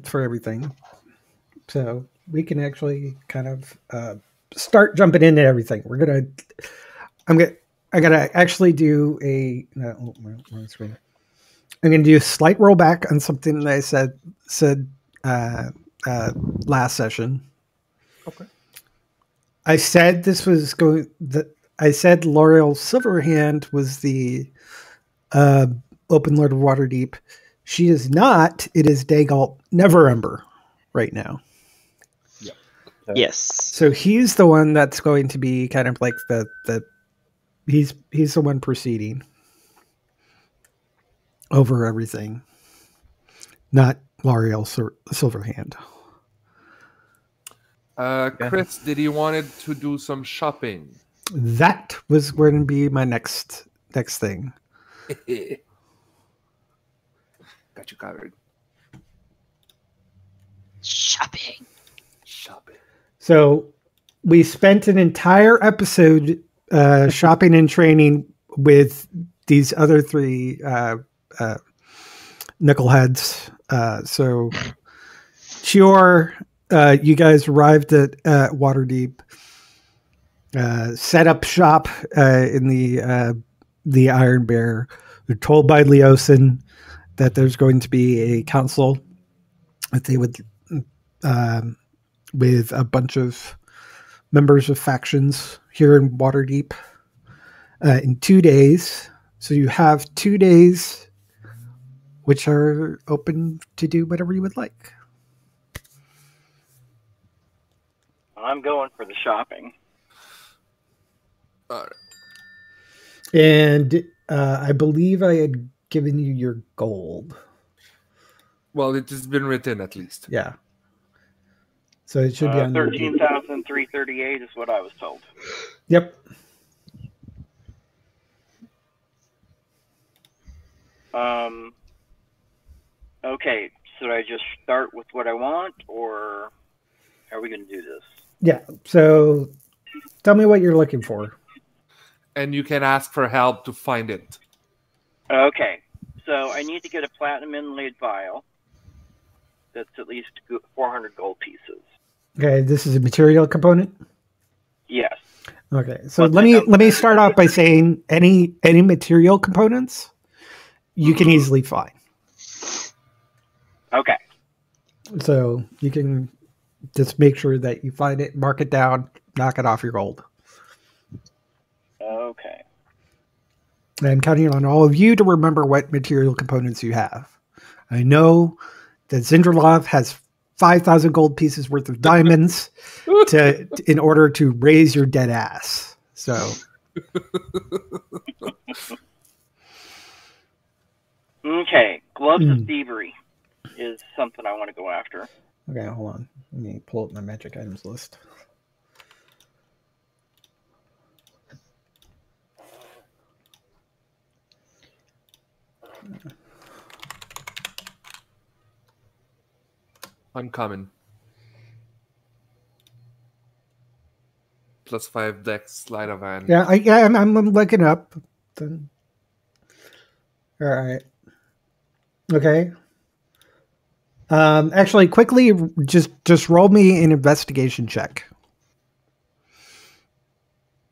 for everything. So we can actually kind of uh, start jumping into everything. We're gonna, I'm gonna, I gotta actually do a. No, oh, wrong- wrong screen. I'm gonna do a slight rollback on something that I said said uh, uh, last session. Okay. I said this was going. that I said Laeral Silverhand was the uh, Open Lord of Waterdeep. She is not. It is Dagult Neverember right now. Yes. So he's the one that's going to be kind of like the the he's he's the one proceeding over everything, not Laeral Sil- Silverhand. Uh, Chris, did he wanted to do some shopping? That was going to be my next next thing. Got you covered. Shopping. Shopping. So we spent an entire episode uh, shopping and training with these other three uh, uh, knuckleheads. Uh, so Chior, uh, you guys arrived at uh, Waterdeep, uh, set up shop uh, in the uh, the Iron Bear. They're told by Leosin that there's going to be a council that they would um, with a bunch of members of factions here in Waterdeep uh, in two days. So you have two days, which are open to do whatever you would like. I'm going for the shopping. All right. And uh, I believe I had given you your gold. Well, it has been written at least. Yeah. So it should be Uh, on your- Thirteen thousand three thirty-eight is what I was told. Yep. Um. Okay, should I just start with what I want, or are we going to do this? Yeah. So tell me what you're looking for. And you can ask for help to find it. Okay, so I need to get a platinum inlaid vial. That's at least 400 gold pieces. Okay, this is a material component. Yes. Okay, so What's let me let me start off by saying any any material components you can mm-hmm. easily find. Okay. So you can just make sure that you find it, mark it down, knock it off your gold. Okay. I'm counting on all of you to remember what material components you have. I know that Zindralov has 5,000 gold pieces worth of diamonds to in order to raise your dead ass. So Okay. Gloves Hmm. of thievery is something I want to go after. Okay, hold on. Let me pull up my magic items list. Uncommon. Plus five dex sleight of hand. Yeah, I, yeah, I'm, I'm, I'm looking up. Then, all right. Okay. Um, actually, quickly, just just roll me an investigation check.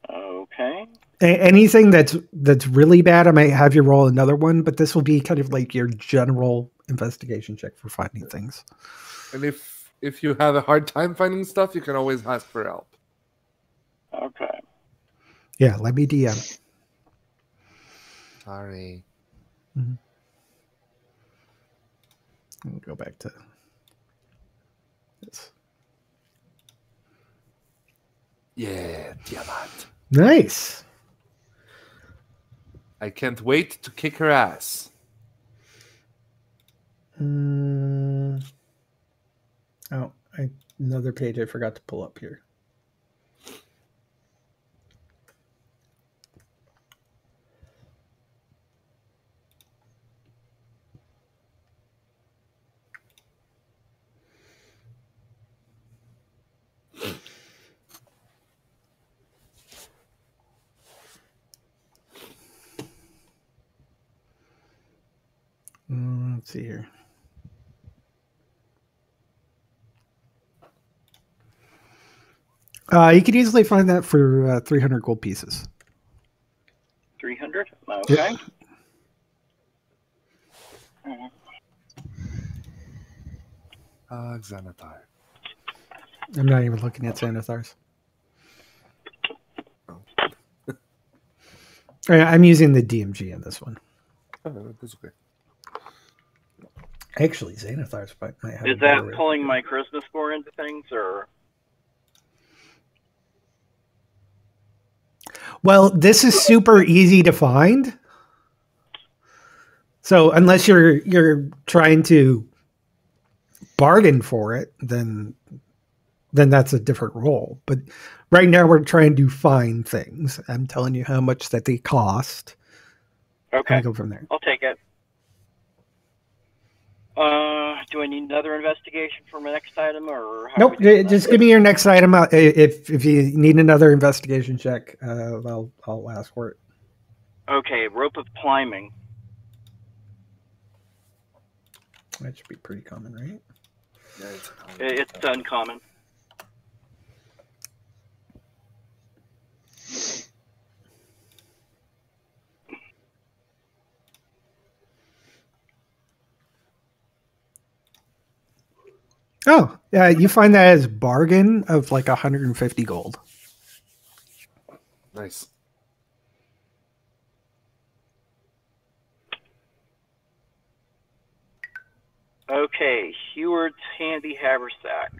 Okay. A- anything that's that's really bad, I might have you roll another one, but this will be kind of like your general investigation check for finding things. And if if you have a hard time finding stuff, you can always ask for help. Okay. Yeah, let me DM. Sorry. Mm-hmm. Let me go back to this. Yeah, Diamant. Nice. I can't wait to kick her ass. Mm. Oh, I, another page I forgot to pull up here. Mm, let's see here. Uh, you could easily find that for uh, 300 gold pieces. 300? Okay. Yep. Uh, Xanathar. I'm not even looking at Xanathars. Oh. I'm using the DMG in this one. Oh, that's okay. Actually, Xanathars might, might have. Is that pulling my Christmas score into things, or Well, this is super easy to find. So unless you're you're trying to bargain for it, then then that's a different role. But right now we're trying to find things. I'm telling you how much that they cost. okay? And go from there. I'll take it. Uh, do I need another investigation for my next item, or how Nope. we do j- that? Just give me your next item. Uh, If if you need another investigation check, uh, I'll I'll ask for it. Okay, rope of climbing. That should be pretty common, right? Yeah, it's, I- It's uncommon. Oh, yeah. You find that as bargain of like 150 gold. nice. Okay, Heward's handy haversack.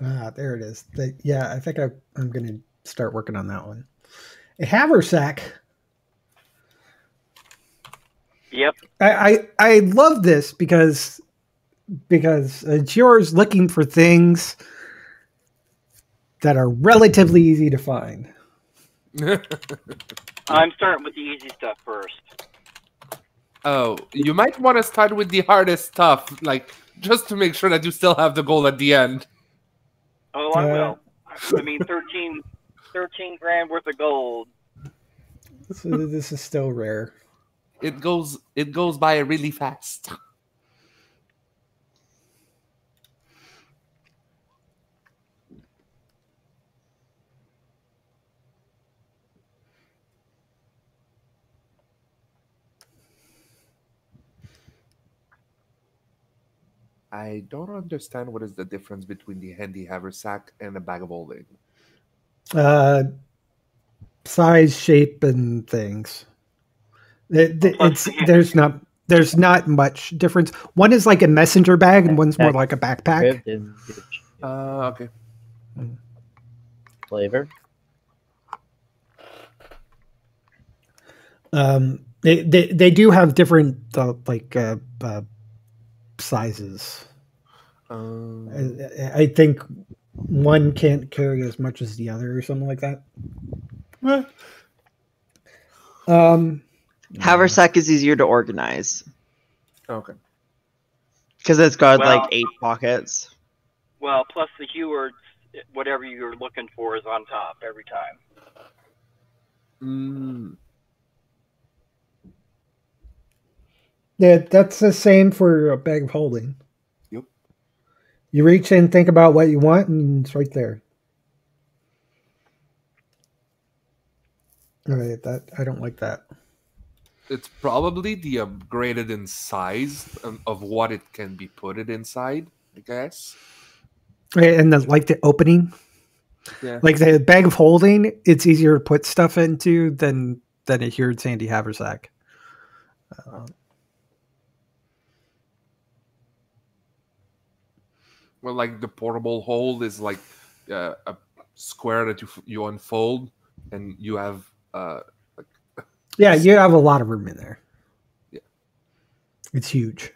Ah, there it is. The, yeah, I think I, I'm going to start working on that one. A haversack. Yep. I, I I love this because because it's yours looking for things that are relatively easy to find. I'm starting with the easy stuff first. oh, you might want to start with the hardest stuff, like just to make sure that you still have the goal at the end. Oh, I Uh, will. I mean, 13, 13 grand worth of gold. This is, this is still rare. It goes it goes by a really fast. I don't understand what is the difference between the handy haversack and a bag of holding. Uh, size, shape, and things. It, it- it's there's not there's not much difference. One is like a messenger bag, and one's more like a backpack. Uh, okay. flavor. Um, they, they they do have different uh, like uh, uh, sizes. Um, I, I think one can't carry as much as the other, or something like that. Um, Haversack is easier to organize okay. because it's got Well- like eight pockets. Well, plus the Heward's, whatever you're looking for is on top every time. Mm, yeah, that's the same for a bag of holding. Yep. You reach in, think about what you want, and it's right there. All right, that I don't like that. it's probably the upgraded in size of what it can be put it inside. I guess. And the, like the opening, Yeah. like the bag of holding, it's easier to put stuff into than than a Heward's handy haversack. Um, Well, like the portable hold is like uh, a square that you you unfold, and you have uh, Yeah, you have a lot of room in there. Yeah. It's huge.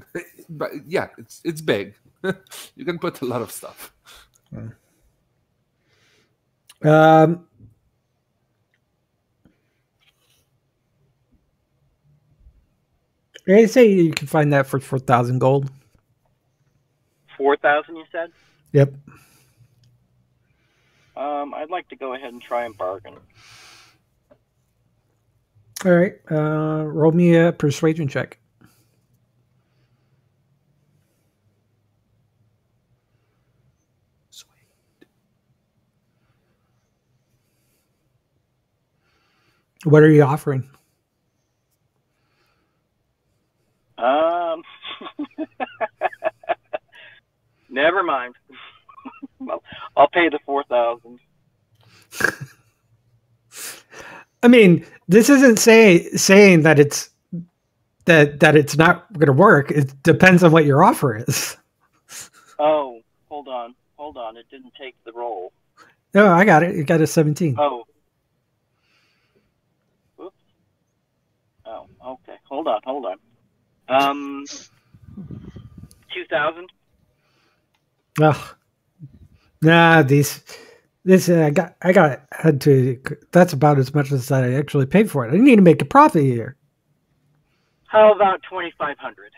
but yeah, it's it's big. you can put a lot of stuff. Um, I say you can find that for four thousand gold four thousand. You said. Yep. Um, I'd like to go ahead and try and bargain. All right. Uh, roll me a persuasion check. What are you offering? Um, never mind. well, I'll pay the four thousand. I mean, this isn't say saying that it's that that it's not going to work. It depends on what your offer is. Oh, hold on, hold on. It didn't take the roll. No, I got it. You got a 17. Oh. Oops. Oh, okay. Hold on, hold on. Um, two thousand. Ugh. Nah, these this uh, I got I got had to that's about as much as I actually paid for it. I need to make a profit here. How about twenty five hundred?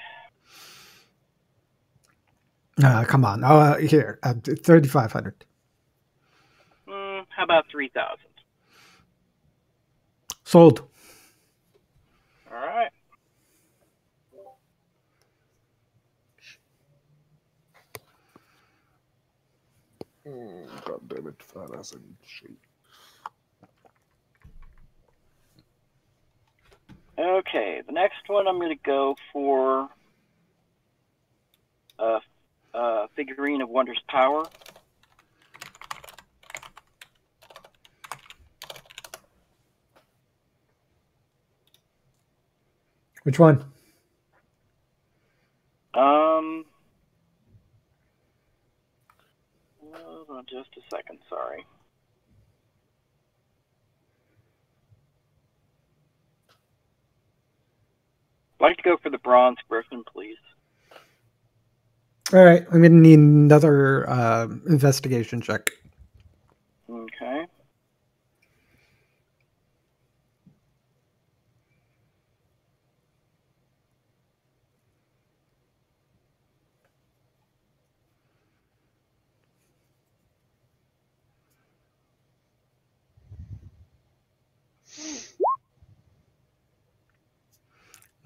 Uh, come on. Oh, uh, here, uh, 3500. Mm, how about three thousand? Sold. All right. Mm, God damn it, fat ass and shit. Okay, the next one I'm going to go for a, a figurine of Wondrous Power. Which one? Um, hold on just a second. Sorry. I'd like to go for the bronze griffin, please. All right, I'm going to need another uh, investigation check. Okay.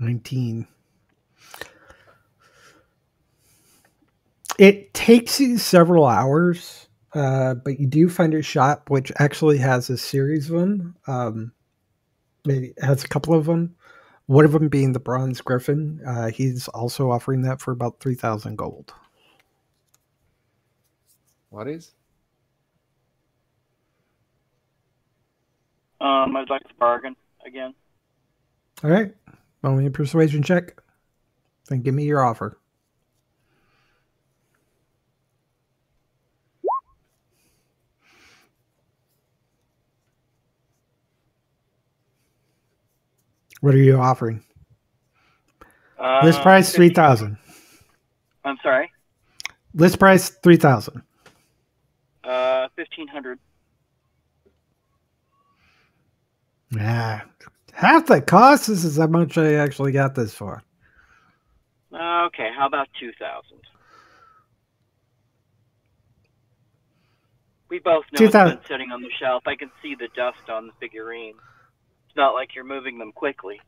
Nineteen. It takes you several hours, uh, but you do find a shop which actually has a series of them. Um, maybe it has a couple of them. One of them being the Bronze Griffin. Uh, he's also offering that for about three thousand gold. What is? Um, I'd like to bargain again. All right, roll me a persuasion check. Then give me your offer. What are you offering? List Uh, price three thousand. I'm sorry. List price three thousand. Uh, fifteen hundred. Yeah, half the cost. This is how much I actually got this for. Okay, how about two thousand? We both know it's 2,000. been sitting on the shelf. I can see the dust on the figurine. It's not like you're moving them quickly.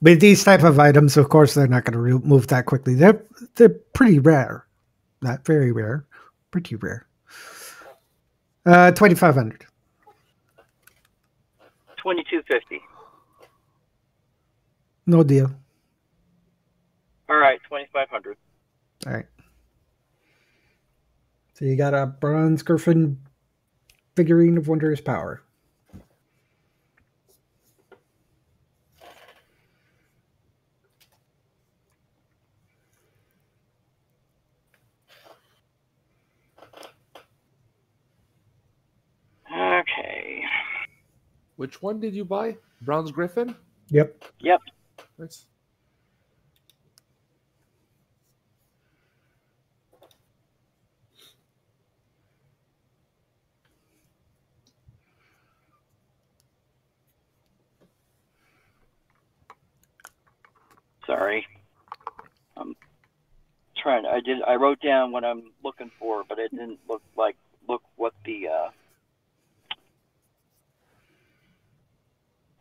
But these type of items, of course, they're not going to re- move that quickly. They're they're pretty rare, not very rare, pretty rare. Uh, twenty five hundred. Twenty-two fifty. No deal. All right, twenty-five hundred. All right. So you got a bronze griffin figurine of wondrous power. Okay. Which one did you buy? Bronze Griffin? Yep. Yep. Nice. Sorry. I'm trying. I did. I wrote down what I'm looking for, but it didn't look like look what the uh,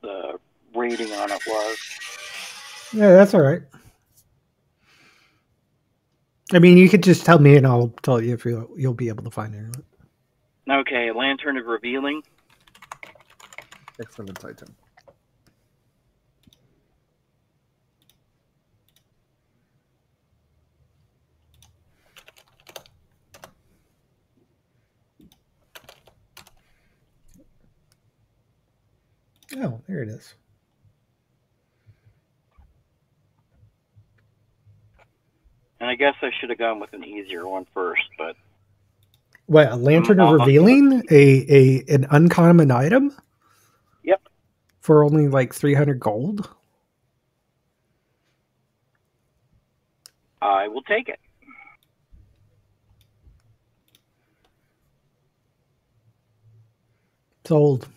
the rating on it was. Yeah, that's all right. I mean, you could just tell me, and I'll tell you if you'll you'll be able to find it. Okay, Lantern of Revealing. Excellent item. Oh, there it is. And I guess I should have gone with an easier one first, but What a lantern of Uh, revealing a a an uncommon item yep. for only like three hundred gold. I will take it. Sold.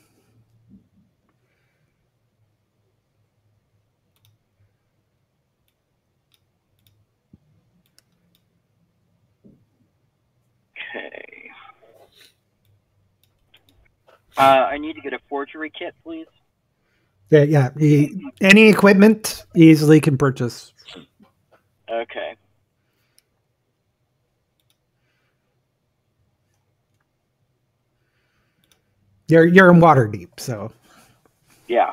Okay. Uh, I need to get a forgery kit, please. Yeah, yeah. Any equipment easily can purchase. Okay. You're you're in Waterdeep, so Yeah.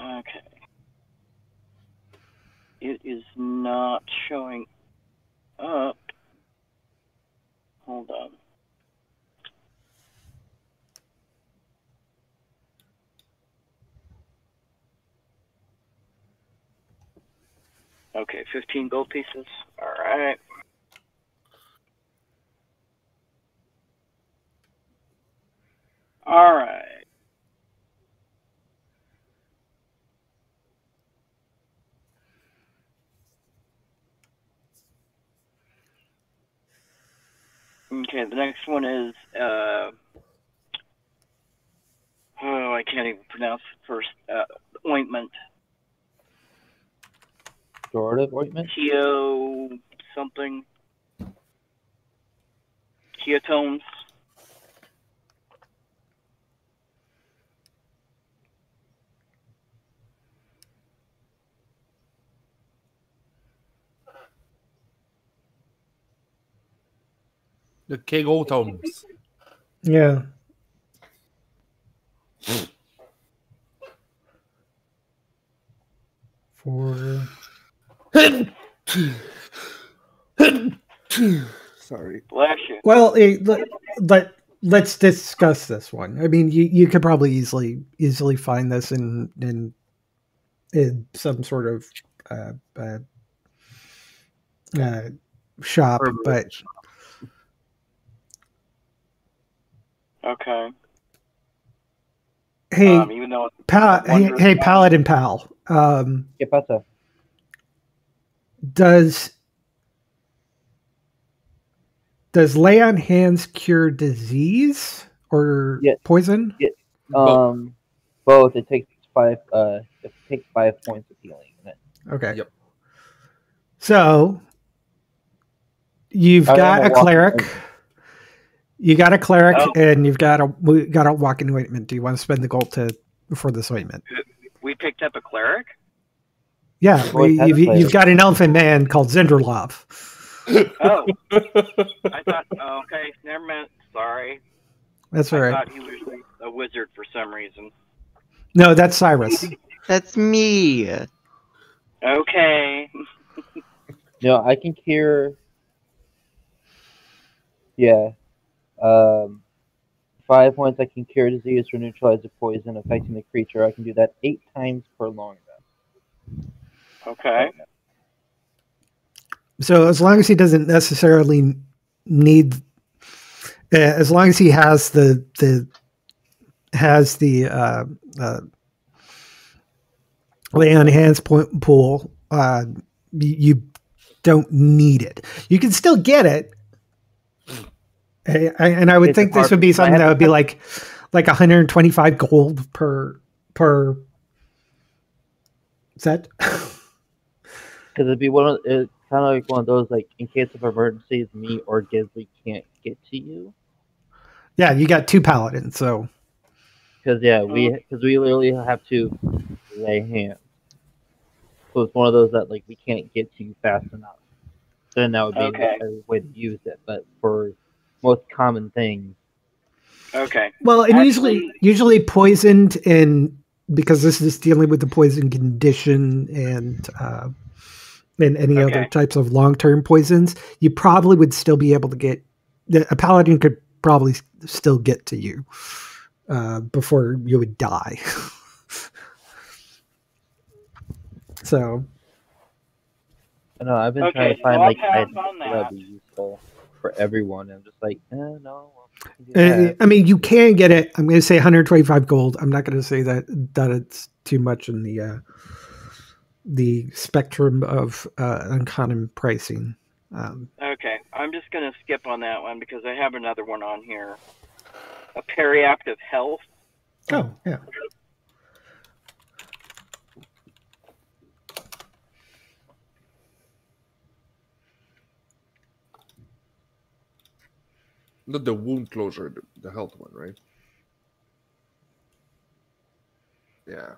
Okay. It is not showing up. Hold on. Okay, 15 gold pieces. All right. All right. Okay, the next one is uh, oh, I can't even pronounce the first uh, ointment. Restorative ointment. Keo something. Ketones. The Kegotomes. yeah. For Sorry. Bless you. well, eh, let, let let's discuss this one. I mean, you you could probably easily easily find this in in in some sort of uh, uh, uh, shop, but Okay. hey, Um, even though pal, hey, hey, paladin pal, um, ¿Qué pasa? does does lay on hands cure disease or Yes. poison? Both. Um, both. It takes five. Uh, it takes five points of healing. Okay. Yep. So you've I got a a walking cleric. ointment. You got a cleric, Oh. and you've got a we got a walking ointment. Do you want to spend the gold to for this ointment? Uh, we picked up a cleric. Yeah, we- you've, you've got an elephant man called Zenderlov. Oh, I thought. oh, okay, never mind. Sorry. That's all I right. thought he was a wizard for some reason. No, that's Cyrus. That's me. Okay. No, I can cure. Yeah. Um, five points. I can cure disease or neutralize a poison affecting the creature. I can do that eight times per long rest. Okay. So as long as he doesn't necessarily need, uh, as long as he has the the has the uh, uh, lay on hands point pool, uh, you don't need it. You can still get it, I- and I would It's think this would be something have- that would be like like 125 gold per per set. Because it'd be one of it's kind of like one of those like in case of emergencies, me or Gizly can't get to you. yeah, you got two paladins, so Because yeah, we oh. because we literally have to lay hands. So it's one of those that like we can't get to you fast enough. Then that would be Okay. a way to use it. But for most common things. Okay. Well, and usually Actually- usually poisoned and because this is dealing with the poison condition and uh, and any other types of long term poisons, you probably would still be able to get a paladin could probably still get to you uh, before you would die. so I know I've been trying to find so I'll like pass items that that. would be useful for everyone. I'm just like, eh, no. I Uh. I mean, you can get it. I'm going to say 125 gold. I'm not going to say that that it's too much in the uh, the spectrum of uh, uncommon pricing. Um, Okay. I'm just gonna skip on that one because I have another one on here. A periactive health. oh yeah, Not the wound closure, the, the health one, right? Yeah.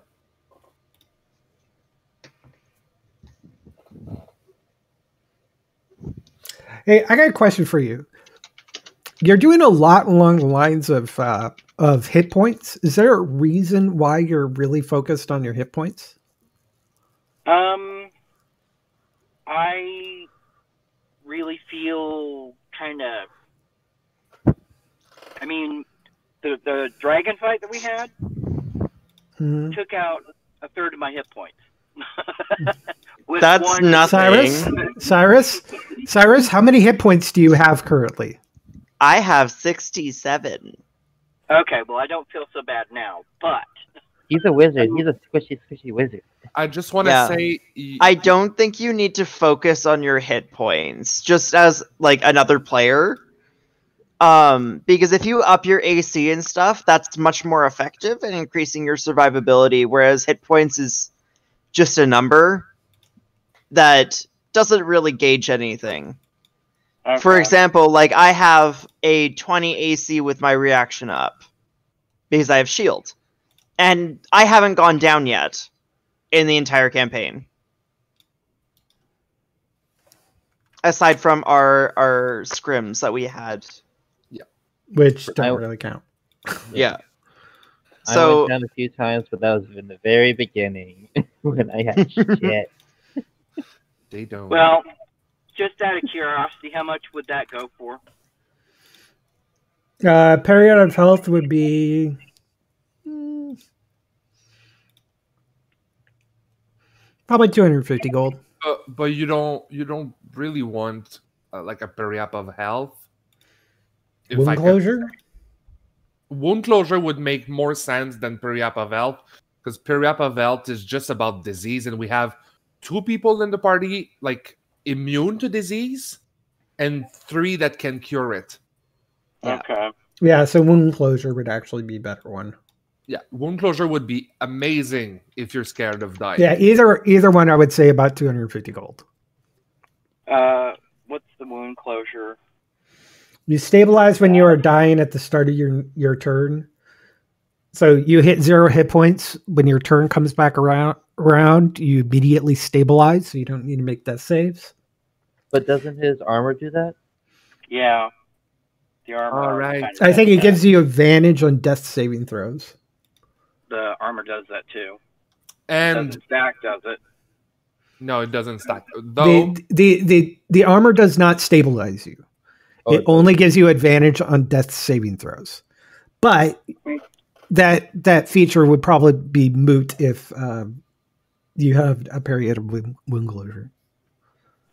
Hey, I got a question for you. You're doing a lot along the lines of uh, of hit points. Is there a reason why you're really focused on your hit points? Um, I really feel kind of. I mean, the the dragon fight that we had Hmm. took out a third of my hit points. That's one- nothing. Cyrus, Cyrus, Cyrus, how many hit points do you have currently? I have 67. Okay, well, I don't feel so bad now, but He's a wizard. He's a squishy, squishy wizard. I just want to Yeah. say, I don't think you need to focus on your hit points just as like another player. Um, because if you up your AC and stuff, that's much more effective in increasing your survivability, whereas hit points is just a number that doesn't really gauge anything. For example, like I have a 20 AC with my reaction up because I have shield. And I haven't gone down yet in the entire campaign. Aside from our our scrims that we had. Which don't I- really count. Yeah. I So went down a few times, but that was in the very beginning when I had shit. they don't. well, just out of curiosity, how much would that go for? Uh, period of health would be. hmm, Probably 250 gold. Uh, but you don't you don't really want uh, like a periapt of health. If I Wound could- closure? wound closure would make more sense than periapt of health because periapt of health is just about disease, and we have two people in the party like immune to disease, and three that can cure it. Okay. Yeah, so wound closure would actually be a better one. Yeah, wound closure would be amazing if you're scared of dying. Yeah, either either one I would say about 250 gold. Uh, what's the wound closure? You stabilize when you are dying at the start of your your turn. So you hit zero hit points when your turn comes back around. Around, you immediately stabilize, so you don't need to make death saves. But doesn't his armor do that? Yeah. The armor. All right. kinda I think does it gives you advantage on death saving throws. the armor does that too. and Doesn't stack, does it? no, it doesn't stack. Though The, the the the armor does not stabilize you. Oh, it only gives you advantage on death saving throws. But that that feature would probably be moot if um, you have a period of wound, wound closure.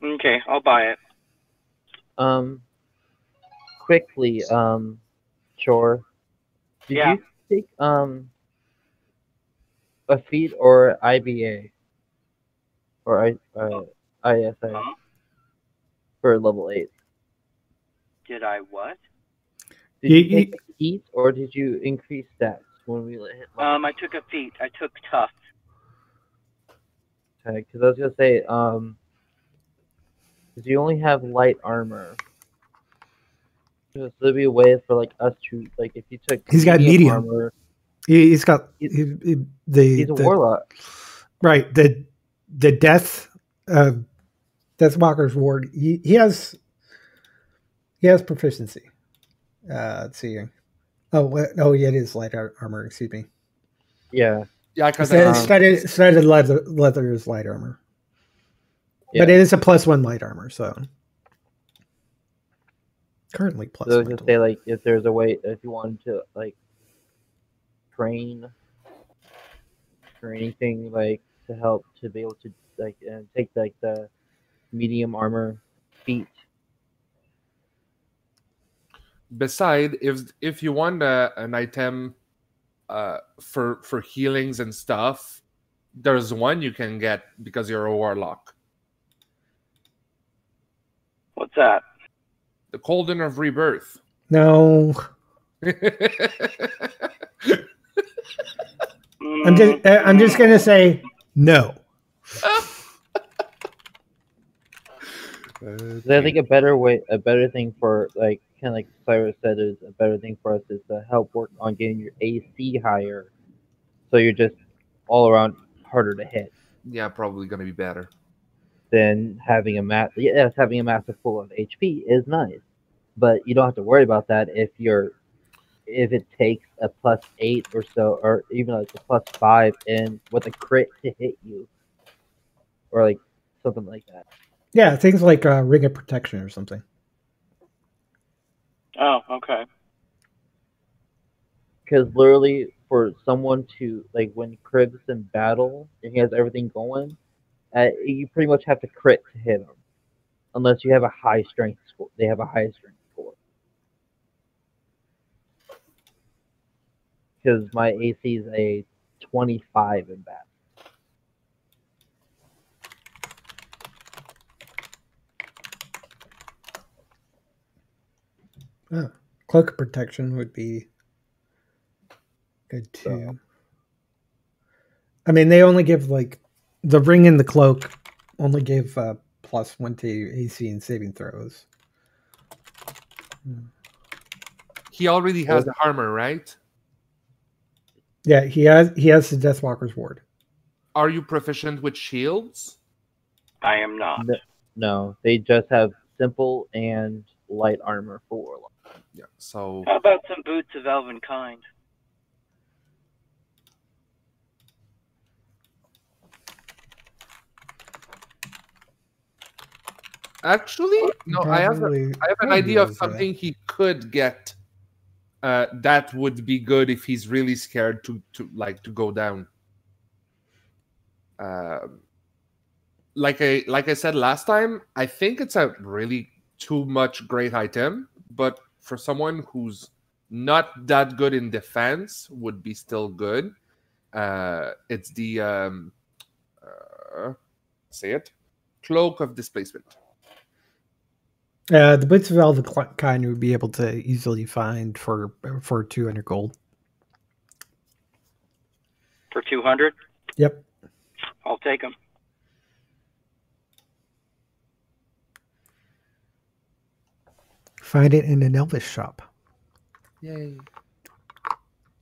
Okay, I'll buy it. Um, quickly, um, Chore, did Yeah. you take um a feat or IBA or I uh, ISA Huh? for level eight? Did I what? Did You- you, you- take a feat or did you increase stats when we hit level Um, I took a feat. I took tough. Okay, Because I was gonna say, um, because you only have light armor. So there'd be a way for like us to like if you took He's got medium. armor. He, he's got He's- he- he- the, He's a the- warlock. right the the death uh, Deathwalker's ward. He, he has he has proficiency. Uh, let's see. Oh, what, oh, yeah, it is light ar- armor. Excuse me. Yeah, Yeah, because Studded, um, studded, studded leather, leather is light armor, yeah. but it is a plus one light armor. So currently plus. So I was one gonna to say like if there's a way if you wanted to like train or anything like to help to be able to like uh, take like the medium armor feat. Beside if if you want a, an item uh for for healings and stuff there's one you can get because you're a warlock What's that? the cauldron of rebirth No, I'm just. uh, I'm just gonna say no. 'Cause I think a better way, a better thing for like kind of like Cyrus said is a better thing for us is to help work on getting your AC higher, so you're just all around harder to hit yeah probably gonna be better than having a mass. Yes, having a massive full of HP is nice, but you don't have to worry about that if you're if it takes a plus eight or so, or even like a plus five, and with a crit to hit you, or like something like that. Yeah, things like uh, ring of protection or something. Oh, okay. because literally for someone to like when Cribs in battle and he has everything going, uh, you pretty much have to crit to hit him, unless you have a high strength score. They have a high strength score. Because my AC is a twenty-five in battle. Cloak of protection would be good too. So- I mean, they only give like the ring and the cloak only give uh, plus one to AC and saving throws. he already has the armor right Yeah, he has he has the Deathwalker's ward. are you proficient with shields I am not. No, they just have simple and light armor for warlock. Yeah so How about some boots of elven kind? actually no i have a, Probably- I have an idea of is, uh, something he could get uh, that would be good if he's really scared to to like to go down. Um, like I like I said last time, I think it's a really too much great item, but for someone who's not that good in defense, would be still good. Uh, it's the um, uh, say it, cloak of displacement. Uh, the boots of elven kind you would be able to easily find for for two hundred gold. For 200? Yep. I'll take them. Find it in an elvish shop. Yay!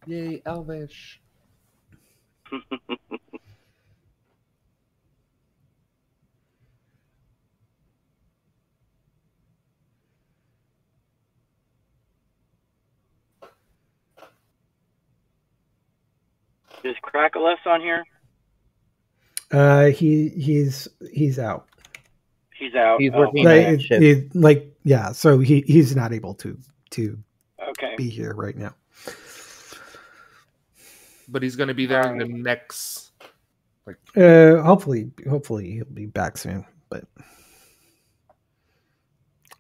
Yay, Elvish! Is Crackalus on here? Uh, he he's he's out. He's out. He's Oh, working okay. night Like, shift. it- like yeah, so he he's not able to to okay. be here right now. But he's gonna be there in the next. Uh, hopefully, hopefully he'll be back soon. But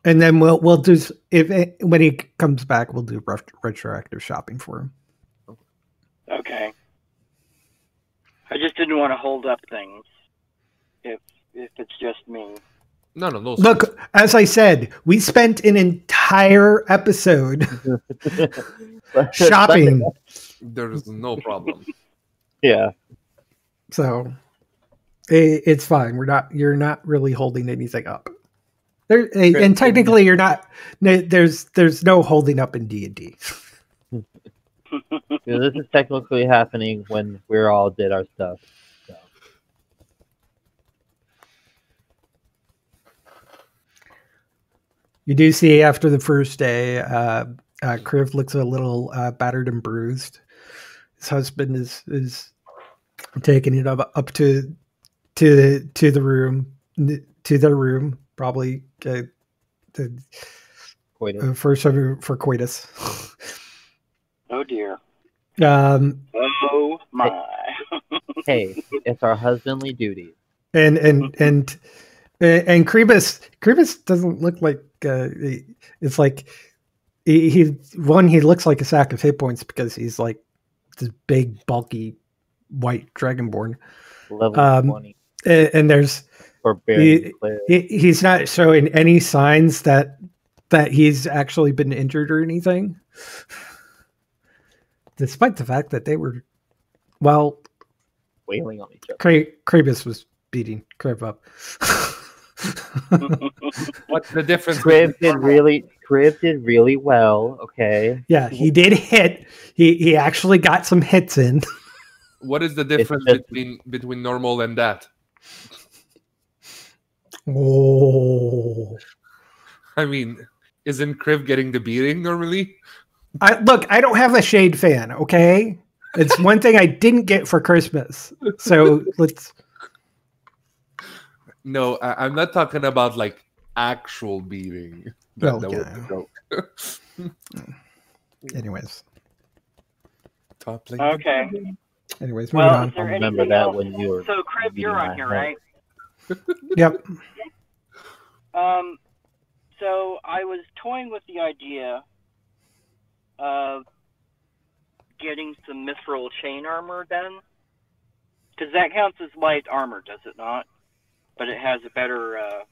and then we'll we'll do if it, when he comes back, we'll do ret- retroactive shopping for him. Okay. I just didn't want to hold up things. If if it's just me. No, no, no. Look, as I said, we spent an entire episode shopping, There's no problem. yeah. so it, it's fine. We're not. You're not really holding anything up. There, eh, and technically, you're not. There's there's no holding up in D and D. Yeah, this is technically happening when we're all did our stuff. You do see after the first day, uh, uh, Kriv looks a little uh, battered and bruised. His husband is is taking it up up to to the to the room to their room, probably uh, the, uh, for for coitus. Oh dear. Um, Oh my. hey, it's our husbandly duty. and and and and Krebus Krebus doesn't look like uh, it's like he, he one he looks like a sack of hit points because he's like this big bulky white dragonborn. Level Um, 20 and, and there's barbarian he- he, he's not showing any signs that that he's actually been injured or anything. Despite the fact that they were well wailing on each other. Kra- Krebus was beating Krib up What's the difference? Crib did really Crib did really well, okay. Yeah, he did hit. He he actually got some hits in. What is the difference just- between between normal and that? Oh, I mean, isn't Kriv getting the beating normally? I, look, I don't have a Shade fan. Okay, it's one thing I didn't get for Christmas. So let's. No, I, I'm not talking about like actual beating. Well, That, that was yeah. the joke. Anyways, Top lane. Okay. anyways, moving Well, on. is there I'll remember anything that else? when you were So, Crib, you're on here, my right? Yep. Um, so I was toying with the idea of getting some mithril chain armor then, because that counts as light armor, does it not? But it has a better uh,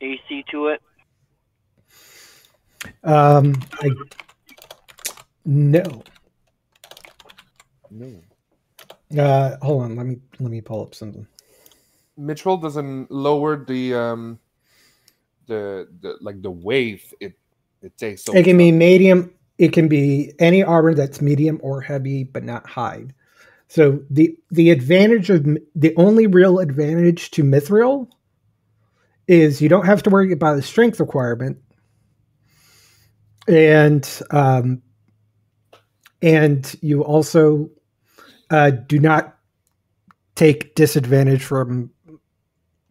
AC to it. Um, I no. No. Uh, hold on. Let me let me pull up something. Mithril doesn't lower the um the, the like the wave it it takes. So It can be medium. It can be any armor that's medium or heavy, but not hide. So the the advantage of the only real advantage to mithril is you don't have to worry about the strength requirement, and um, and you also uh, do not take disadvantage from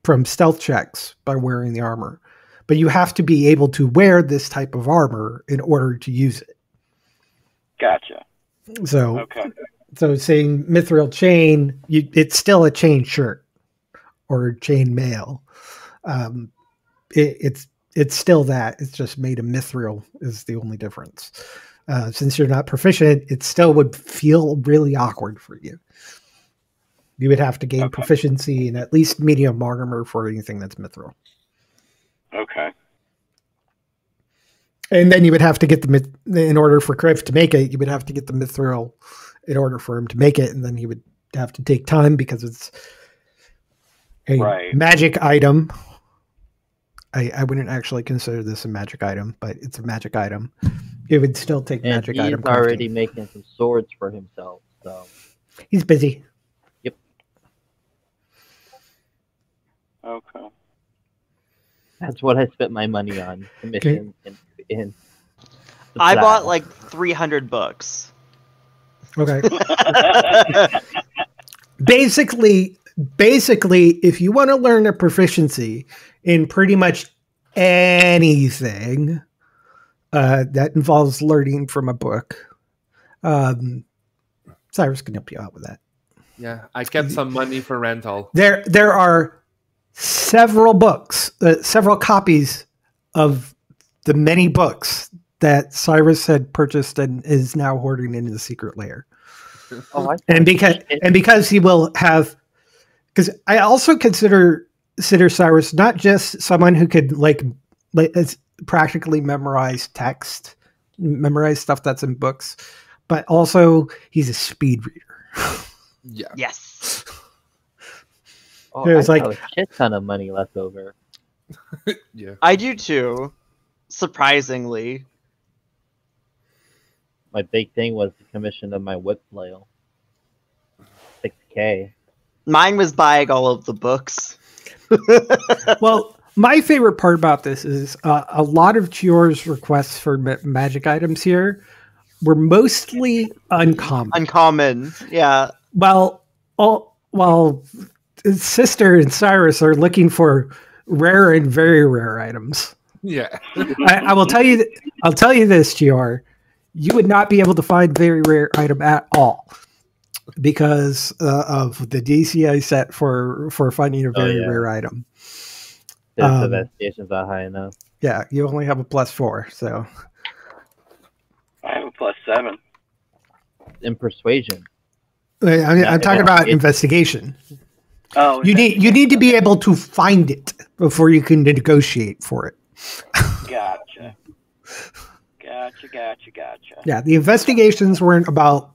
from stealth checks by wearing the armor but you have to be able to wear this type of armor in order to use it. Gotcha. So, Okay. So saying mithril chain, you, it's still a chain shirt or chain mail. Um, it, it's it's still that. It's just made of mithril is the only difference. Uh, since you're not proficient, it still would feel really awkward for you. You would have to gain Okay. proficiency in at least medium armor for anything that's mithril. Okay. And then you would have to get the in order for Kriv to make it. You would have to get the mithril in order for him to make it, and then he would have to take time because it's a Right. magic item. I, I wouldn't actually consider this a magic item, but it's a magic item. It would still take And magic he's item. crafting. already making some swords for himself, so He's busy. Yep. Okay. that's what I spent my money on. Commissions and in I bought like 300 books. Okay. basically basically if you want to learn a proficiency in pretty much anything uh, that involves learning from a book um, cyrus can help you out with that Yeah, I kept some money for rental. there there are several books uh, several copies of the many books that cyrus had purchased and is now hoarding in the secret lair Oh, I and because and because he will have because I also consider consider Cyrus not just someone who could like like practically memorize text, memorize stuff that's in books, but also he's a speed reader. Yeah. Yes. oh, it was I like- a shit ton of money left over. Yeah. I do too. Surprisingly. My big thing was the commission of my whip flail. Six K. Mine was buying all of the books. well, my favorite part about this is uh, a lot of Chior's requests for ma- magic items here were mostly uncommon. Uncommon. Yeah. while all while sister and Cyrus are looking for rare and very rare items. Yeah. I, I will tell you. th- I'll tell you this, Gr. You would not be able to find very rare item at all because uh, of the DCI set for for finding a Oh, very yeah. rare item. The Um, investigation's not high enough. Yeah, you only have a plus four, so I have a plus seven. In persuasion. I, I- Yeah, I'm talking about investigation. Oh, You need you need to be able to find it before you can negotiate for it. Gotcha. Gotcha. Gotcha. Gotcha. Yeah, the investigations weren't about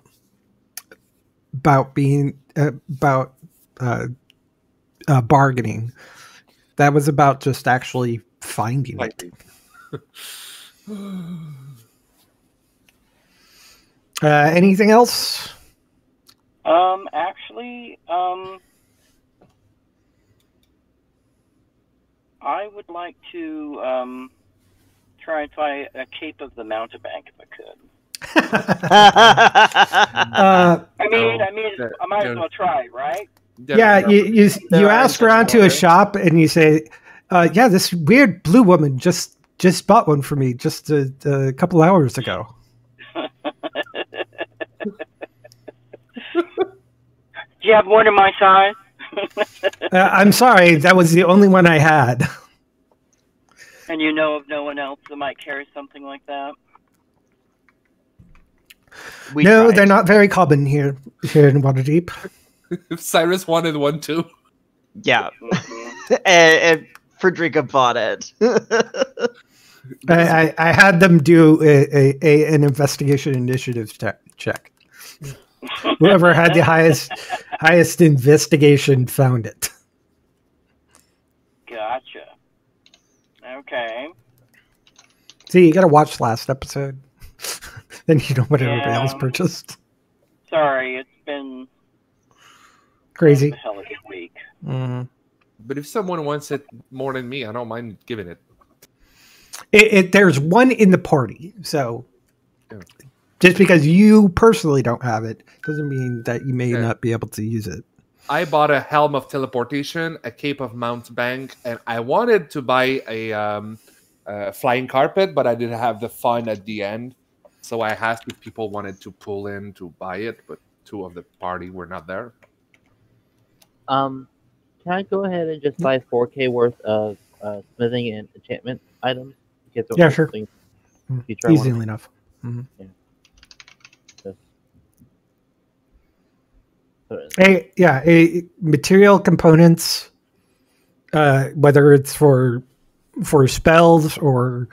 about being uh, about uh, uh, bargaining. That was about just actually finding it. Uh, anything else? Um, actually, um, I would like to um try and find a cape of the mountebank if I could. Uh, I mean, No, I mean, that- I might no. as well try, right? yeah, you you, you ask around to a shop and you say, uh, "Yeah, this weird blue woman just just bought one for me just a, a couple hours ago." Do you have one in my size? Uh, I'm sorry, that was the only one I had. and you know of no one else that might carry something like that? We no, tried. they're not very common here here in Waterdeep. if Cyrus wanted one too. Yeah. Mhm. and, and Frederica bought it. I, I, I had them do a, a, a an investigation initiative check. Whoever had the highest highest investigation found it. Gotcha. Okay. See, you got to watch last episode. then you know what everybody else purchased. Sorry, it's been Crazy. a hell of a week. Mhm. But if someone wants it more than me, I don't mind giving it. It, it, there's one in the party, so Yeah. just because you personally don't have it doesn't mean that you may Yeah. not be able to use it. I bought a helm of teleportation, a cape of mountebank, and I wanted to buy a um, uh, flying carpet, but I didn't have the fun at the end. So I asked if people wanted to pull in to buy it, but two of the party were not there. Um, can I go ahead and just buy 4K worth of uh, smithing and enchantment items? Get the Yeah, sure. thing- Mm, You try one? Easily enough. Just- Put it- A, yeah, a, material components, uh, whether it's for for spells or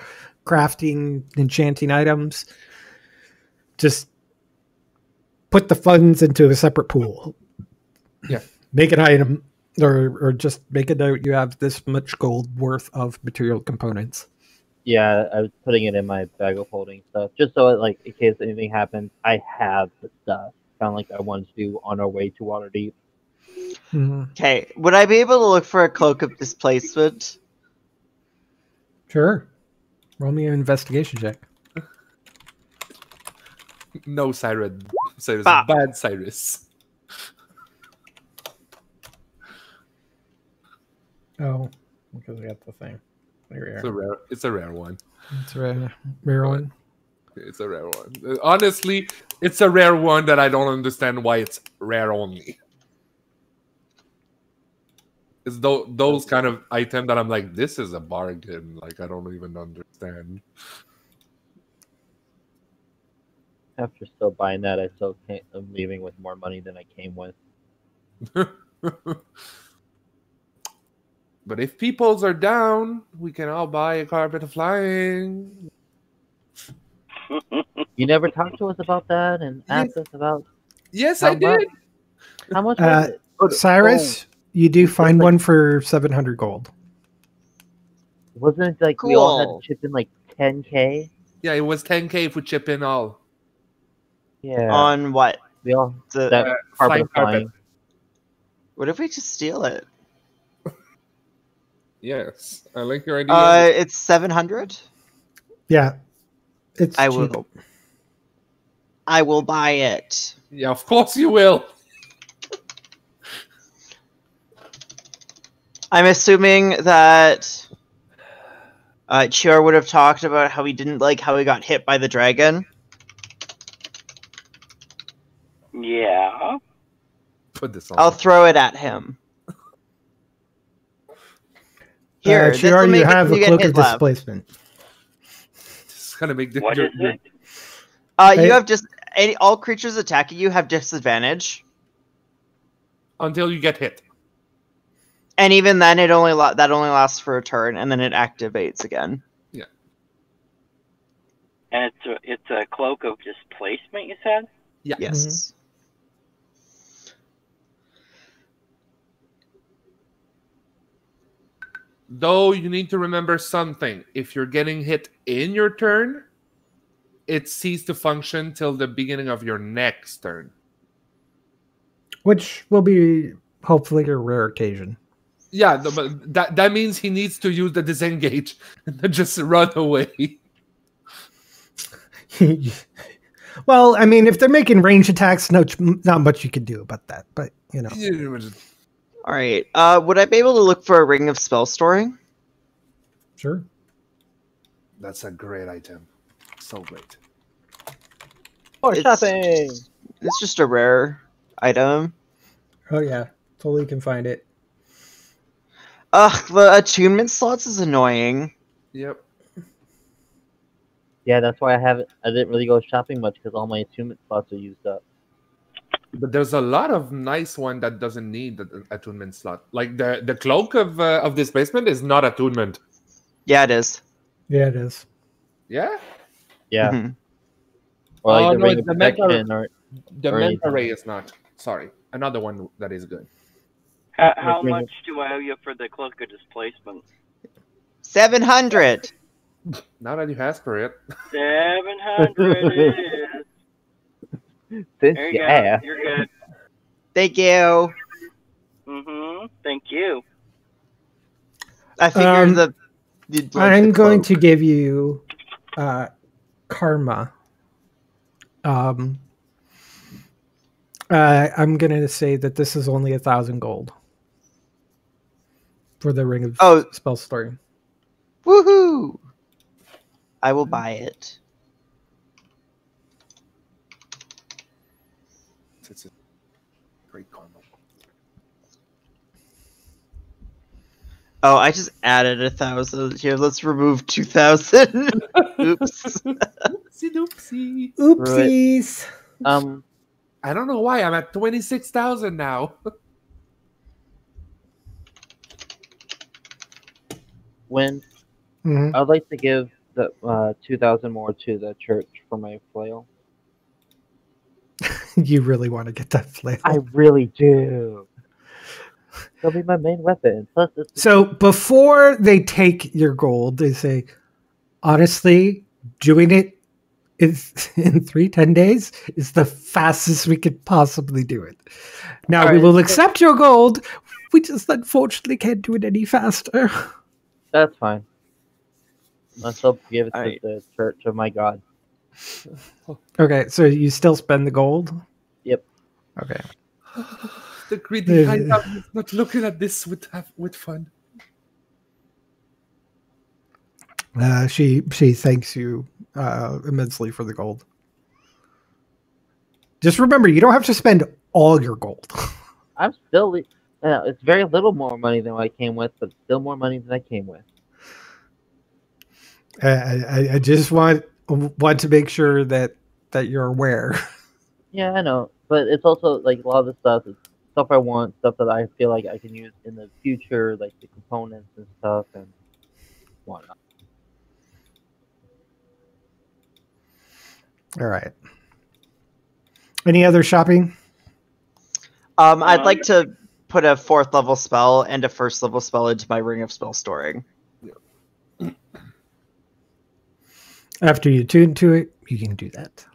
crafting, enchanting items, just put the funds into a separate pool. Yeah. Make an item, or or just make a note. You have this much gold worth of material components. Yeah, I was putting it in my bag of holding stuff, just so like in case anything happens, I have the stuff. Kind of like I wanted to do on our way to Waterdeep. Mhm. Okay, would I be able to look for a cloak of displacement? Sure. Roll me an investigation check. No, Cyrus. Cyrus, Bah. bad Cyrus. Oh, because we got the thing. There we It's a rare. It's a rare one. It's a rare, rare one. It's a rare one. Honestly, it's a rare one that I don't understand why it's rare only. It's tho- those kind of item that I'm like, this is a bargain. Like I don't even understand. After still buying that, I still can't. I'm leaving with more money than I came with. but if peoples are down, we can all buy a carpet of flying. You never talked to us about that and asked us about Yes, How I did. much? how much Uh, was it? Cyrus, you do find like- one for 700 gold. Wasn't it like we all Cool. had to chip in like 10k? Yeah, it was 10k if we chip in all. Yeah, On what? we all The, that Uh, carpet flying of flying. what if we just steal it? Yes, I like your idea. Uh, it's seven hundred. Yeah, it's I cheap. will. I will buy it. yeah, of course you will. I'm assuming that uh, Chior would have talked about how he didn't like how he got hit by the dragon. Yeah. Put this on. I'll throw it at him. Here, uh, this Shior, will make you have a cloak hit of left. displacement. It's gonna make the, What your- is your- it? Uh, Hey. you have just any all creatures attacking you have disadvantage, until you get hit. and even then, it only la- that only lasts for a turn, and then it activates again. Yeah. And it's a it's a cloak of displacement. You said. Yeah. Yes. Though you need to remember something. If you're getting hit in your turn, it ceases to function till the beginning of your next turn. which will be hopefully a rare occasion. Yeah, but that that means he needs to use the disengage and then just run away. well, I mean, if they're making range attacks, no, not much you can do about that. But you know, All right. Uh, would I be able to look for a ring of spell storing? sure. That's a great item. So great. Oh, It's- shopping! It's just a rare item. Oh yeah, totally can find it. Ugh, the attunement slots is annoying. Yep. Yeah, that's why I haven't. I didn't really go shopping much because all my attunement slots are used up. But there's a lot of nice one that doesn't need the attunement slot. Like the the cloak of uh, of displacement is not attunement. Yeah, it is. Yeah, it is. Yeah. Yeah, Mhm. or like Oh, the no, ring it's of the mental- or The Or manta anything. ray is not. Sorry, another one that is good. How, how much do I owe you for the cloak of displacement? Seven hundred. Now that you ask for it, Seven hundred it is. since There you you go. asked. You're good. Thank you. Mm-hmm. Thank you. I figured Um, the. you'd like I'm the going to give you uh, karma. Um, uh, I'm going to say that this is only a thousand gold for the ring of Oh. spell storing. Woohoo! I will buy it. it's a great combo. Oh, I just added a thousand here. Let's remove two thousand. Oops. Oopsie doopsie. Oopsies. Um, I don't know why I'm at twenty six thousand now. when Mhm. I'd like to give the uh, two thousand more to the church for my flail. You really want to get that flail. I really do. That'll be my main weapon. So before they take your gold, they say, honestly, doing it is in three, ten days is the fastest we could possibly do it. Now we Alright, will accept your gold. We just unfortunately can't do it any faster. that's fine. I'll still give it to Alright. the church of my god. Okay, so you still spend the gold? Yep. Okay. the greedy hideout is not looking at this with have, with fun. Uh, she she thanks you uh, immensely for the gold. Just remember, you don't have to spend all your gold. I'm still. Uh, it's very little more money than what I came with, but still more money than I came with. I, I, I just want want to make sure that that you're aware. Yeah, I know, but it's also like a lot of the stuff is stuff I want, stuff that I feel like I can use in the future, like the components and stuff, and whatnot. All right. Any other shopping? Um, I'd Um, like to put a fourth level spell and a first level spell into my ring of spell storing. After you tune to it, you can do that.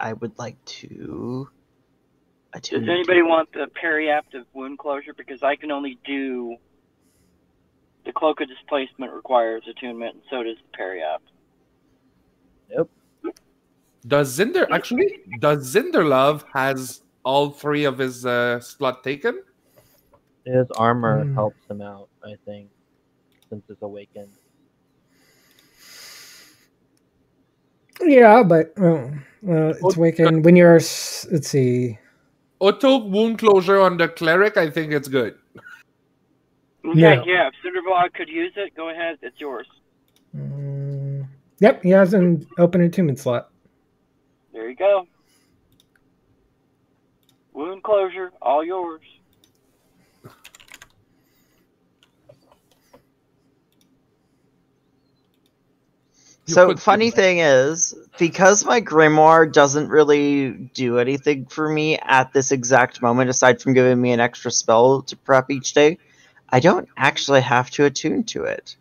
I would like to. Does attune anybody want the periapt of wound closure? Because I can only do the cloak of displacement requires attunement, and so does the Periapt. Yep. Does Zinder actually? Does Zinderlove has all three of his uh, slot taken? His armor Hmm. helps him out, I think, since it's awakened. Yeah, but well, it's waking when you're. Let's see. Auto wound closure on the cleric. I think it's good. Yeah, Yeah. yeah. If Cinderbog could use it, go ahead. It's yours. Mm, yep, he has an open attunement slot. There you go. Wound closure, all yours. You So put- funny thing is, because my grimoire doesn't really do anything for me at this exact moment, aside from giving me an extra spell to prep each day, I don't actually have to attune to it.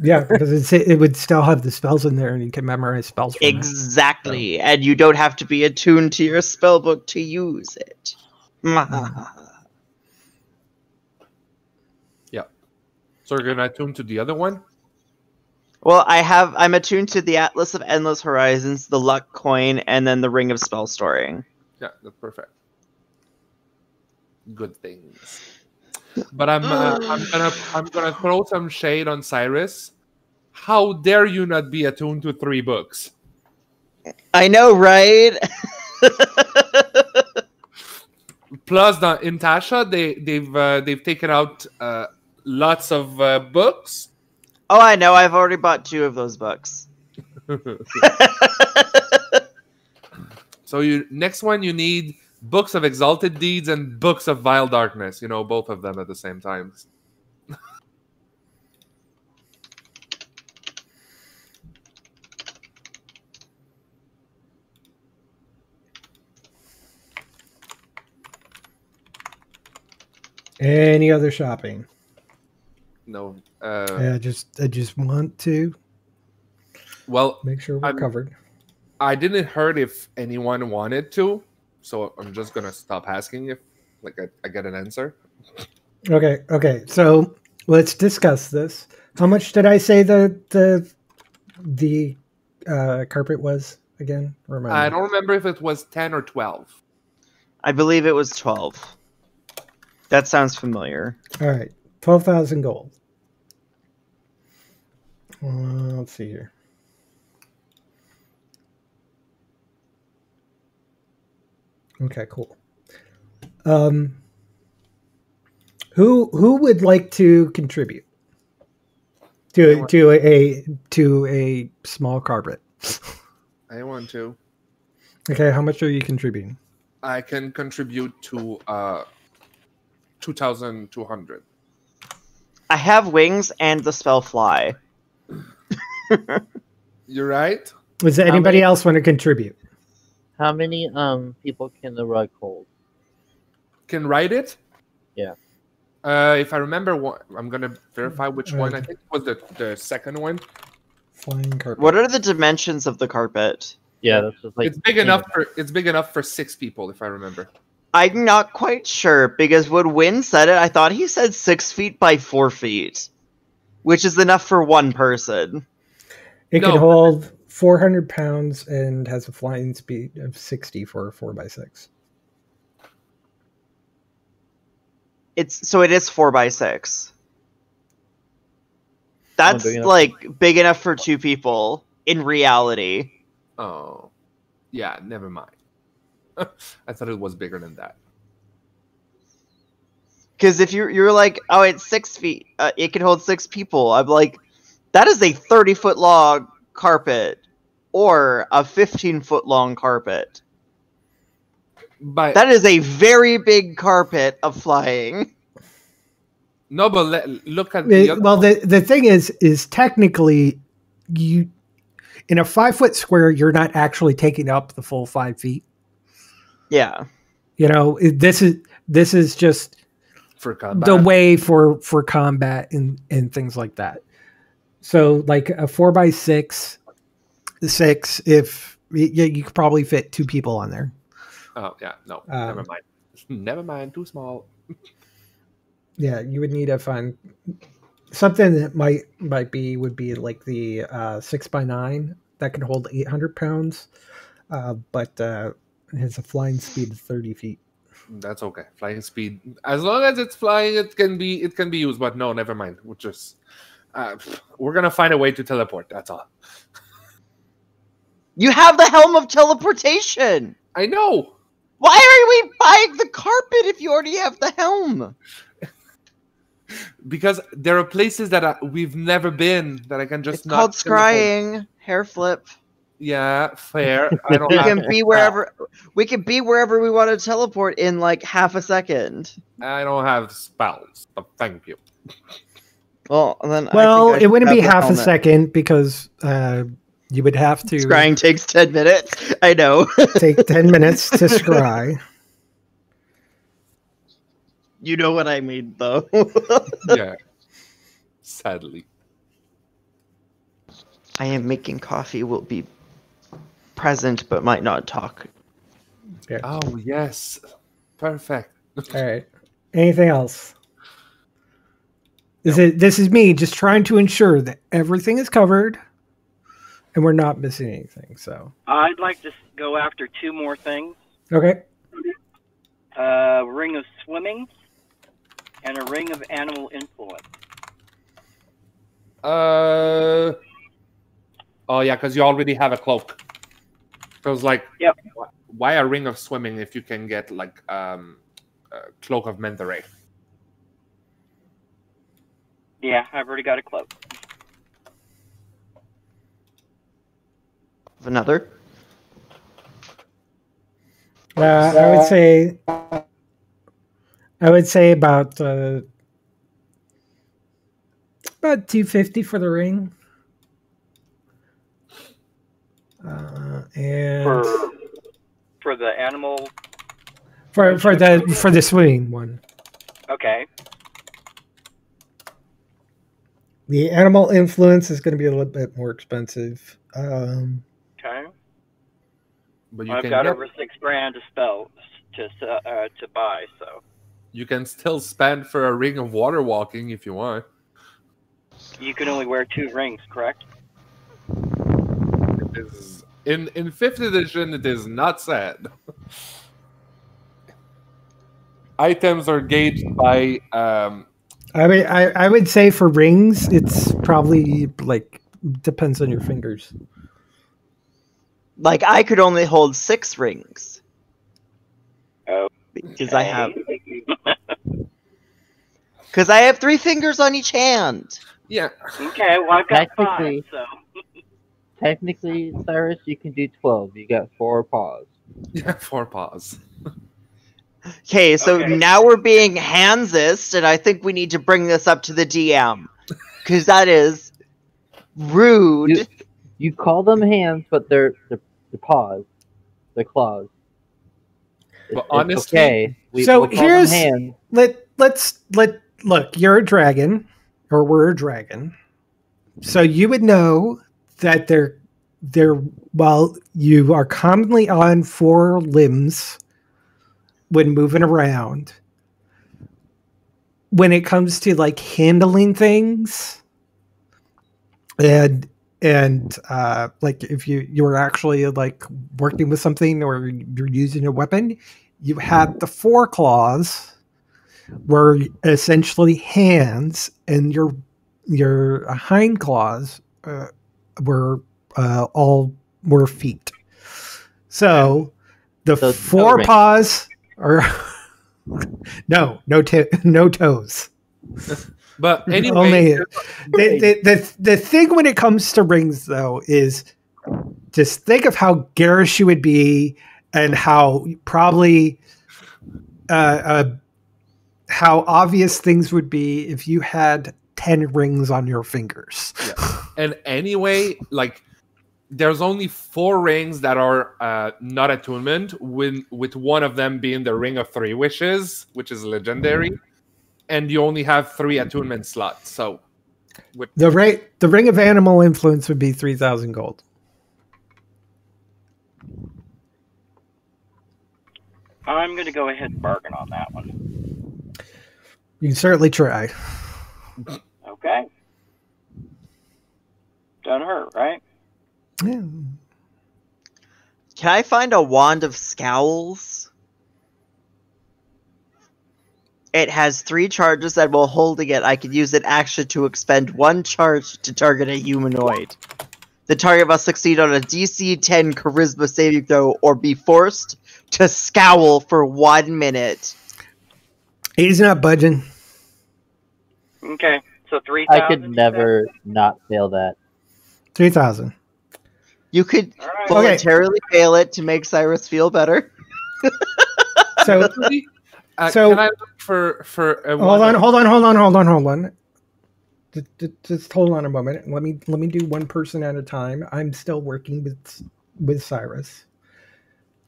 Yeah, because it's, it would still have the spells in there, and you can memorize spells. From it. Exactly, and you don't have to be attuned to your spell book to use it. Yeah. So we're gonna attune to the other one. Well, I have I'm attuned to the Atlas of Endless Horizons, the Luck Coin, and then the Ring of Spell Storing. Yeah, that's perfect. Good things. But I'm uh, I'm gonna I'm gonna throw some shade on Cyrus. How dare you not be attuned to three books? I know, right? Plus, the, in Tasha, they they've uh, they've taken out uh, lots of uh, books. Oh, I know. I've already bought two of those books. so you next one you need books of exalted deeds and books of vile darkness. You know both of them at the same time. Any other shopping? No. Uh, Yeah, just I just want to Well, make sure we're I'm- covered. I didn't heard if anyone wanted to, so I'm just gonna stop asking if like I, I get an answer. Okay, okay. So let's discuss this. How much did I say the the the uh, carpet was again? Remind I don't remember if it was ten or twelve. I believe it was 12. That sounds familiar. All right, twelve thousand gold. Uh, let's see here. Okay, cool. Um, who who would like to contribute to to a to a small carpet? I want to. Okay, how much are you contributing? I can contribute to uh two thousand two hundred. I have wings and the spell fly. You're right. Does anybody many- else want to contribute? How many um people can the rug hold? Can ride it. Yeah. Uh, if I remember, one, I'm gonna verify which one. I think it was the the second one. Flying carpet. What are the dimensions of the carpet? Yeah, that's like it's big enough for it's big enough for six people, if I remember. I'm not quite sure because when Win said it, I thought he said six feet by four feet, which is enough for one person. It No. can hold 400 pounds and has a flying speed of 60 for a 4x6. It's so it is four by six. That's big enough. like big enough for two people in reality. Oh, yeah. Never mind. I thought it was bigger than that. Because if you're you're like, oh, it's six feet, uh, it can hold six people. I'm like, that is a thirty foot long carpet or a fifteen foot long carpet. But That is a very big carpet of flying. no, but let, look at the other. well, the, the thing is, is technically you, in a five foot square, you're not actually taking up the full five feet. Yeah. You know, this is, this is just for combat. the way for, for combat and, and things like that. So like a four by six, six, if yeah, you could probably fit two people on there. Oh yeah, no, Um, never mind. Never mind. Too small. Yeah, you would need to find something that might might be would be like the uh, six by nine that can hold eight hundred pounds, uh, but uh, it has a flying speed of thirty feet. That's okay. Flying speed, as long as it's flying, it can be it can be used. But no, never mind. We're just uh, we're gonna find a way to teleport. That's all. You have the helm of teleportation. I know. Why are we buying the carpet if you already have the helm? because there are places that I, we've never been that I can just It's not called scrying. Hair flip. Yeah, fair. I don't We can be wherever we can be wherever we want to teleport in like half a second. I don't have spells, but thank you. Well, then Well, think I it wouldn't be have the half a second because uh, you would have to Scrying takes ten minutes. I know. take ten minutes to scry. you know what I mean, though. Yeah. Sadly. I am making coffee. Will be present, but might not talk. Oh yes. Perfect. All right. Anything else? This is this is me just trying to ensure that everything is covered and we're not missing anything. So I'd like to go after two more things: okay. uh, ring of swimming and a ring of animal influence. Uh Oh yeah, because you already have a cloak. So I was like, Yep. Why a ring of swimming if you can get like um a cloak of Menthore? Yeah, I've already got a cloak. Another. Uh, I would say I would say about uh, about two fifty for the ring. Uh, and For for the animal. for for the for the swimming one. Okay. The animal influence is going to be a little bit more expensive. Um, Okay. But you I've can got get, over six grand to spell to uh, to buy. So you can still spend for a ring of water walking if you want. you can only wear two rings, correct? It is in in fifth edition it is not said. Items are gauged by um I mean, I, I would say for rings, it's probably like depends on your fingers. Like I could only hold six rings Oh. because I have because I have three fingers on each hand. yeah. Okay. Well, I've got five. Technically- So Technically, Cyrus, you can do 12. You got four paws. Yeah, four paws. Okay, so Okay. now we're being handsist, and I think we need to bring this up to the DM because that is rude. You, you call them hands, but they're, they're, they're paws. They're claws. It's, But honestly- okay. We, So we'll here's- hands. Let let's let look. You're a dragon, or we're a dragon, so you would know that they're they're while you are commonly on four limbs when moving around. When it comes to like handling things, and and uh, like if you you were actually like working with something or you're using a weapon, you had the four claws were essentially hands, and your your hind claws uh, were uh, all were feet. So the So four paws are no no to- no toes. But anyway, Only- the, the, the, the thing when it comes to rings though is just think of how garish you would be and how probably uh, uh, how obvious things would be if you had 10 rings on your fingers. And anyway, like there's only four rings that are uh, not attunement, with with one of them being the Ring of Three Wishes, which is legendary, and you only have three attunement slots. So, with the rate the ring of animal influence would be 3000 gold I'm going to go ahead and bargain on that one. You can certainly try. Okay. Don't hurt, right? Yeah. Can I find a wand of scowls? It has three charges that while holding it, I can use an action to expend one charge to target a humanoid. The target must succeed on a DC 10 charisma saving throw or be forced to scowl for one minute. He's not budging. Okay. So three I could never not fail that. 3,000. You could All right. voluntarily fail it to make Cyrus feel better. So Uh, So- can I look for for a hold on, hold on, hold on, hold on, hold on. Just, just- just hold on a moment. Let me let me do one person at a time. I'm still working with with Cyrus.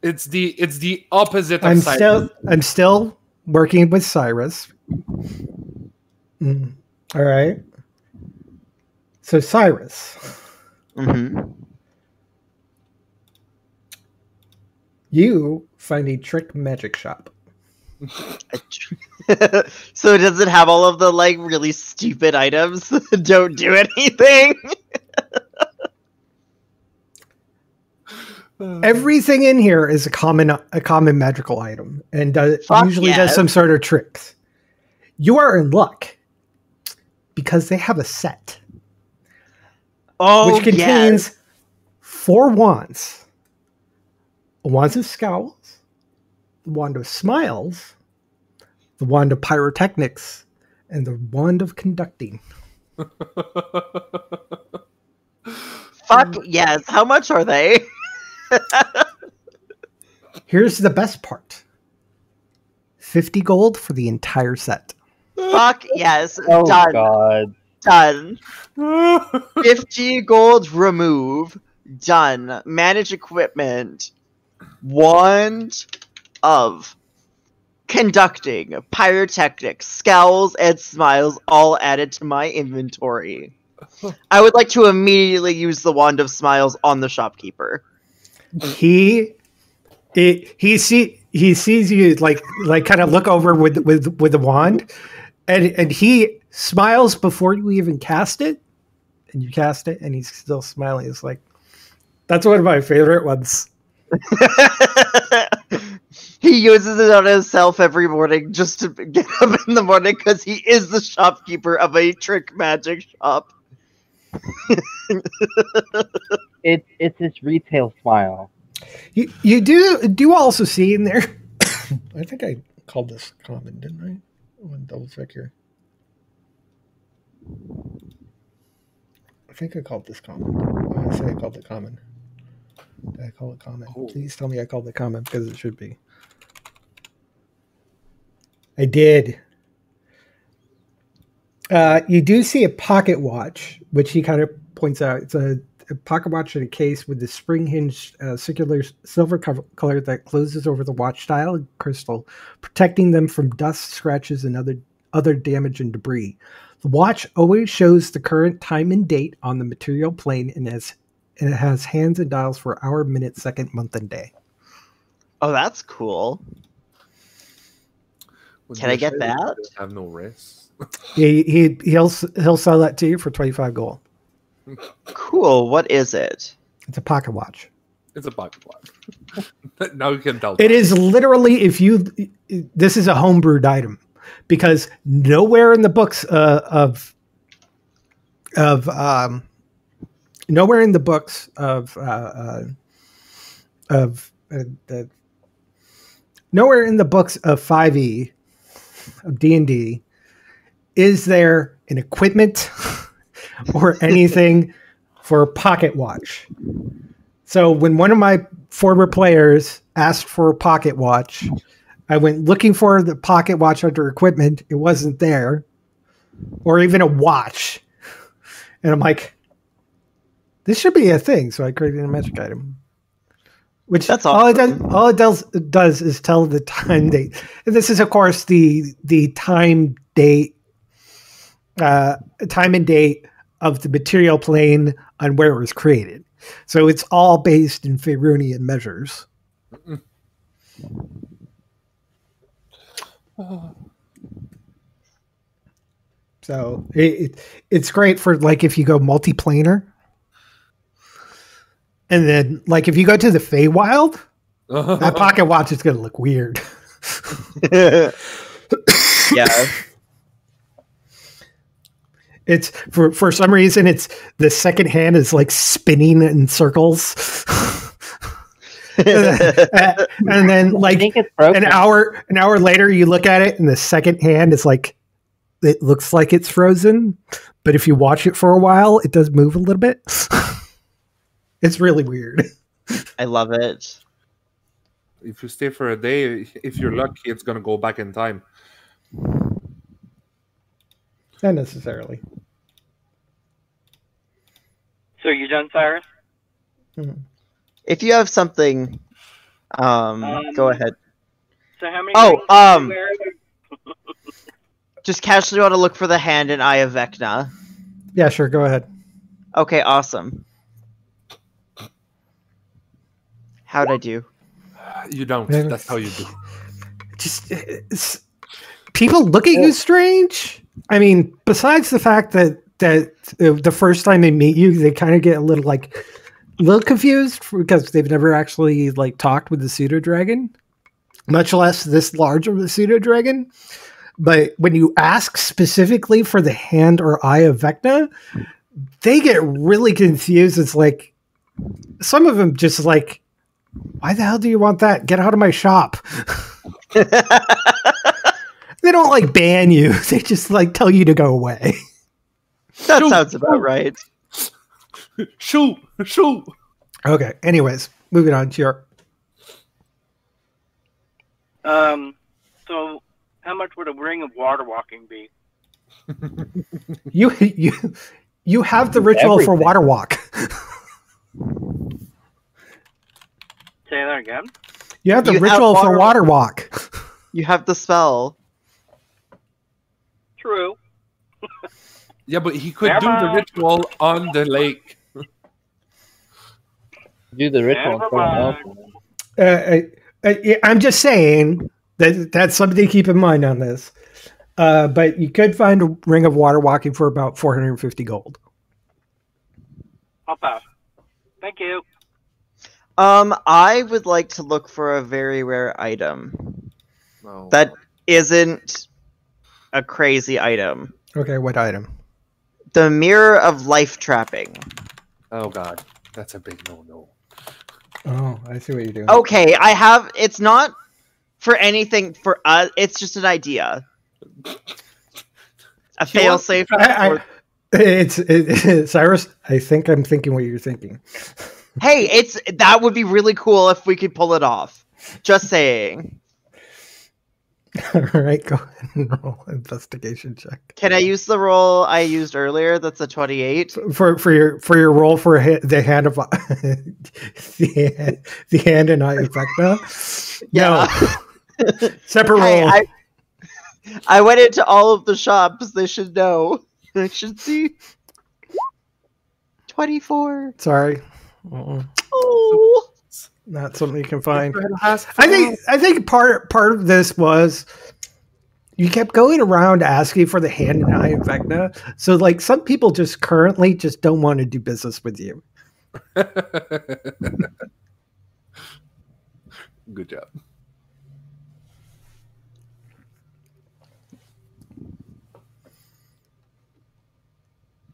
It's the it's the opposite of I'm Cyrus. still I'm still working with Cyrus. Mm, All right. So Cyrus, hmm you find a trick magic shop. so does it have all of the like really stupid items that don't do anything? Everything in here is a common a common magical item and does, Fuck usually yes. does some sort of tricks. You are in luck because they have a set Oh, which contains yes. four wands: a wand of scowls, the wand of smiles, the wand of pyrotechnics, and the wand of conducting. Fuck yes. How much are they? Here's the best part: fifty gold for the entire set. Fuck yes. Oh Done. god. Done. 50 gold remove. Done. Manage equipment. Wand of conducting, pyrotechnics, scowls, and smiles all added to my inventory. I would like to immediately use the wand of smiles on the shopkeeper. he he see he sees you like like kind of look over with with with the wand and and he smiles before you even cast it and you cast it and he's still smiling it's like that's one of my favorite ones he uses it on himself every morning just to get up in the morning because he is the shopkeeper of a trick magic shop. It's it's his retail smile. you you do do also see in there? I think i called this common didn't i? I want to double check here. I think i called this common. I say i called it common Did I call it common. Oh. Please tell me I called it common because it should be. I did. Uh, you do see a pocket watch, which he kind of points out. It's a, a pocket watch in a case with the spring hinged uh, circular silver cover, color that closes over the watch dial and crystal, protecting them from dust, scratches, and other other damage and debris. The watch always shows the current time and date on the material plane and has and it has hands and dials for hour, minute, second, month, and day. Oh, that's cool. Would Can I get that? Have no wrists. He he he'll he'll sell that to you for twenty five gold. Cool. What is it? It's a pocket watch. It's a pocket watch. now you can tell. It is literally if you this is a homebrewed item because nowhere in the books uh, of of um nowhere in the books of uh, uh of uh, the nowhere in the books of 5e of D&D is there an equipment or anything for a pocket watch. So when one of my former players asked for a pocket watch, I went looking for the pocket watch under equipment. It wasn't there, or even a watch. And I'm like, this should be a thing. So I created a magic item. Which That's all it does. All it does does is tell the time date. And this is, of course, the the time date, uh, time and date of the material plane on where it was created. So it's all based in Faerunian measures. So it, it it's great for like if you go multiplanar. And then like if you go to the Feywild, uh-huh. that pocket watch is gonna look weird. yeah. It's for for some reason it's the second hand is like spinning in circles. and then like think it's broken. an hour an hour later you look at it and the second hand is like it looks like it's frozen but if you watch it for a while it does move a little bit it's really weird I love it. if you stay for a day, if you're lucky, it's gonna go back in time. not necessarily So you done, Cyrus? If you have something, um, Um, go ahead. So how many? Oh, rings do you um. Just casually want to look for the hand and eye of Vecna. yeah sure go ahead Okay, awesome. How'd I do? You don't. Yeah. That's how you do. just it's, people look at you strange i mean besides the fact that that uh, the first time they meet you they kind of get a little like a little confused because they've never actually like talked with the pseudo dragon much less this large of a pseudo dragon but when you ask specifically for the hand or eye of vecna they get really confused it's like some of them just like why the hell do you want that get out of my shop they don't like ban you. They just like tell you to go away. That Shoot. sounds about right. Shoot! Shoot! Okay. Anyways, moving on to your. Um. So how much would a ring of water walking be? You you you have the ritual for water walk. Say that again. You have the You have ritual for water- water walk. You have the spell. True. Yeah, but he could do the ritual on the lake. do the ritual. For someone mind. else. Uh, I, I, I'm just saying that that's something to keep in mind on this. Uh, but you could find a ring of water walking for about 450 gold. I'll pass. Thank you. Um, I would like to look for a very rare item No. that isn't a crazy item. Okay, what item? The mirror of life trapping. Oh god, that's a big no-no. Oh, I see what you're doing. Okay, I have. It's not for anything for us. It's just an idea. A He wants failsafe. I, I, it's it, Cyrus. I think I'm thinking what you're thinking. Hey, it's that would be really cool if we could pull it off. Just saying. All right, go ahead and roll investigation check. Can I use the roll I used earlier? That's a twenty-eight. for for your for your role for ha- the hand of the hand, the hand and eye effect. No, no. separate Hey, role. I, I went into all of the shops. They should know. They should see. Twenty-four. Sorry, Mm-mm. Oh. not something you can find. I I think I think part part of this was you kept going around asking for the hand and eye of Vecna. So like some people just currently just don't want to do business with you. Good job.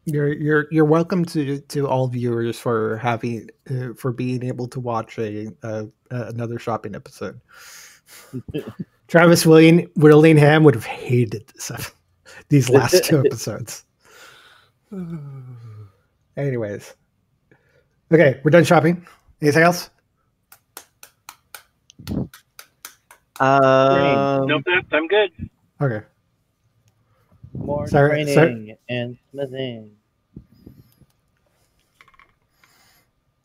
You're you're you're welcome to to all viewers for having uh, for being able to watch a uh, another shopping episode. Travis William Willingham would have hated this ep- these last two episodes. Anyways, okay, we're done shopping. Anything else? Um, nope, I'm good. Okay. More Sorry, training sorry. and smithing.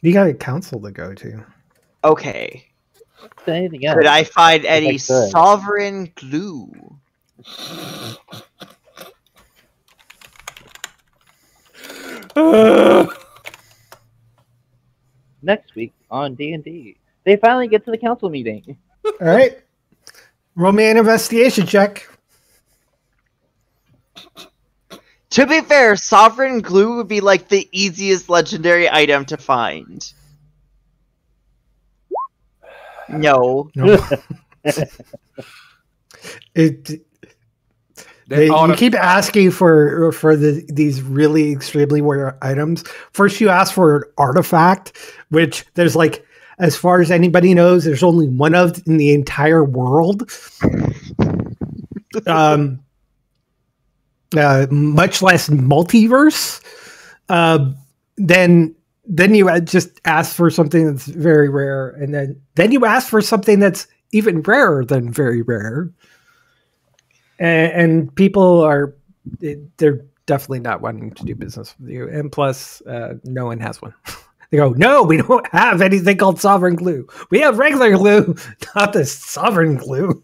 You got a council to go to. Okay. Anything else. Could I find any I sovereign glue? Next week on D and D, they finally get to the council meeting. All right. Roll me an investigation check. To be fair, Sovereign Glue would be like the easiest legendary item to find. No. No. it, They they, you keep asking for for the these really extremely rare items. First, you ask for an artifact, which there's like, as far as anybody knows, there's only one of in the entire world. um, uh, much less multiverse. Uh, then then you just ask for something that's very rare, and then then you ask for something that's even rarer than very rare. And, and people are they're definitely not wanting to do business with you. And plus, uh, no one has one. they go, no, we don't have anything called sovereign glue. We have regular glue, not this sovereign glue.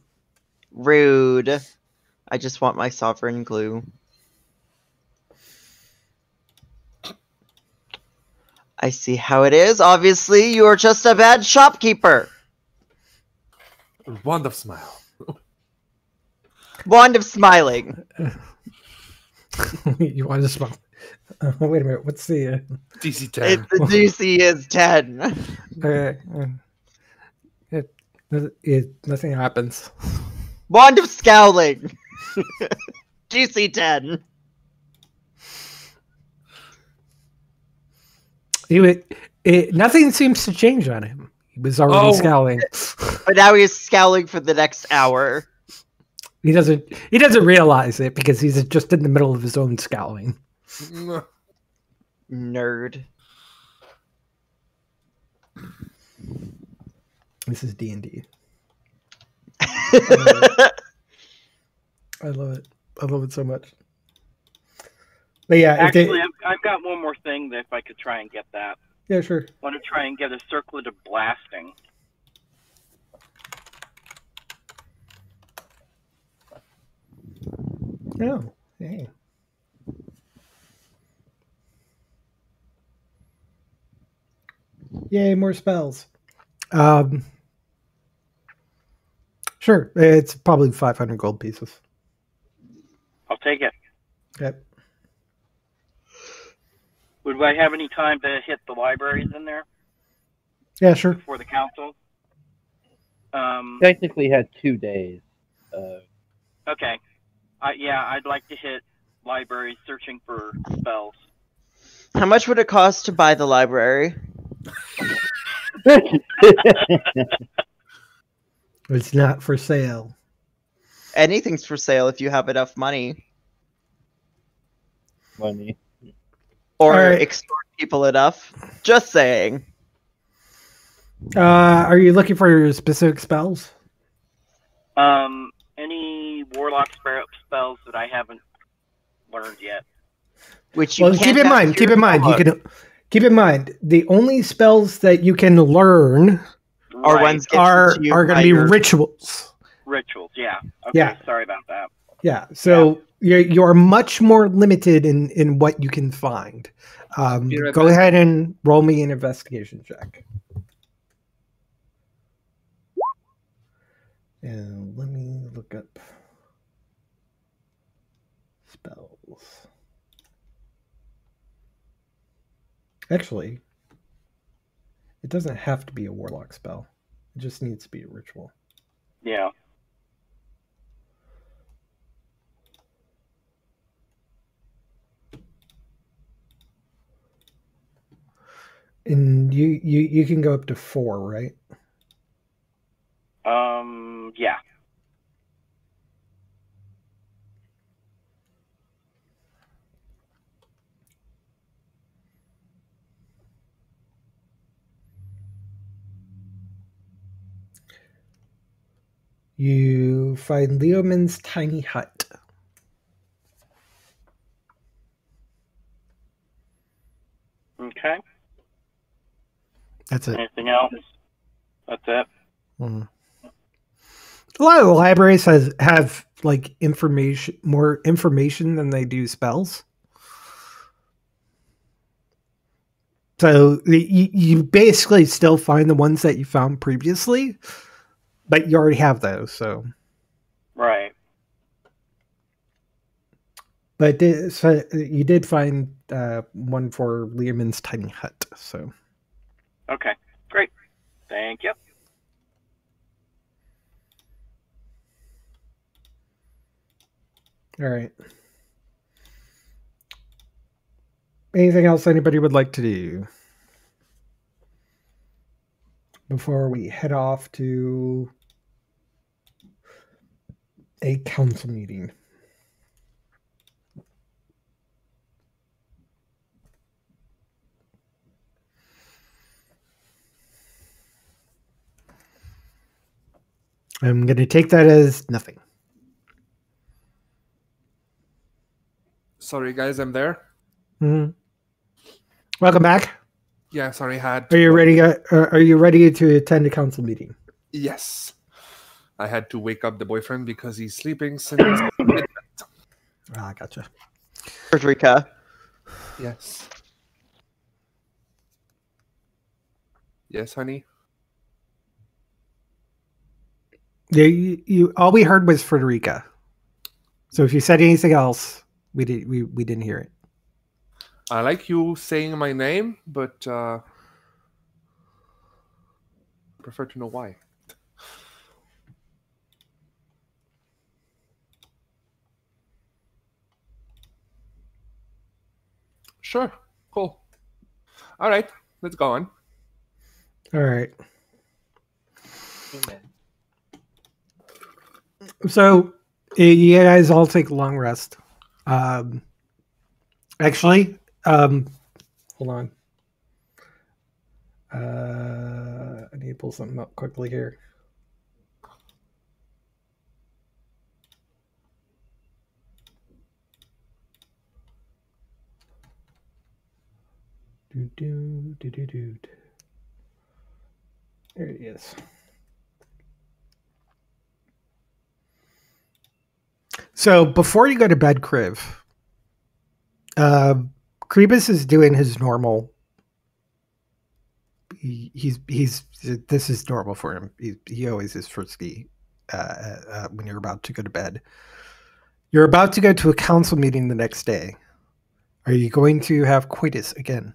Rude. I just want my Sovereign Glue. I see how it is. Obviously, you are just a bad shopkeeper. Wand of smile. Wand of smiling. you want to smile? Uh, wait a minute. What's the? Uh, DC It, 10. the DC is 10. uh, it, it, nothing happens. Wand of scowling. DC 10. He would, it, nothing seems to change on him. He was already Oh. scowling. But now he is scowling for the next hour. He doesn't. He doesn't realize it because he's just in the middle of his own scowling. Nerd. This is D and D. I love it. I love it so much. But yeah, if they- Actually, I've, I've got one more thing that if I could try and get that. yeah, sure. want to try and get a circlet of blasting. No, hey. Yay, more spells. Um, sure. It's probably 500 gold pieces. I'll take it. Yep. Would I have any time to hit the libraries in there Yeah, sure. for the council? Um, Technically, had two days. Uh, okay. I yeah, I'd like to hit libraries searching for spells. How much would it cost to buy the library? It's not for sale. Anything's for sale if you have enough money. money. Or Alright. extort people enough. Just saying. Uh, are you looking for specific spells? Um, any warlock spe- spells that I haven't learned yet. Which you Well, can't keep in mind. Keep in mind. You can keep in mind the only spells that you can learn Or Right, ones gifted are are going to be rituals. rituals. Yeah. Okay. Yeah. Sorry about that. Yeah. So you're you're much more limited in in what you can find. Um, right go back. ahead and roll me an investigation check. And let me look up spells. Actually, it doesn't have to be a warlock spell. It just needs to be a ritual. Yeah. And you you you can go up to four, right? Um. Yeah. You find Leomund's tiny hut. Okay. That's it. Anything else? That's it. Mhm. A lot of the libraries has have like information, more information than they do spells. So you, you basically still find the ones that you found previously, but you already have those. So, Right. but did, so you did find uh, one for Leomund's tiny hut. So Okay, great. Thank you. all right. Anything else anybody would like to do before we head off to a council meeting? I'm going to take that as nothing. Sorry, guys, I'm there. Mhm. Welcome back. Yeah, sorry, I had. Are you ready? uh, Are you ready to attend a council meeting? Yes. I had to wake up the boyfriend because he's sleeping since. Ah, gotcha. Frederica. yes. Yes, honey. Yeah, you, you all we heard was Frederica. So if you said anything else, we did we, we didn't hear it. I like you saying my name, but uh, prefer to know why. Sure. Cool. All right. Let's go on. All right. So you guys all take a long rest. Um, actually, um, hold on. Uh, I need to pull something up quickly here. Do do do do do. There it is. So before you go to bed, Kriv, uh, Krebus is doing his normal. He, he's he's this is normal for him. He he always is frisky uh, uh, when you're about to go to bed. You're about to go to a council meeting the next day. Are you going to have coitus again?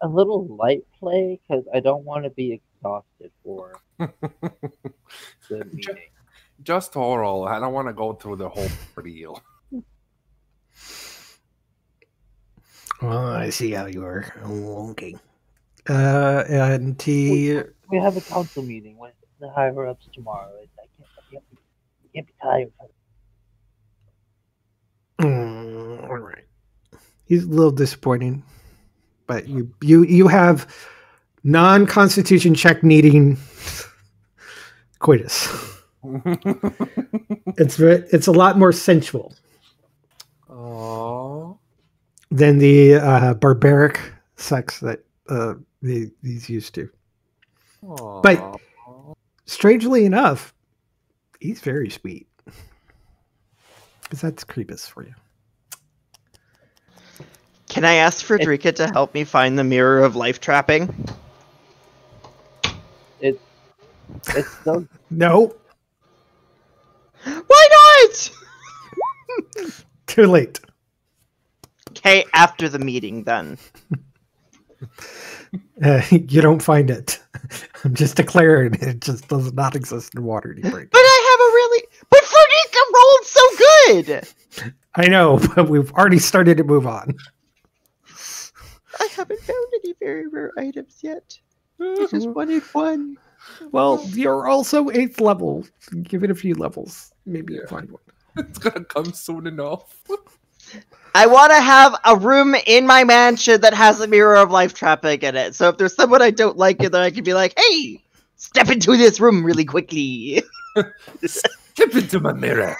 A little light play because I don't want to be exhausted for the meeting. Just oral. I don't want to go through the whole ordeal. Well, I see how you are. Okay. Uh, and he We have a council meeting with the higher ups tomorrow. I can't, I can't, be, I can't be tired. Mm, all right. He's a little disappointing, but you you you have non-constitution check needing coitus. It's it's a lot more sensual Oh. than the uh, barbaric sex that uh, the, these used to. Aww. But- Strangely enough, he's very sweet. Because that's Creepus for you. Can I ask Frederica to help me find the mirror of life trapping? It's so No, Why not? too late. Okay, after the meeting then. Uh, you don't find it. I'm just declaring it just does not exist in Waterdeep right But I have a really. But Frederica rolled so good. I know, but we've already started to move on. I haven't found any very rare items yet. I just wanted one. Well, you're also eighth level. Give it a few levels. Maybe you'll find one. it's gonna come soon enough. I want to have a room in my mansion that has a mirror of life trapping in it. So if there's someone I don't like, it then I can be like, "Hey, step into this room really quickly." Step into my mirror.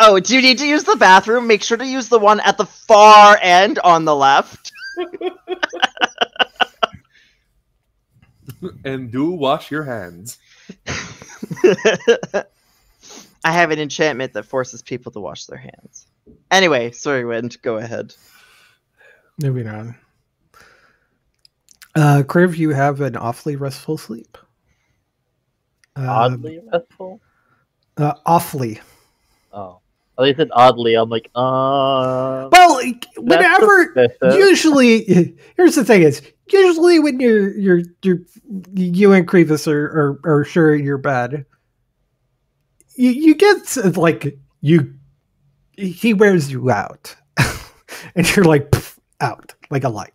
Oh, do you need to use the bathroom? Make sure to use the one at the far end on the left. And do wash your hands. I have an enchantment that forces people to wash their hands. Anyway, sorry, Wind, go ahead. Moving on. Uh, Kriv, you have an awfully restful sleep. Um, oddly restful. Uh, awfully. At least it's oddly. I'm like, uh. Well, whenever suspicious. usually here's the thing is usually when you're you're you're you and Creevus are are, are sharing your bed, you you get like you he wears you out, and you're like pff, out like a light.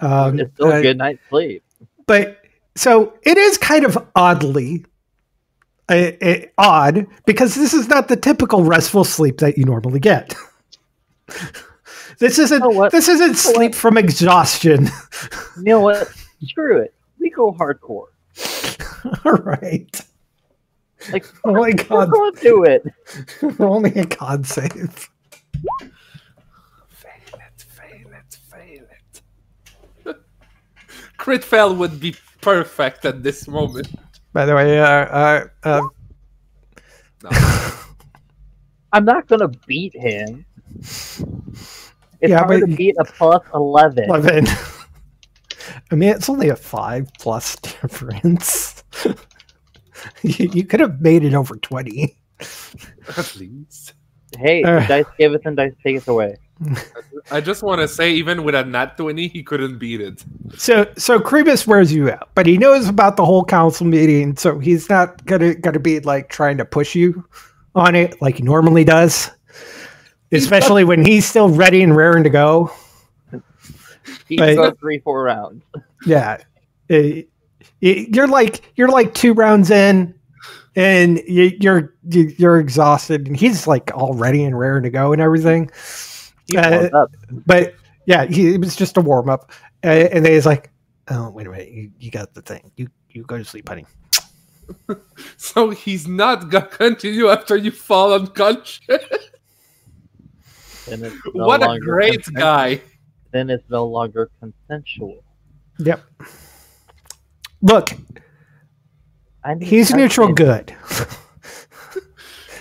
Um, It's still uh, a good night's sleep. but so it is kind of oddly odd because this is not the typical restful sleep that you normally get. this isn't know this isn't sleep from exhaustion. You know what? Screw it. We go hardcore. All right, Like, oh my we're god, going to do it. only a con save. Fail it, fail it, fail it. Crit fail would be perfect at this moment. By the way, uh, uh, uh, No. I'm not gonna beat him. It's Yeah, hard but- to beat a plus eleven. eleven. I mean, it's only a five plus difference. you, you could have made it over twenty. At least. Hey, Uh. dice giveth and dice taketh away. I just want to say, even with a nat 20, he couldn't beat it. So so Creebus wears you out, but he knows about the whole council meeting, so he's not gonna gonna be like trying to push you on it like he normally does. Especially when he's still ready and raring to go. He But- can three, four rounds. Yeah. Uh, y- You're like you're like two rounds in and you- you're you're exhausted and he's like all ready and raring to go and everything. He Uh, warmed up. But yeah, he, it was just a warm up. Uh, and then he's like, "Oh, wait a minute, you, you got the thing. You you go to sleep, honey." So he's not gonna continue after you fall unconscious. Then it's no what a great consen- guy. Then it's no longer consensual. Yep. Look, I'm his he's neutral husband. good.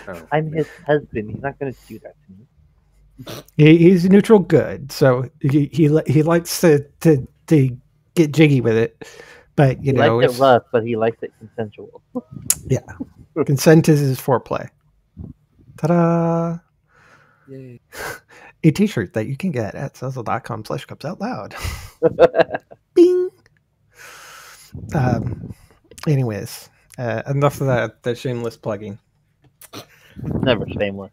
I'm his husband. He's not going to do that to me. He, he's neutral good, so he he, he likes to, to to get jiggy with it. But you He know, likes if- it rough, but he likes it consensual. Yeah, consent is his foreplay. Ta-da! A T-shirt that you can get at Sezzle.com slash cubs out loud. Bing. Um. Anyways, uh, enough of that. The shameless plugging. Never shameless.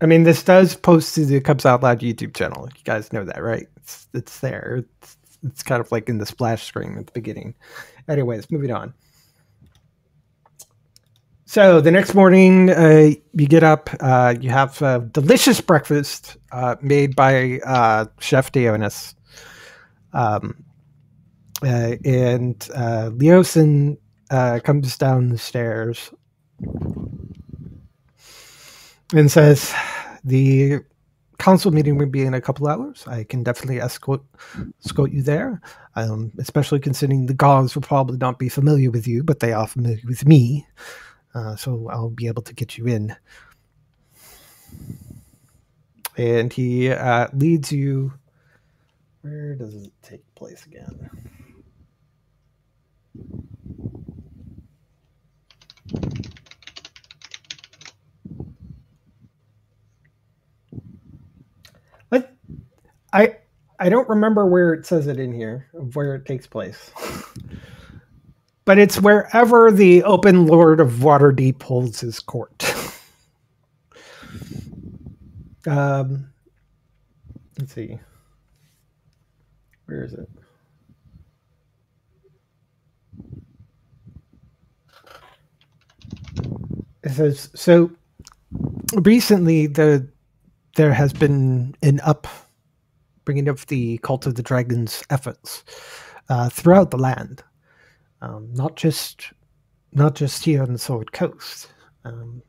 I mean, this does post to the Cubs Out Loud YouTube channel. You guys know that, right? It's it's there. It's, it's kind of like in the splash screen at the beginning. Anyways, moving on. So the next morning, uh, you get up. Uh, you have a delicious breakfast uh, made by uh, Chef Dionis. Um, uh, and uh, Leosin uh, comes down the stairs and says the council meeting will be in a couple hours. I can definitely escort escort you there, um, especially considering the guards will probably not be familiar with you, but they are familiar with me. Uh, so I'll be able to get you in. And he uh, leads you. Where does it take place again? I I don't remember where it says it in here where it takes place. but it's wherever the open lord of Waterdeep holds his court. um let's see. Where is it? It says so recently the there has been an up bringing of the cult of the dragons efforts uh, throughout the land. Um, not just not just here on the sword coast. Um,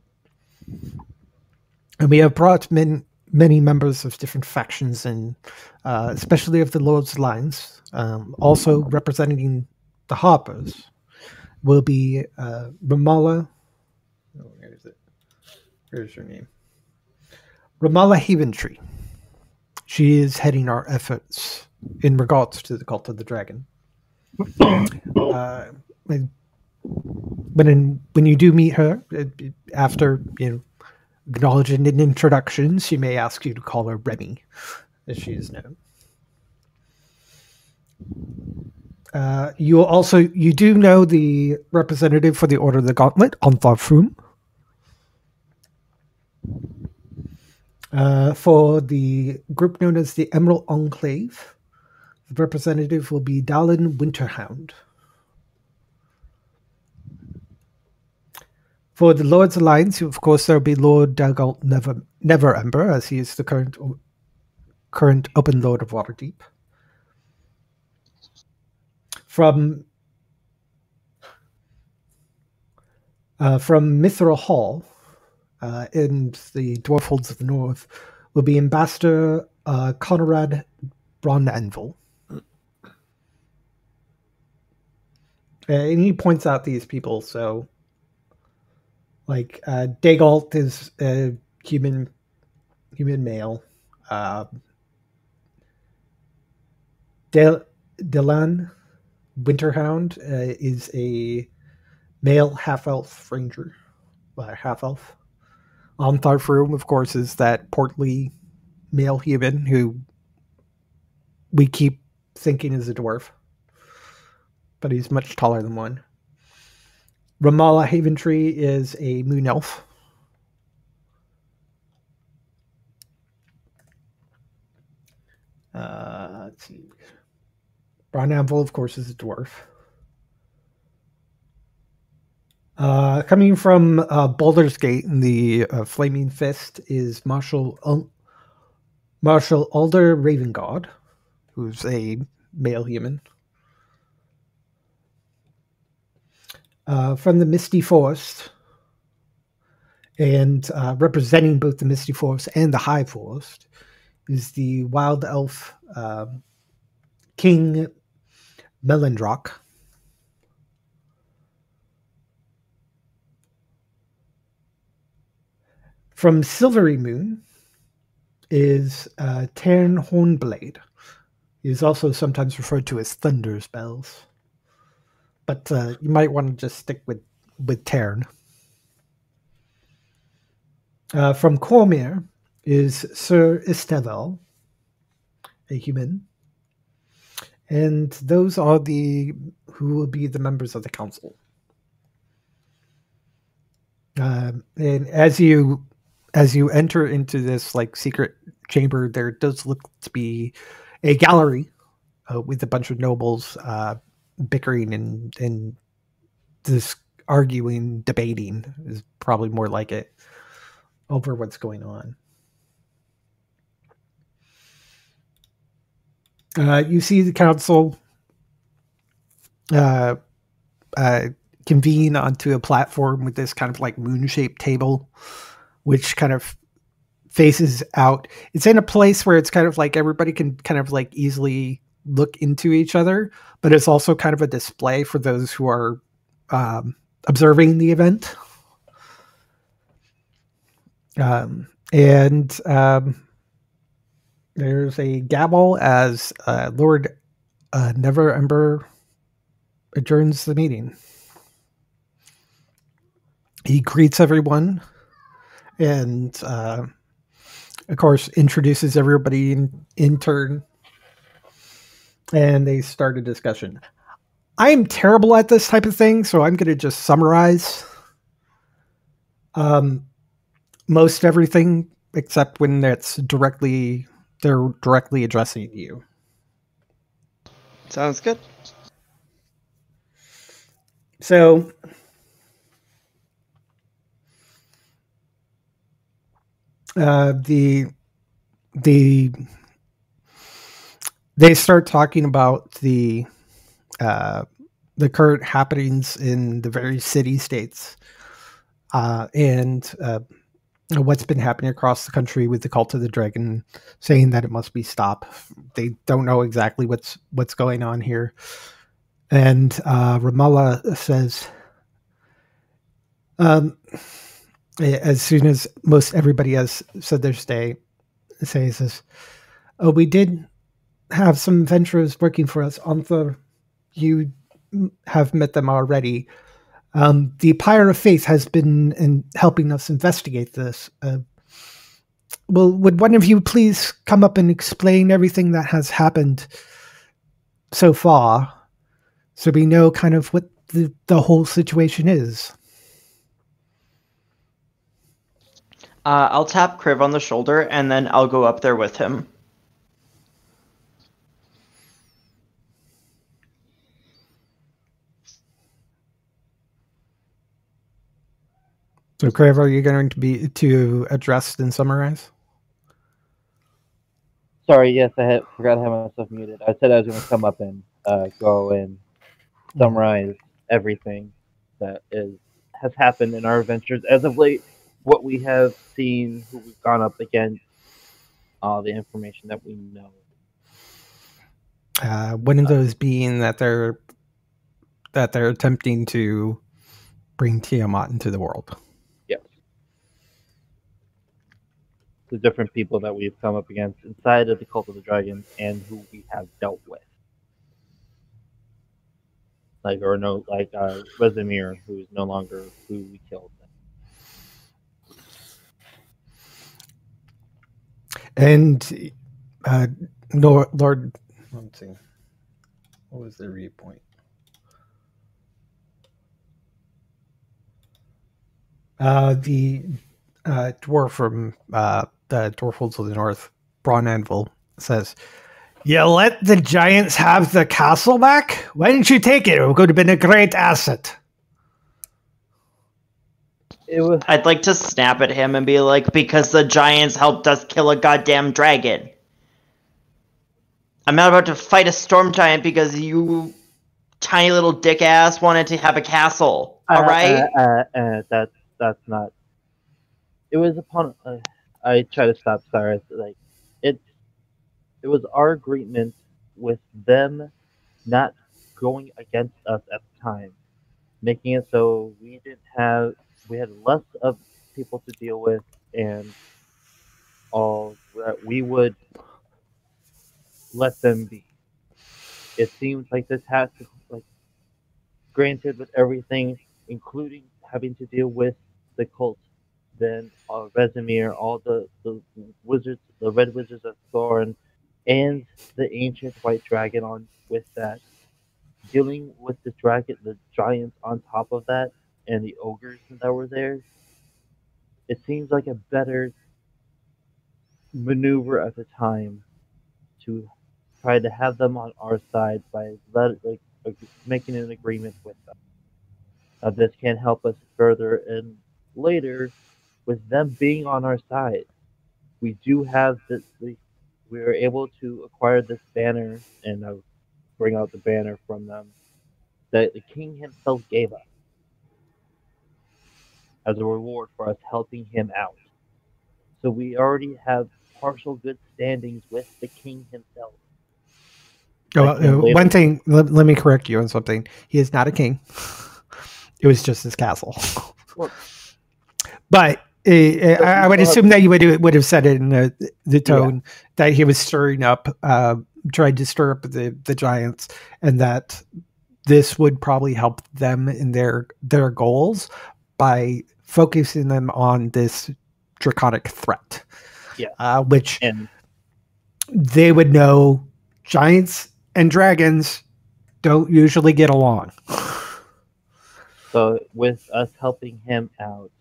and we have brought many many members of different factions and uh, especially of the lord's lines um, also representing the harpers will be uh, Remallia oh, where is it? Where's your name? Remallia Haventree. She is heading our efforts in regards to the cult of the dragon. uh, when in, when you do meet her uh, after you know acknowledging an introduction, she may ask you to call her Remy, as she is known. Uh, you also you do know the representative for the Order of the Gauntlet, Ontharr Frume. Uh, for the group known as the Emerald Enclave, the representative will be Delaan Winterhound. For the Lord's Alliance, of course, there will be Lord Dagult Never Neverember, as he is the current current Open Lord of Waterdeep. From uh, from Mithril Hall, uh, in the Dwarfholds of the North, will be Ambassador uh, Connerad Brawnanvil. Uh, and he points out these people, so like uh, Dagult is a human human male. Uh, Del- Delaan Winterhound uh, is a male half elf ranger, uh, half elf. Ontharr Frume, of course, is that portly male human who we keep thinking is a dwarf, but he's much taller than one. Remallia Haventree is a moon elf. Uh, let's see. Brawnanvil, of course, is a dwarf. Uh, coming from uh, Baldur's Gate in the uh, Flaming Fist is Marshal Ul- Marshal Ulder Ravengard, who's a male human. Uh, from the Misty Forest, and uh, representing both the Misty Forest and the High Forest, is the Wild Elf um, King Melandrach. From Silverymoon is uh, Taern Hornblade. He is also sometimes referred to as Thunder Spells. But uh, you might want to just stick with, with Taern. Uh, from Cormyr is Sir Isteval, a human. And those are the who will be the members of the council. Um, and as you as you enter into this like secret chamber, there does look to be a gallery uh, with a bunch of nobles uh, bickering and and this arguing, debating is probably more like it over what's going on. Uh, you see the council uh, uh, convene onto a platform with this kind of like moon shaped table, which kind of faces out. It's in a place where it's kind of like everybody can kind of like easily look into each other, but it's also kind of a display for those who are um, observing the event. Um, and um, there's a gavel as uh, Lord uh, Neverember adjourns the meeting. He greets everyone and, uh, of course, introduces everybody in, in turn. And they start a discussion. I am terrible at this type of thing, so I'm going to just summarize um, most everything except when it's directly they're directly addressing you. Sounds good. So uh, the the they start talking about the uh, the current happenings in the various city states uh, and uh, what's been happening across the country with the cult of the dragon saying that it must be stopped. They don't know exactly what's what's going on here. And uh, Remallia says, um, as soon as most everybody has said their stay, says this, oh, we did have some venturers working for us. Ontharr, you have met them already. Um, the Pyre of Faith has been in helping us investigate this. Uh, well, would one of you please come up and explain everything that has happened so far, so we know kind of what the, the whole situation is? Uh, I'll tap Kriv on the shoulder and then I'll go up there with him. So, Kriv, are you going to be to address and summarize? Sorry, yes, I had, forgot to have myself muted. I said I was going to come up and uh, go and summarize everything that is has happened in our adventures as of late, what we have seen, who we've gone up against, all the information that we know. Uh, one of those being that they're that they're attempting to bring Tiamat into the world. Yes. The different people that we've come up against inside of the Cult of the Dragon and who we have dealt with. Like or no like uh Rezmir, who is no longer who we killed. And uh, Lord, Lord, let's see, what was the viewpoint? Uh, the uh, dwarf from uh, the Dwarfholds of the North, Brawnanvil, says, You let the giants have the castle back? Why didn't you take it? It would have been a great asset. It was I'd like to snap at him and be like, because the giants helped us kill a goddamn dragon. I'm not about to fight a storm giant because you tiny little dick ass wanted to have a castle. Uh, Alright? Uh, uh, uh, that's that's not. It was upon. Uh, I try to stop Cyrus. Like it. It was our agreement with them not going against us at the time, making it so we didn't have we had less of people to deal with, and all that we would let them be. It seems like this has to like granted with everything, including having to deal with the cult, then uh, Rezmir, all the, the wizards, the red wizards of Thorn, and the ancient white dragon on with that. Dealing with the dragon, the giants on top of that, and the ogres that were there. It seems like a better maneuver at the time to try to have them on our side by let, like, making an agreement with them. Uh, this can help us further and later with them being on our side. We do have this. We, we are able to acquire this banner and uh, bring out the banner from them that the king himself gave us as a reward for us helping him out. So we already have partial good standings with the king himself. Oh, uh, one thing, let, let me correct you on something. He is not a king. It was just his castle. Well- but uh, I, I would assume that you would would have said it in the, the tone that he was stirring up, uh, tried to stir up the, the giants, and that this would probably help them in their their goals by focusing them on this draconic threat. Yeah. Uh, which And they would know giants and dragons don't usually get along. so with us helping him out,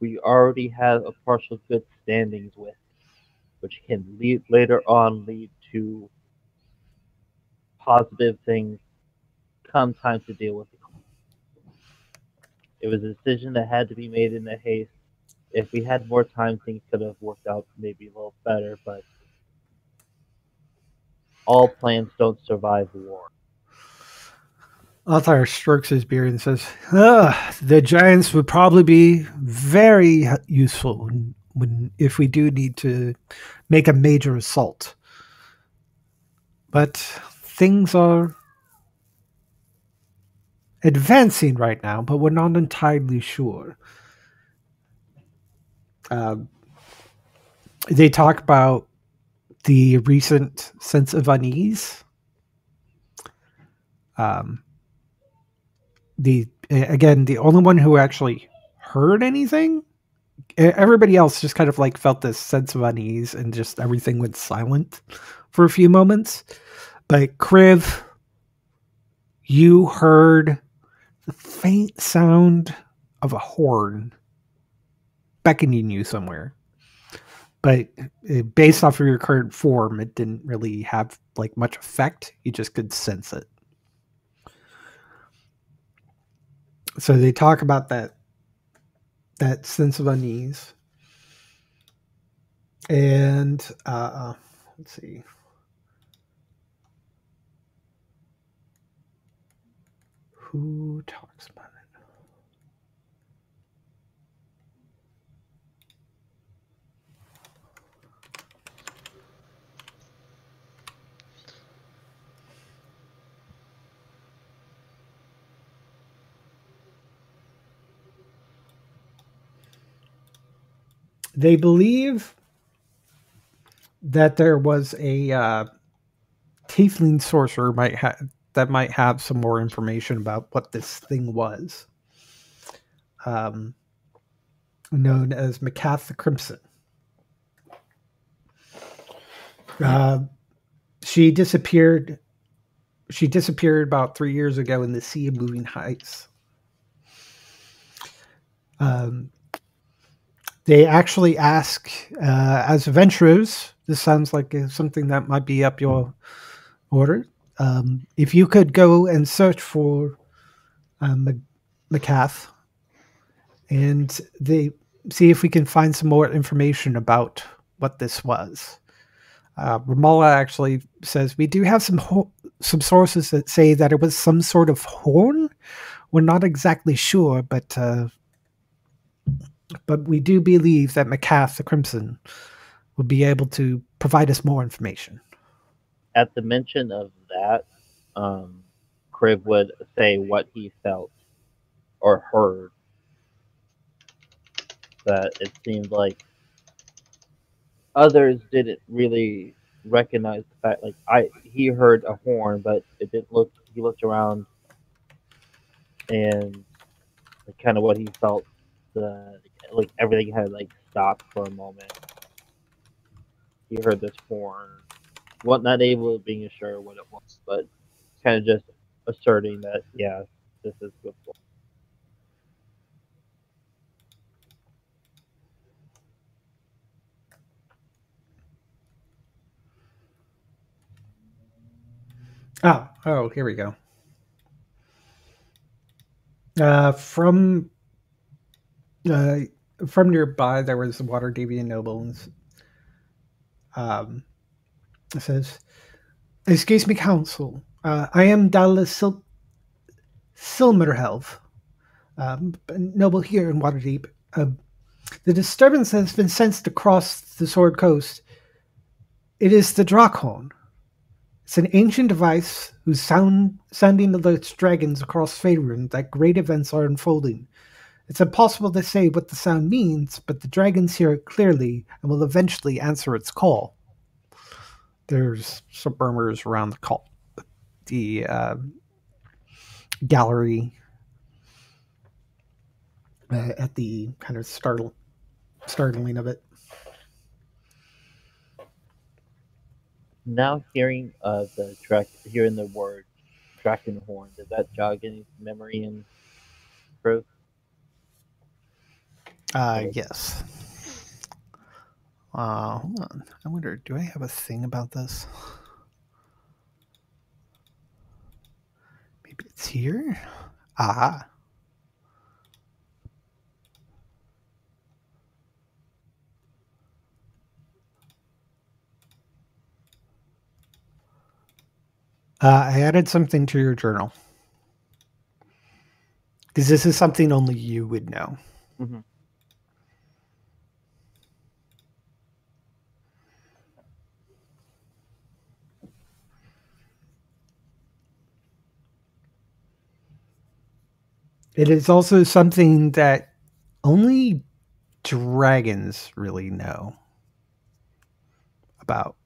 we already have a partial good standings with, which can lead later on lead to positive things come time to deal with. It was a decision that had to be made in a haste. If we had more time, things could have worked out maybe a little better, but all plans don't survive war. Altar strokes his beard and says, "Ah, "The giants would probably be very useful when, when if we do need to make a major assault. But things are advancing right now, but we're not entirely sure." Um, they talk about the recent sense of unease. Um, the again, the only one who actually heard anything. Everybody else just kind of like felt this sense of unease and just everything went silent for a few moments. But Kriv, you heard the faint sound of a horn beckoning you somewhere. But uh, based off of your current form, it didn't really have like much effect. You just could sense it. So they talk about that that sense of unease. And uh let's see. Who talks about it? They believe that there was a uh, tiefling sorcerer might have that might have some more information about what this thing was. Um, known as Maccath the Crimson. Uh, she disappeared. She disappeared about three years ago in the Sea of Moving Ice. Um, they actually ask, uh, as adventurers, this sounds like uh, something that might be up your order. Um, if you could go and search for um, Maccath and see if we can find some more information about what this was. Uh, Remallia actually says we do have some some sources that say that it was some sort of horn. We're not exactly sure, but uh, but we do believe that Maccath the Crimson will be able to provide us more information. At the mention of that, um, Kriv would say what he felt or heard. That it seemed like others didn't really recognize the fact. Like I, he heard a horn, but it didn't look. He looked around, and kind of what he felt. The like everything had like stopped for a moment. He heard this horn. What not able being sure what it was, but kind of just asserting that yeah, this is good. Oh, oh, here we go. Uh, from uh, from nearby, there was Waterdhavian Nobles. Um, it says, "Excuse me, Council. Uh, I am Dallas Sil- Silmerhelve, um, noble here in Waterdeep. Uh, the disturbance has been sensed across the Sword Coast. It is the Draakhorn. It's an ancient device whose sound sounding alerts dragons across Faerun that great events are unfolding. It's impossible to say what the sound means, but the dragons hear it clearly and will eventually answer its call. There's some murmurs around the call, the uh, gallery uh, at the kind of startle, startling of it. Now hearing uh the track, hearing the word Draakhorn, did that jog any memory in Kriv? Uh, yes. Uh, hold on. I wonder, do I have a thing about this? Maybe it's here? Ah. Uh, I added something to your journal. Because this is something only you would know. Mhm. It is also something that only dragons really know about.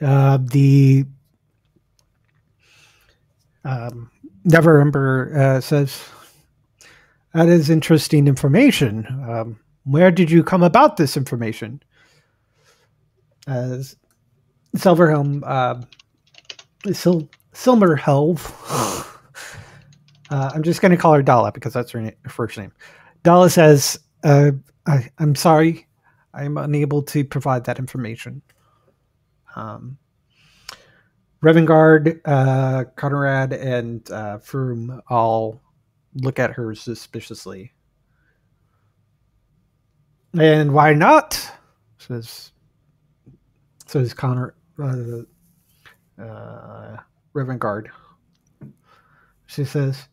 Uh, the um, Neverember uh, says, That is interesting information. Um, where did you come about this information? As Silverhelm, uh, Sil- Silverhelve, uh, I'm just going to call her Dala because that's her, na- first name. Dala says, uh, I, I'm sorry, I'm unable to provide that information. Um, Ravengard, uh, Connerad, and uh, all look at her suspiciously. And why not? Says says Connor uh, uh, Ravengard. She says,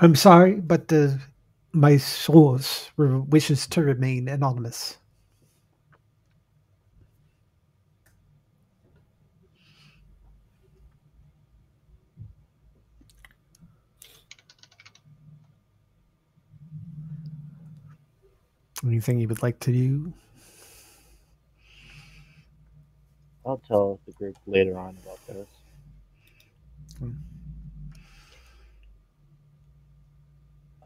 "I'm sorry, but the my source wishes to remain anonymous." Anything you would like to do? I'll tell the group later on about this. Hmm.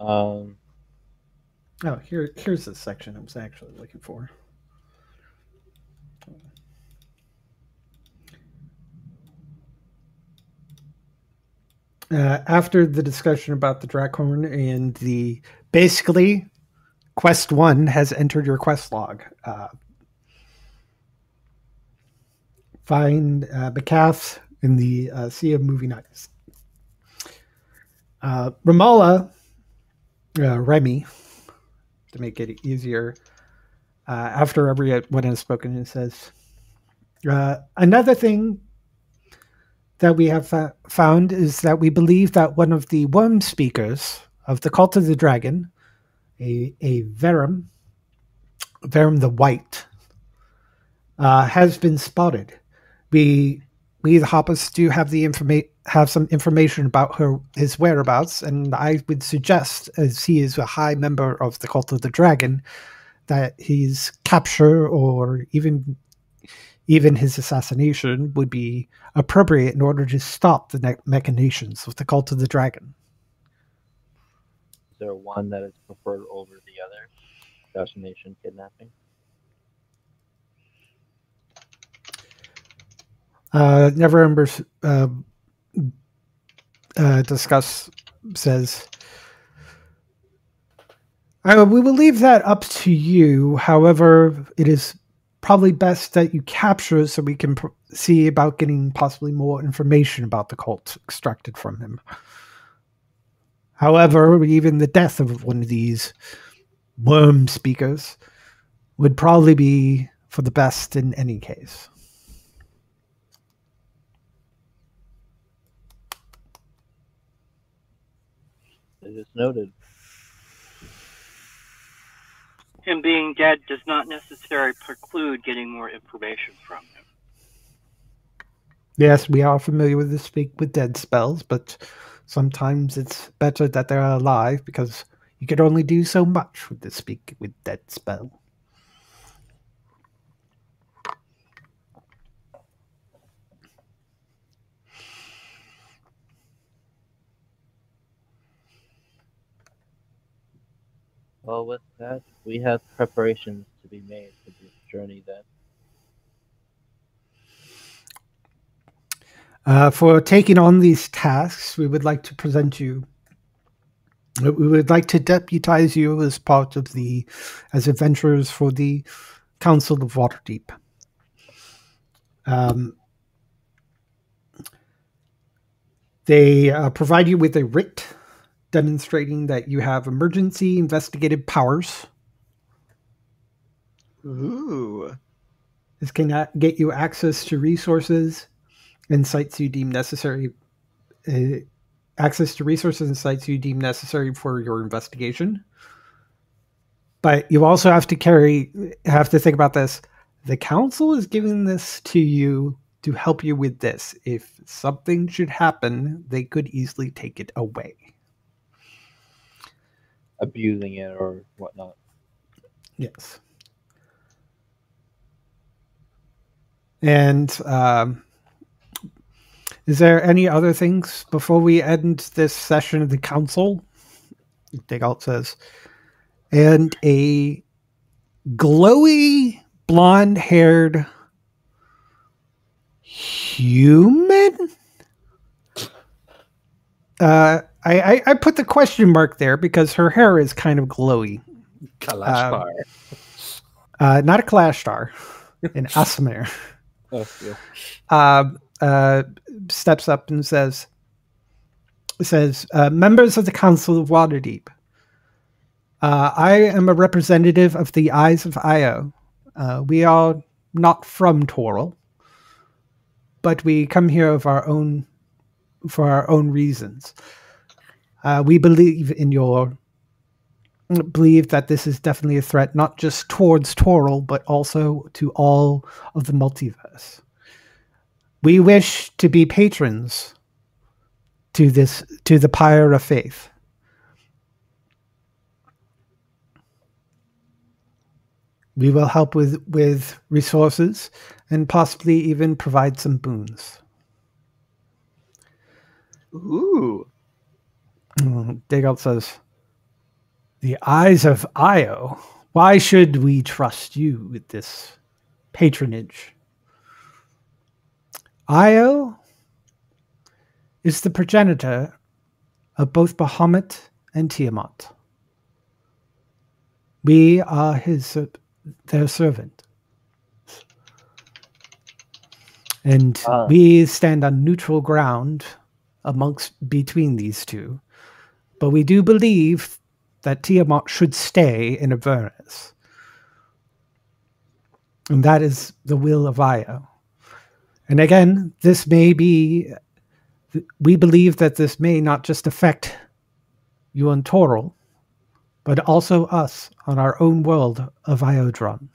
Um, Oh, here, here's the section I was actually looking for. Uh, after the discussion about the Draakhorn and the basically, quest one has entered your quest log. Uh, find uh, Bakath in the uh, Sea of Moving Ice. Uh, Remallia, uh, Remy, to make it easier. Uh, after everyone has spoken, it says, uh, Another thing that we have found is that we believe that one of the worm speakers of the Cult of the Dragon, a, a Varram, Varram the White, uh, has been spotted. We we the Harpers do have the informa- have some information about her his whereabouts, and I would suggest, as he is a high member of the Cult of the Dragon, that his capture or even even his assassination would be appropriate in order to stop the machinations of the Cult of the Dragon. There one that is preferred over the other? Assassination, kidnapping. Uh, Neverembers uh, uh, discuss says, "We will leave that up to you. However, it is probably best that you capture so we can see about getting possibly more information about the cult extracted from him. However, even the death of one of these worm speakers would probably be for the best in any case." It is noted. Him being dead does not necessarily preclude getting more information from him. Yes, we are familiar with the speak with dead spells, but sometimes it's better that they're alive because you can only do so much with the speak with dead spell. Well, with that, we have preparations to be made for this journey then. Uh, for taking on these tasks, we would like to present you. We would like to deputize you as part of the, as adventurers for the Council of Waterdeep. Um, they uh, provide you with a writ demonstrating that you have emergency investigative powers. Ooh. This can get you access to resources and sites you deem necessary. Uh, access to resources and sites you deem necessary for your investigation. But you also have to carry, have to think about this. The council is giving this to you to help you with this. If something should happen, they could easily take it away. Abusing it or whatnot. Yes. And um, is there any other things before we end this session of the council? Dagult says. And a glowy, blonde haired human? Uh, I, I, I put the question mark there because her hair is kind of glowy. Kalashtar. Uh, not a Clash Star, an Aasimar. oh, yeah. uh, uh, steps up and says, says, uh, members of the Council of Waterdeep, uh, I am a representative of the Eyes of Io. Uh, we are not from Toril, but we come here of our own, for our own reasons. Uh, we believe in your, believe that this is definitely a threat, not just towards Toril, but also to all of the multiverse we wish to be patrons to this to the pyre of faith. We will help with with resources and possibly even provide some boons. Ooh. Mm, Dagult says the eyes of io why should we trust you with this patronage Io is the progenitor of both Bahamut and Tiamat. We are his their servant. And Ah. we stand on neutral ground amongst between these two. But we do believe that Tiamat should stay in Avernus. And that is the will of Io. And again, this may be, we believe that this may not just affect you and Toril, but also us on our own world of Iodron.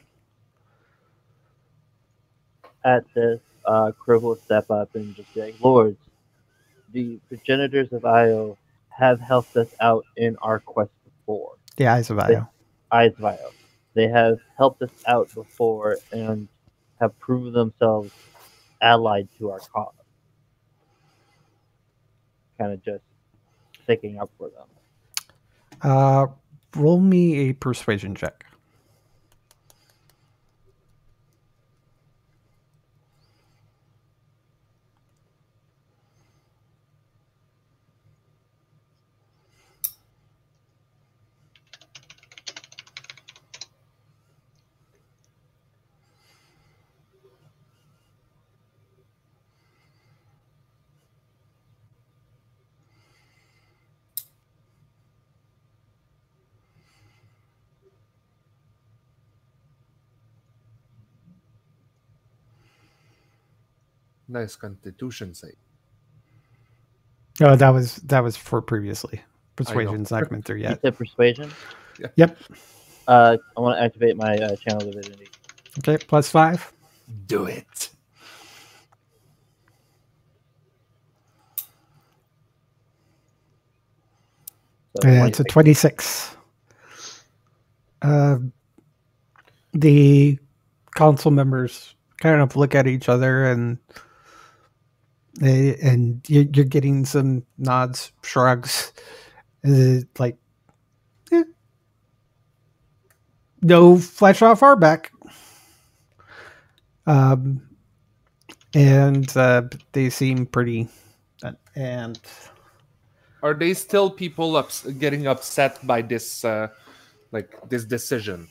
At this, uh, Kriv will step up and just be like, Lords, the progenitors of Io have helped us out in our quest before. The eyes of Io. Eyes of Io. They have helped us out before and have proven themselves allied to our cause. Kind of just sticking up for them. Uh, roll me a persuasion check. Nice constitution save. Oh, that was that was for previously. Persuasion's not coming through You yet. said persuasion? Yep. Uh, I want to activate my uh, channel divinity. Okay, plus five. Do it. So Yeah, it's a 26. Uh, the council members kind of look at each other and they, and you're, getting some nods, shrugs, uh, like, eh. no flash off our back. Um, and uh, they seem pretty, and Are they still people ups- getting upset by this, uh, like this decision?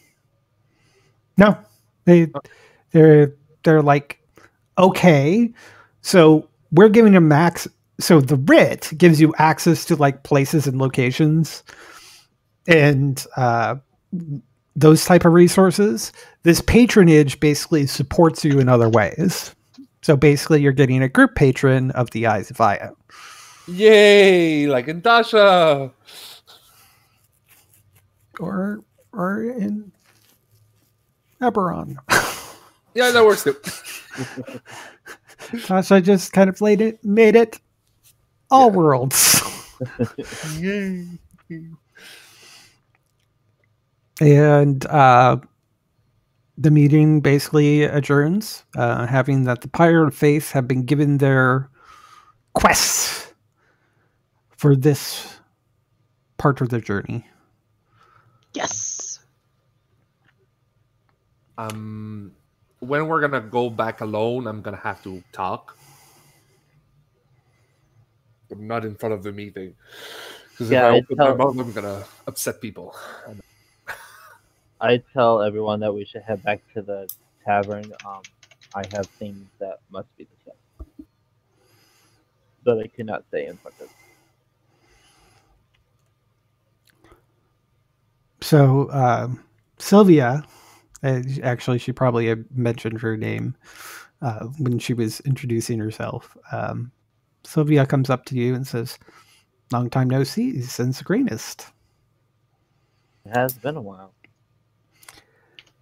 No, they they're they're like okay. So we're giving them max. So the writ gives you access to like places and locations, and uh, those type of resources. This patronage basically supports you in other ways. So basically, you're getting a group patron of the Eyes of Io. Yay! Like in Tasha. or or in Eberron. Yeah, that works too. Tasha just kind of laid it, made it all worlds. Yay! and uh, the meeting basically adjourns, uh, having that the Pyre of Faith have been given their quests for this part of their journey. Yes. Um, when we're gonna go back alone, I'm gonna have to talk, but not in front of the meeting. Because Yeah, if I I open my tell- mouth, I'm gonna upset people. I tell everyone that we should head back to the tavern. Um, I have things that must be discussed that I cannot say in front of. So um, Sylvia, uh, actually, she probably mentioned her name uh, when she was introducing herself. Um, Sylvia comes up to you and says, "Long time no see. Since the Greenest." It has been a while.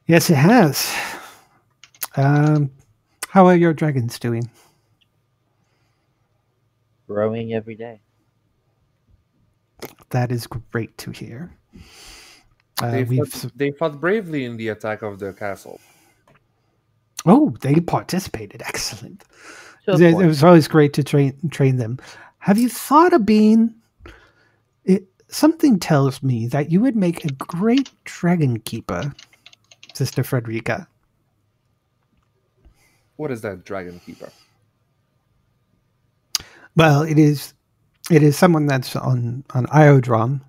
Yes, it has. Um, how are your dragons doing? Growing every day. That is great to hear. Uh, they, fought, they fought bravely in the attack of the castle. oh, they participated. Excellent. To It, it was always great to train train them. Have you thought of being? It, something tells me that you would make a great dragon keeper, Sister Frederica. What is that dragon keeper? Well, it is it is someone that's on on Iodron.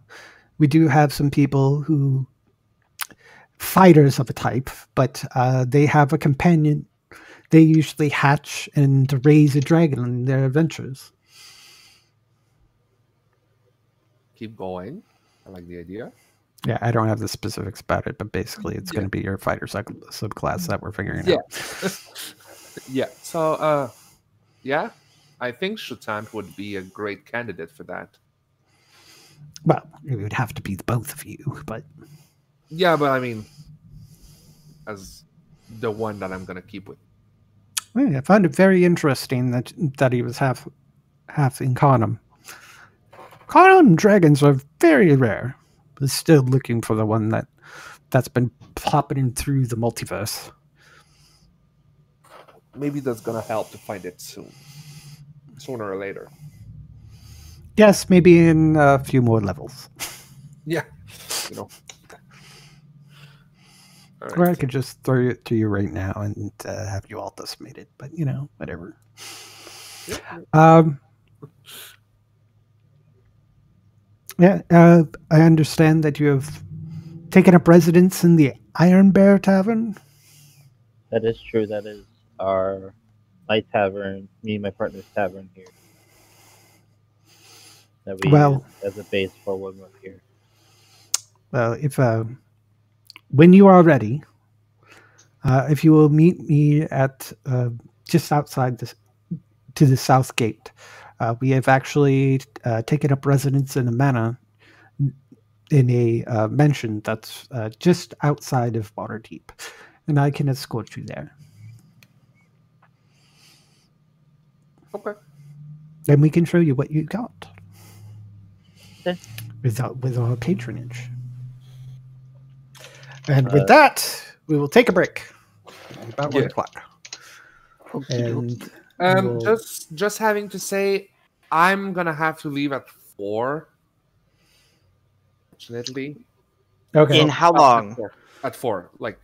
We do have some people who fighters of a type, but uh, they have a companion. They usually hatch and raise a dragon in their adventures. Keep going. I like the idea. Yeah, I don't have the specifics about it, but basically, it's going to be your fighter sub- subclass that we're figuring Yeah. out. yeah. So, uh, yeah, I think Shutant would be a great candidate for that. Well, it would have to be the both of you, but Yeah, but I mean, as the one that I'm gonna keep with. well, I found it very interesting that that he was half half in Carnum. Carnum dragons are very rare. But still looking for the one that that's been popping through the multiverse. Maybe that's gonna help to find it soon, sooner or later. Yes, maybe in a few more levels, Yeah, you know. All or I could just throw it to you right now and uh, have you all decimated. It, but you know, whatever. Yeah. Um, yeah, uh, I understand that you have taken up residence in the Iron Bear Tavern. That is true. That is our my tavern, me and my partner's tavern here. That we Well- use as a base for when we're here. Well, if uh, when you are ready, uh, if you will meet me at uh, just outside this to the south gate, uh, we have actually uh, taken up residence in a manor in a uh, mansion that's uh, just outside of Waterdeep, and I can escort you there. Okay. Then we can show you what you got. Okay. With our, with our patronage. And Uh, with that, we will take a break. About one Yeah. o'clock. And Um, Well- just just having to say, I'm gonna have to leave at four. Fortunately, okay, In how At long? four. At four, like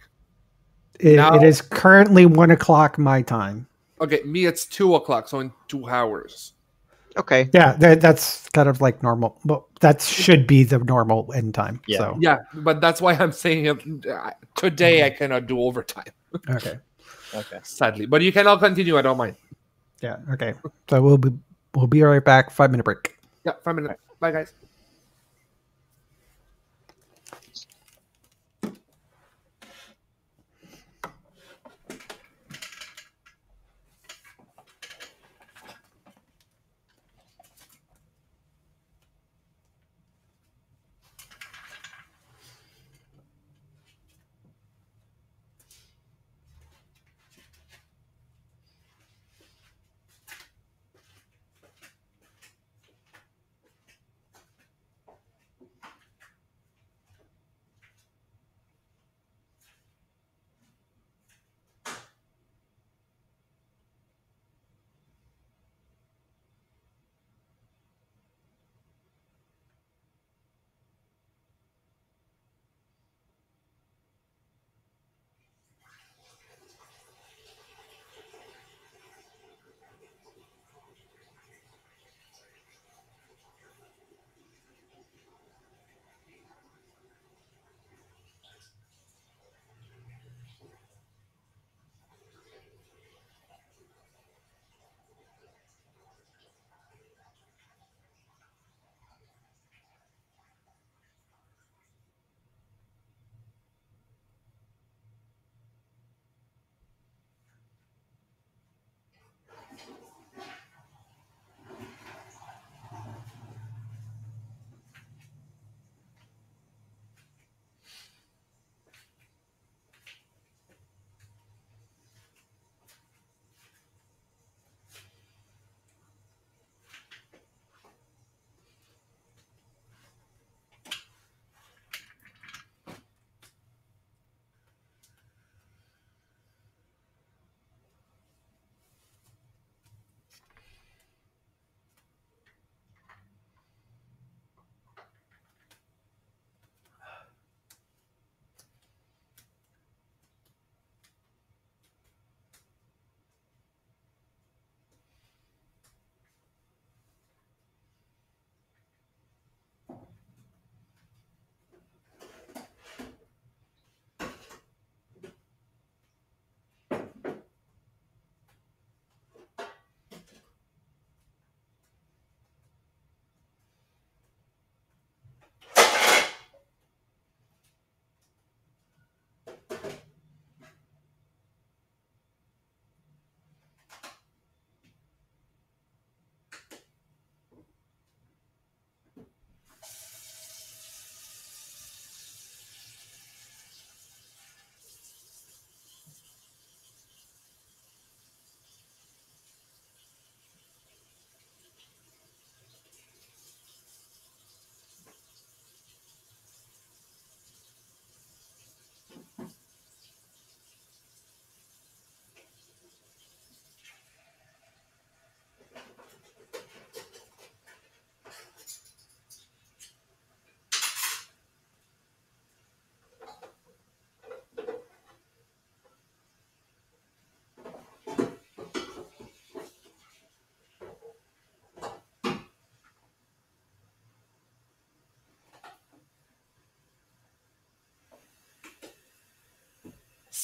it, now- it is currently one o'clock my time. okay, me it's two o'clock, so in two hours. Okay. Yeah, that, that's kind of like normal. Well, that should be the normal end time. Yeah. So Yeah, but that's why I'm saying it. uh, Today I cannot do overtime, okay, Okay. sadly. But you can all continue. I don't mind. yeah, okay. So we'll be we'll be right back. Five minute break. Yeah, five minutes. Bye, guys.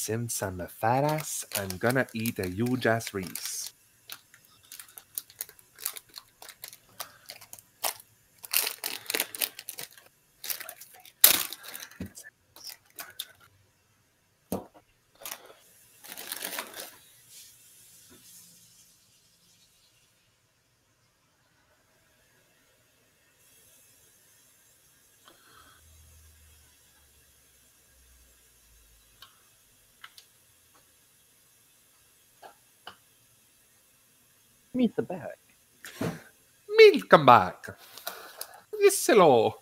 Since I'm a fat ass, I'm gonna eat a huge ass Reese. Meet the back. Welcome back. Yes, hello.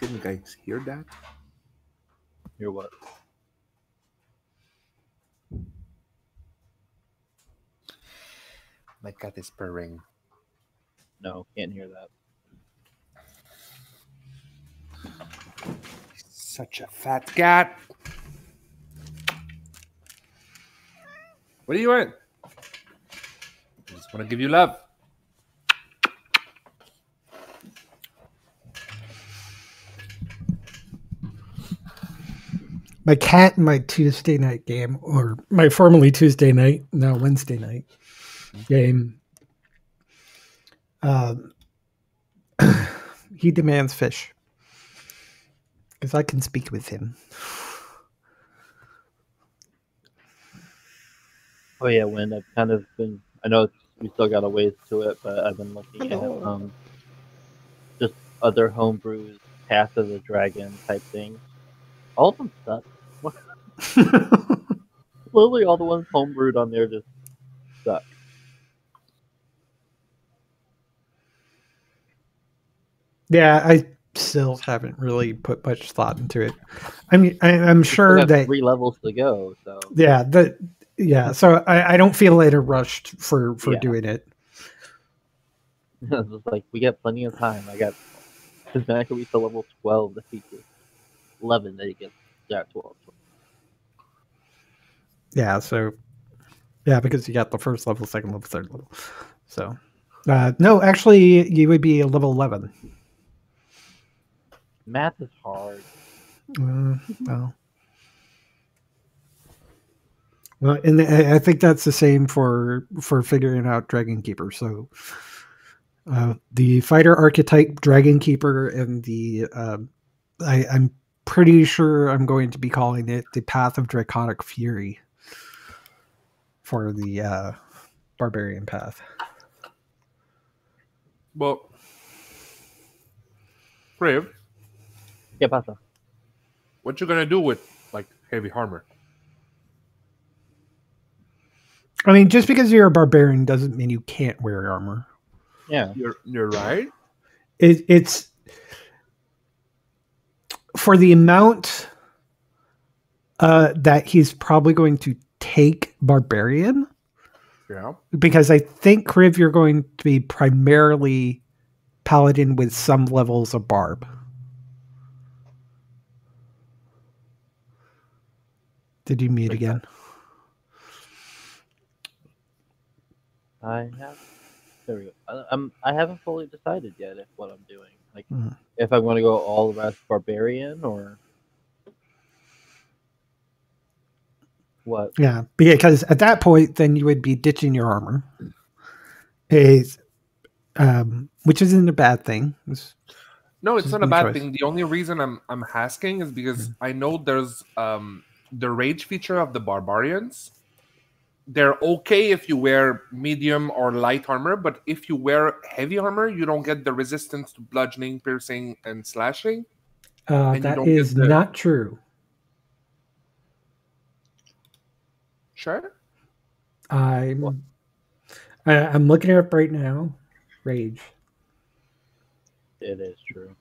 Can you guys hear that? Hear what? My cat is purring. No, can't hear that. Such a fat cat. What do you want? I just want to give you love. My cat in my Tuesday night game, or my formerly Tuesday night, now Wednesday night game. Um, he demands fish because I can speak with him. Oh yeah, when I've kind of been. I know we still got a ways to it, but I've been looking Hello. at um, just other homebrews, Path of the Dragon type things. All of them suck. Literally, all the ones homebrewed on there just suck. Yeah, I still haven't really put much thought into it. I mean, I, am sure that three levels to go. So yeah, the yeah. So I, I don't feel later rushed for for yeah. doing it. like we got plenty of time. I got because then I could reach the level twelve The beat. 11 that he gets Jack 12. Yeah, so yeah, because you got the first level, second level, third level. So uh, no, actually, you would be a level 11. Math is hard. Uh, well. Well, and I think that's the same for for figuring out Dragon Keeper. So, uh, the fighter archetype Dragon Keeper and the uh, I, am pretty sure I'm going to be calling it the Path of Draconic Fury for the uh, Barbarian Path. Well, Riv, ¿Qué pasa? what you gonna do with like heavy armor? I mean, just because you're a barbarian doesn't mean you can't wear armor. Yeah, You're you're right. it, it's for the amount uh, that he's probably going to take barbarian Yeah. because I think Kriv you're going to be primarily paladin with some levels of barb. Did you mute again? I have. There we go. I, I'm. I haven't fully decided yet if what I'm doing. Like, Mhm. if I'm going to go all the rest barbarian or what. Yeah, because at that point, then you would be ditching your armor, is, um, which isn't a bad thing. It's- No, it's It's not a bad choice. thing. The only reason I'm I'm asking is because I know there's um the rage feature of the barbarians. They're okay if you wear medium or light armor, but if you wear heavy armor, you don't get the resistance to bludgeoning, piercing, and slashing. Uh, And you that don't the- not true. Sure. I'm I, I'm looking it up right now. Rage. It is true.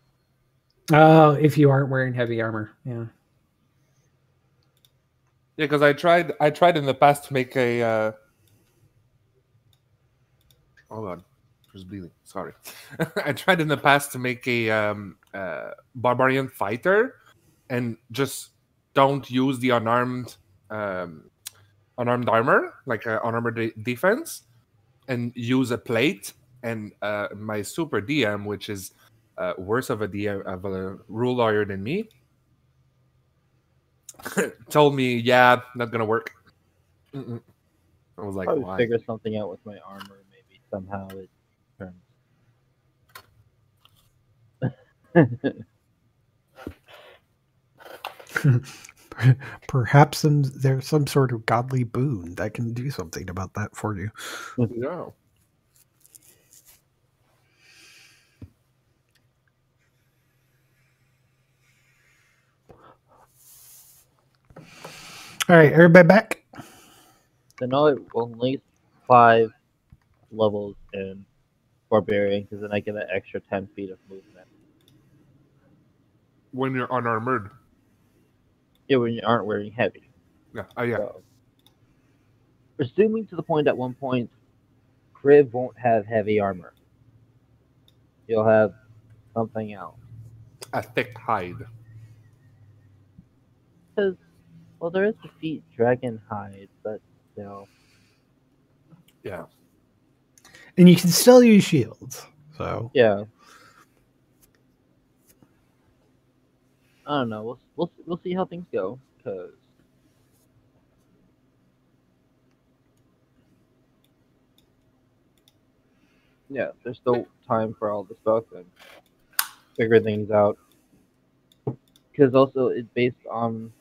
Oh, if you aren't wearing heavy armor, yeah. Yeah, because I tried. I tried in the past to make a. Uh... Hold on, who's bleeding? Sorry, I tried in the past to make a um, uh, barbarian fighter, and just don't use the unarmed, um, unarmed armor like uh, unarmored de- defense, and use a plate. And uh, my super DM, which is uh, worse of a DM of a rule lawyer than me, told me, "Yeah, not gonna work." Mm-mm. I was like, Probably "Why?" figure something out with my armor. Maybe somehow it turns. Perhaps some, there's some sort of godly boon that can do something about that for you. Yeah. All right, everybody back. So now it only five levels in barbarian because then I get an extra ten feet of movement. When you're unarmored. Yeah, when you aren't wearing heavy. Yeah. Oh yeah. So, presuming to the point at one point, Crib won't have heavy armor. You'll have something else. A thick hide. Because, well, there is defeat feet dragon hide, but still. Yeah. And you can still use shields. So Yeah. I don't know. We'll we'll we'll see how things go. Cause yeah, there's still time for all the stuff and figure things out. Because also it's based on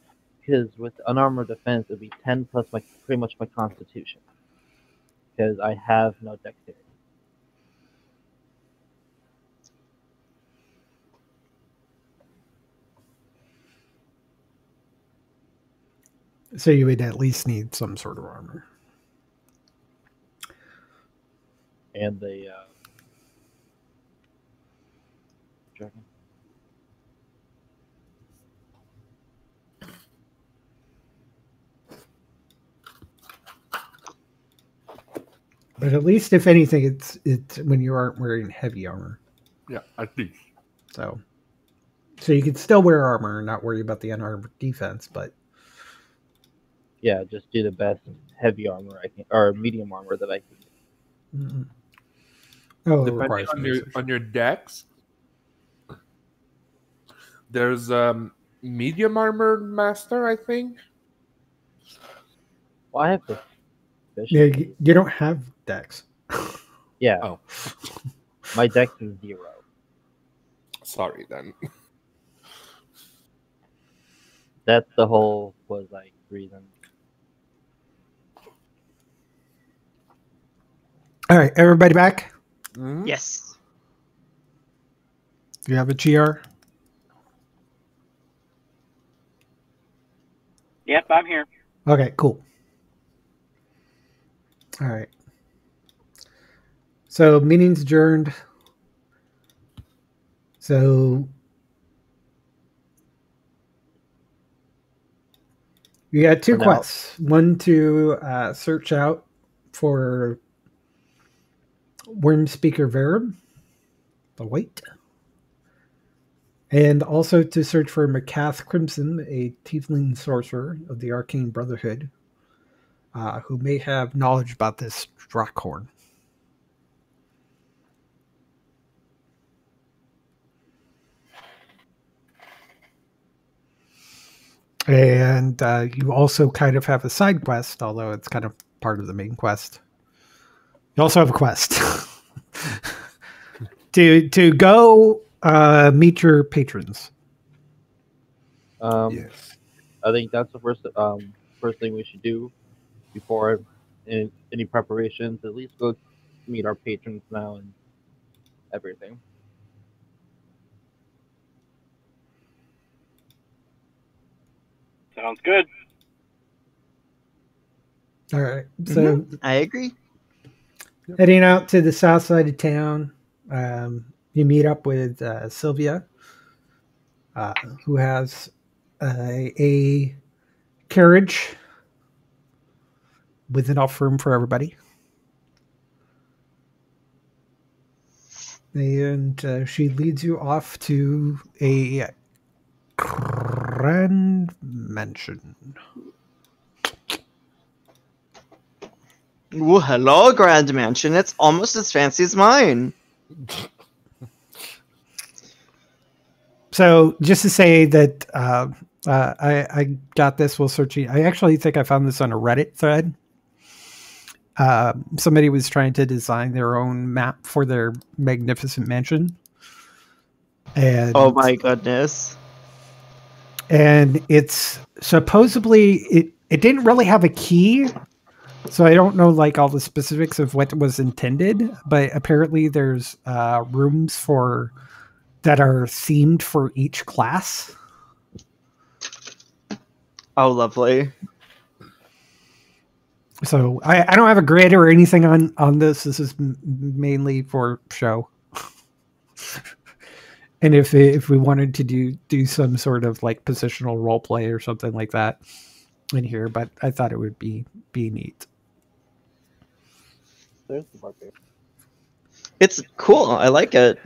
because with unarmored defense it'd be ten plus my pretty much my constitution. Because I have no dexterity. so you would at least need some sort of armor. and the uh, dragon. But at least if anything, it's it's when you aren't wearing heavy armor. Yeah. I least. So so you can still wear armor and not worry about the unarmored defense, but Yeah, just do the best heavy armor I can, or medium armor that I can. mm. oh, it Depending on your on your decks, there's um medium armored master, I think. Well, I have the. Yeah, you, you don't have decks. Yeah. Oh. My deck is zero. Sorry then. That's the whole was like reason. All right, everybody back. Mhm. Yes. Do you have a GR? Yep, I'm here. Okay, cool. All right. So meeting's adjourned. So you got two quests. One to uh, search out for Worm Speaker Varram, the white. And also to search for Maccath Crimson, a tiefling sorcerer of the Arcane Brotherhood, uh, who may have knowledge about this Draakhorn. And uh, you also kind of have a side quest, although it's kind of part of the main quest. You also have a quest to to go uh, meet your patrons. Um, Yes. I think that's the first um first thing we should do before any, any preparations. At least go meet our patrons now and everything. Sounds good. All right. So I agree. Heading out to the south side of town, um, you meet up with uh, Sylvia, uh, who has uh, a carriage with enough room for everybody. And uh, she leads you off to a grand mansion. Well, hello, Grand Mansion. It's almost as fancy as mine. So, just to say that uh, uh, I, I got this while searching. I actually think I found this on a Reddit thread. Uh, somebody was trying to design their own map for their magnificent mansion. And Oh my goodness. And it's supposedly it it didn't really have a key so i don't know like all the specifics of what was intended but apparently there's uh rooms for that are themed for each class. Oh, lovely. so i i don't have a grid or anything on on this. This is m- mainly for show and if if we wanted to do do some sort of like positional role play or something like that in here but i thought it would be be neat There's the barbarian. It's cool. I like it.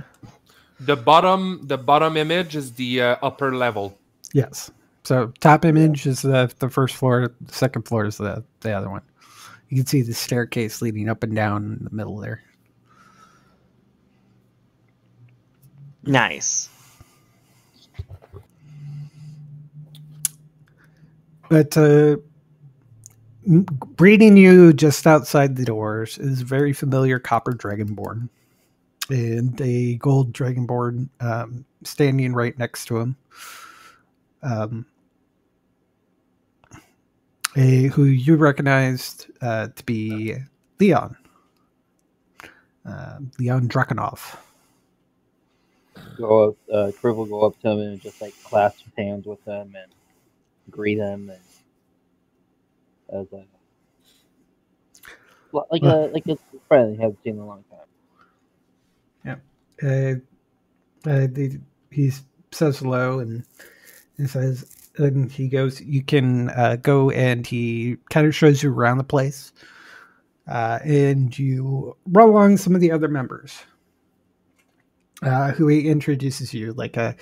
The bottom, the bottom image is the uh, upper level. Yes. So top image is the the first floor. The second floor is the the other one. You can see the staircase leading up and down in the middle there. Nice. But uh, greeting you just outside the doors is very familiar copper dragonborn, and a gold dragonborn um, standing right next to him. Um, a, who you recognized uh, to be Leon. Uh, Leon Drakonov. Go up, uh, Kriv will go up to him and just like clasp hands with him and greet him and as a like a like a friend he hasn't seen in a long time. Yeah, uh, uh, he says hello and he says, and he goes, "You can uh, go." And he kind of shows you around the place, uh, and you run along some of the other members. Uh, who he introduces you like a,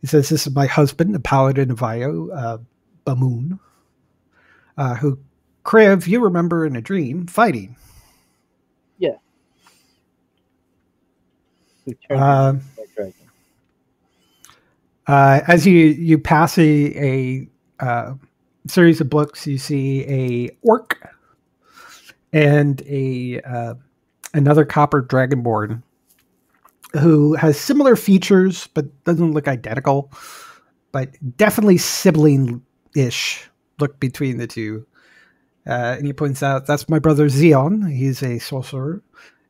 he says, "This is my husband, the paladin of Io, uh, Bamoon, uh, who Kriv, you remember in a dream fighting." yeah Uh, dragon. Uh, as you you pass a, a uh, series of books, you see a orc and a uh, another copper dragonborn who has similar features but doesn't look identical, but definitely sibling-ish look between the two. Uh, and he points out that's my brother Zeon. He's a sorcerer,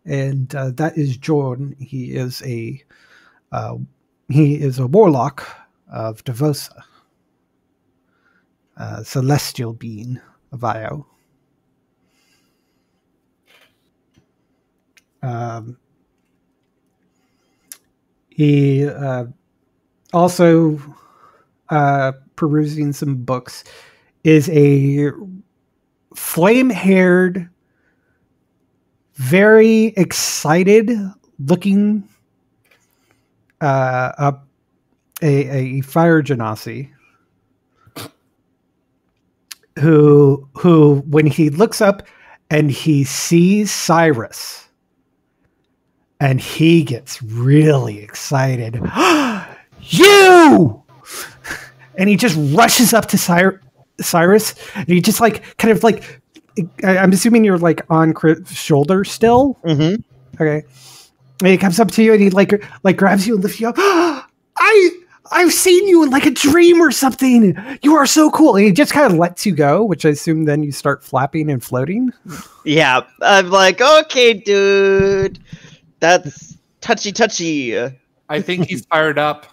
and uh, that is Jorn. He is a uh, he is a warlock of Devosa, a celestial being of Io. Um, he uh, also uh, perusing some books is a flame-haired, very excited looking uh, a, a a fire genasi who who when he looks up and he sees Cyrus and he gets really excited. you! And he just rushes up to Cyr- Cyrus and he just like kind of like I'm assuming you're like on Chris' shoulder still. Mm-hmm. Okay. And he comes up to you and he like like grabs you and lifts you up. I I've seen you in like a dream or something. You are so cool. And he just kind of lets you go, which I assume then you start flapping and floating. Yeah, I'm like, okay, dude, that's touchy touchy. I think he's fired up.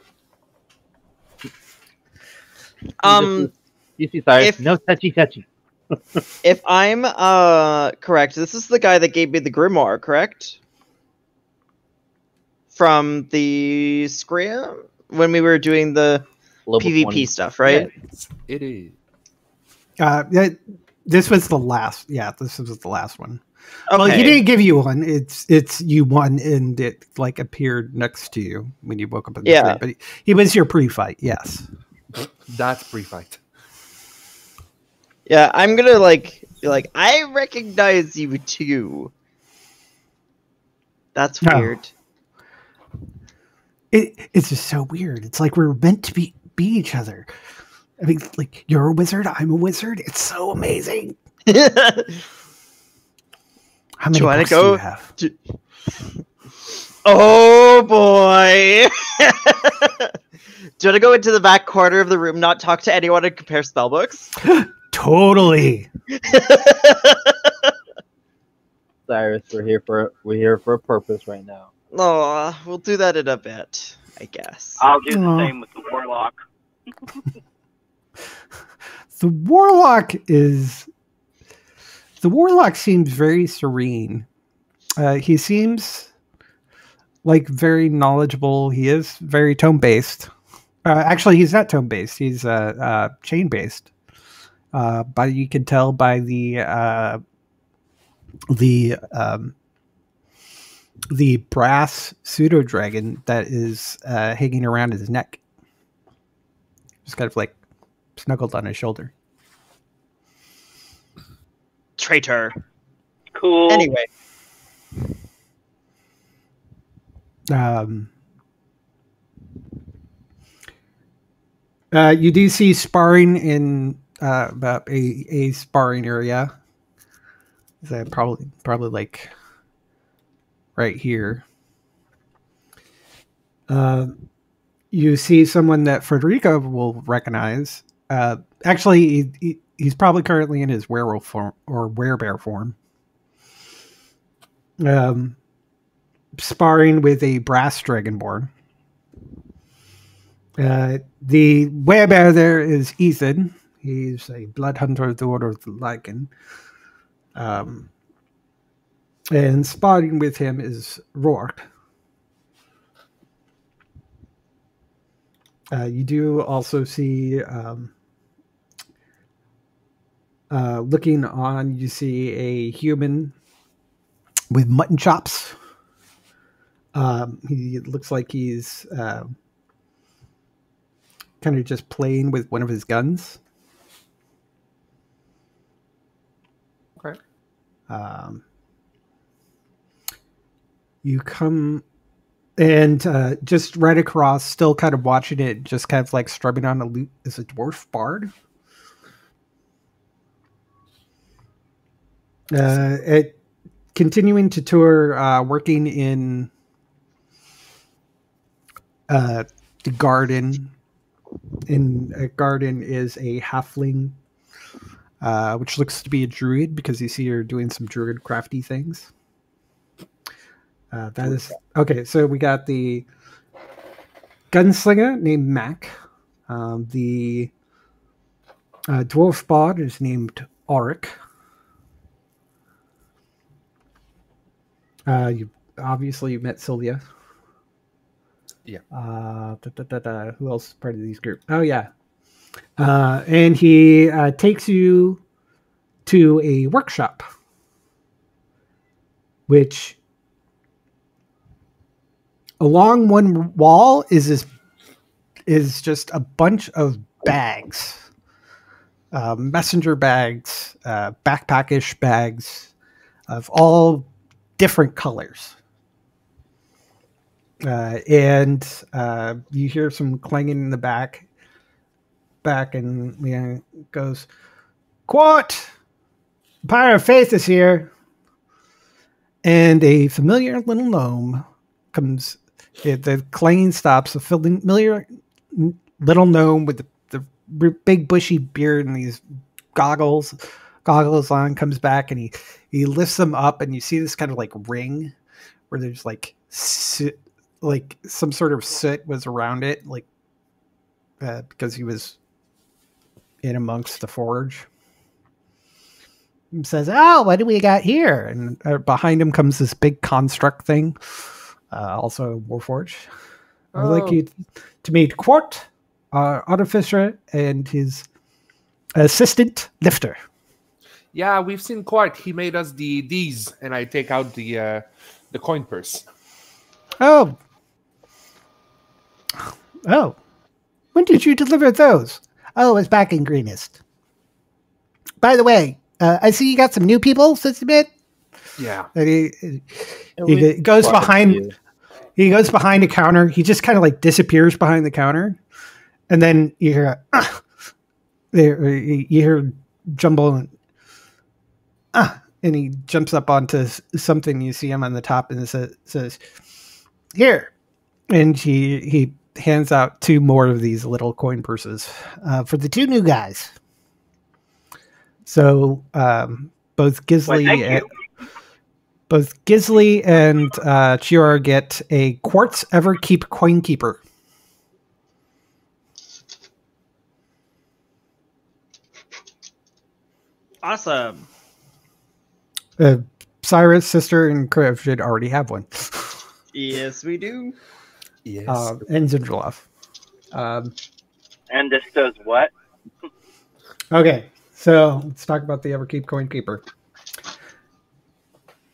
Um, you see Cyrus, if- no touchy touchy. if I'm uh correct, this is the guy that gave me the grimoire, correct? From the Scrim when we were doing the Level PvP 20. stuff, right? Yes, it is. Uh, that- this was the last. Yeah, this was the last one. Okay. Well, he didn't give you one. It's it's you won, and it like appeared next to you when you woke up in the Yeah. sleep. But he, he was your pre-fight. Yes. That's pre-fight. Yeah, I'm gonna like be like I recognize you too. That's Oh. weird. It it's just so weird. It's like we're meant to be be each other. I mean, like you're a wizard, I'm a wizard. It's so amazing. How many you wanna do go- you have? oh boy. Do you want to go into the back corner of the room, not talk to anyone, and compare spell books? Totally. Cyrus, we're here for we're here for a purpose right now. Oh, we'll do that in a bit, I guess. I'll do the Aw. same with the warlock. The warlock is the warlock seems very serene. Uh, he seems like very knowledgeable. He is very tome based. Uh, actually, he's not tome based. He's uh, uh, chain based. Uh, but you can tell by the uh, the um, the brass pseudo dragon that is hanging around his neck. Just kind of like snuggled on his shoulder. Traitor. Cool. Anyway, Um, uh, you do see sparring in uh, about a, a sparring area. Is that probably probably like right here? Uh, you see someone that Frederica will recognize. Uh, actually, he, he, he's probably currently in his werewolf form or werebear form. Um, sparring with a brass dragonborn. Uh, the werebear there is Ethan. He's a blood hunter of the Order of the Lycan. Um, and sparring with him is Rourke. Uh, you do also see, um, uh, looking on, you see a human with mutton chops. Um, he looks like he's uh, kind of just playing with one of his guns. Okay. Um, you come and uh, just right across, still kind of watching it, just kind of like strumming on a lute, is a dwarf bard. Uh, it continuing to tour, uh, working in uh, the garden. In a garden is a halfling, uh, which looks to be a druid because you see her doing some druid crafty things. Uh, that is okay. So we got the gunslinger named Mac. Um, the uh, dwarf bard is named Auric. Uh, you obviously you met Sylvia. Yeah. Uh, da, da, da. Who else is part of these group? Oh yeah. Uh, and he uh, takes you to a workshop, which along one wall is this is just a bunch of bags, uh, messenger bags, uh, backpackish bags of all different colors. Uh, and uh, you hear some clanging in the back, back, and Leanne goes, "Quat, Pyre of Faith is here." And a familiar little gnome comes. It, the clanging stops. A familiar little gnome with the, the big bushy beard and these goggles, goggles on, comes back and he he lifts them up, and you see this kind of like ring where there's like soot, like some sort of soot was around it, like uh, because he was in amongst the forge. says, "Oh, what do we got here?" And uh, behind him comes this big construct thing, uh, also Warforge. I'd like Oh. you to meet Quart, our artificer, and his assistant lifter. Yeah, we've seen Quart. He made us the these, and I take out the uh, the coin purse. Oh, oh, when did you deliver those? Oh, it's back in Greenest. By the way, uh, I see you got some new people since a bit. Yeah. And he, And he goes brought it to behind. you. He goes behind a counter. He just kind of like disappears behind the counter, and then you hear, a, there you hear jumble, and, ah, and he jumps up onto something. You see him on the top, and says, says "Here," and he he hands out two more of these little coin purses uh, for the two new guys. So um, both Gisley and, you. both Gisley and uh, Chior get a Quartz ever keep Coin Keeper. Awesome. Uh, Cyrus, sister, and Kriv should already have one. Yes, we do. Yes. Uh, and Zindralov. Um, And this does what? okay, so let's talk about the Everkeep Coin Keeper.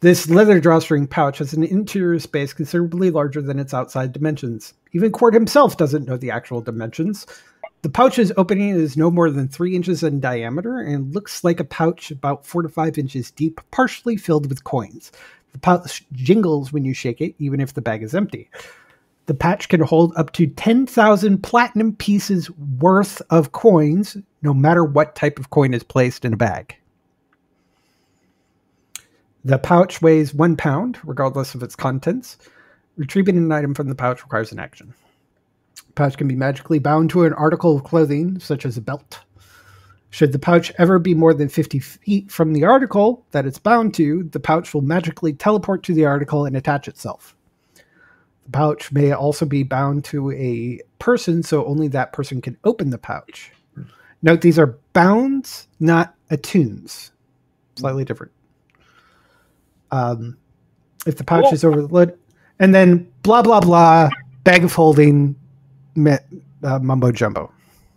This leather drawstring pouch has an interior space considerably larger than its outside dimensions. Even Quart himself doesn't know the actual dimensions. The pouch's opening is no more than three inches in diameter and looks like a pouch about four to five inches deep, partially filled with coins. The pouch jingles when you shake it, even if the bag is empty. The patch can hold up to 10,000 platinum pieces worth of coins, no matter what type of coin is placed in a bag. The pouch weighs one pound, regardless of its contents. Retrieving an item from the pouch requires an action. The pouch can be magically bound to an article of clothing, such as a belt. Should the pouch ever be more than 50 feet from the article that it's bound to, the pouch will magically teleport to the article and attach itself. The pouch may also be bound to a person, so only that person can open the pouch. Note these are bounds, not attunes. Slightly different. Um, if the pouch Cool. is overloaded, and then blah blah blah, bag of holding, uh, mumbo jumbo.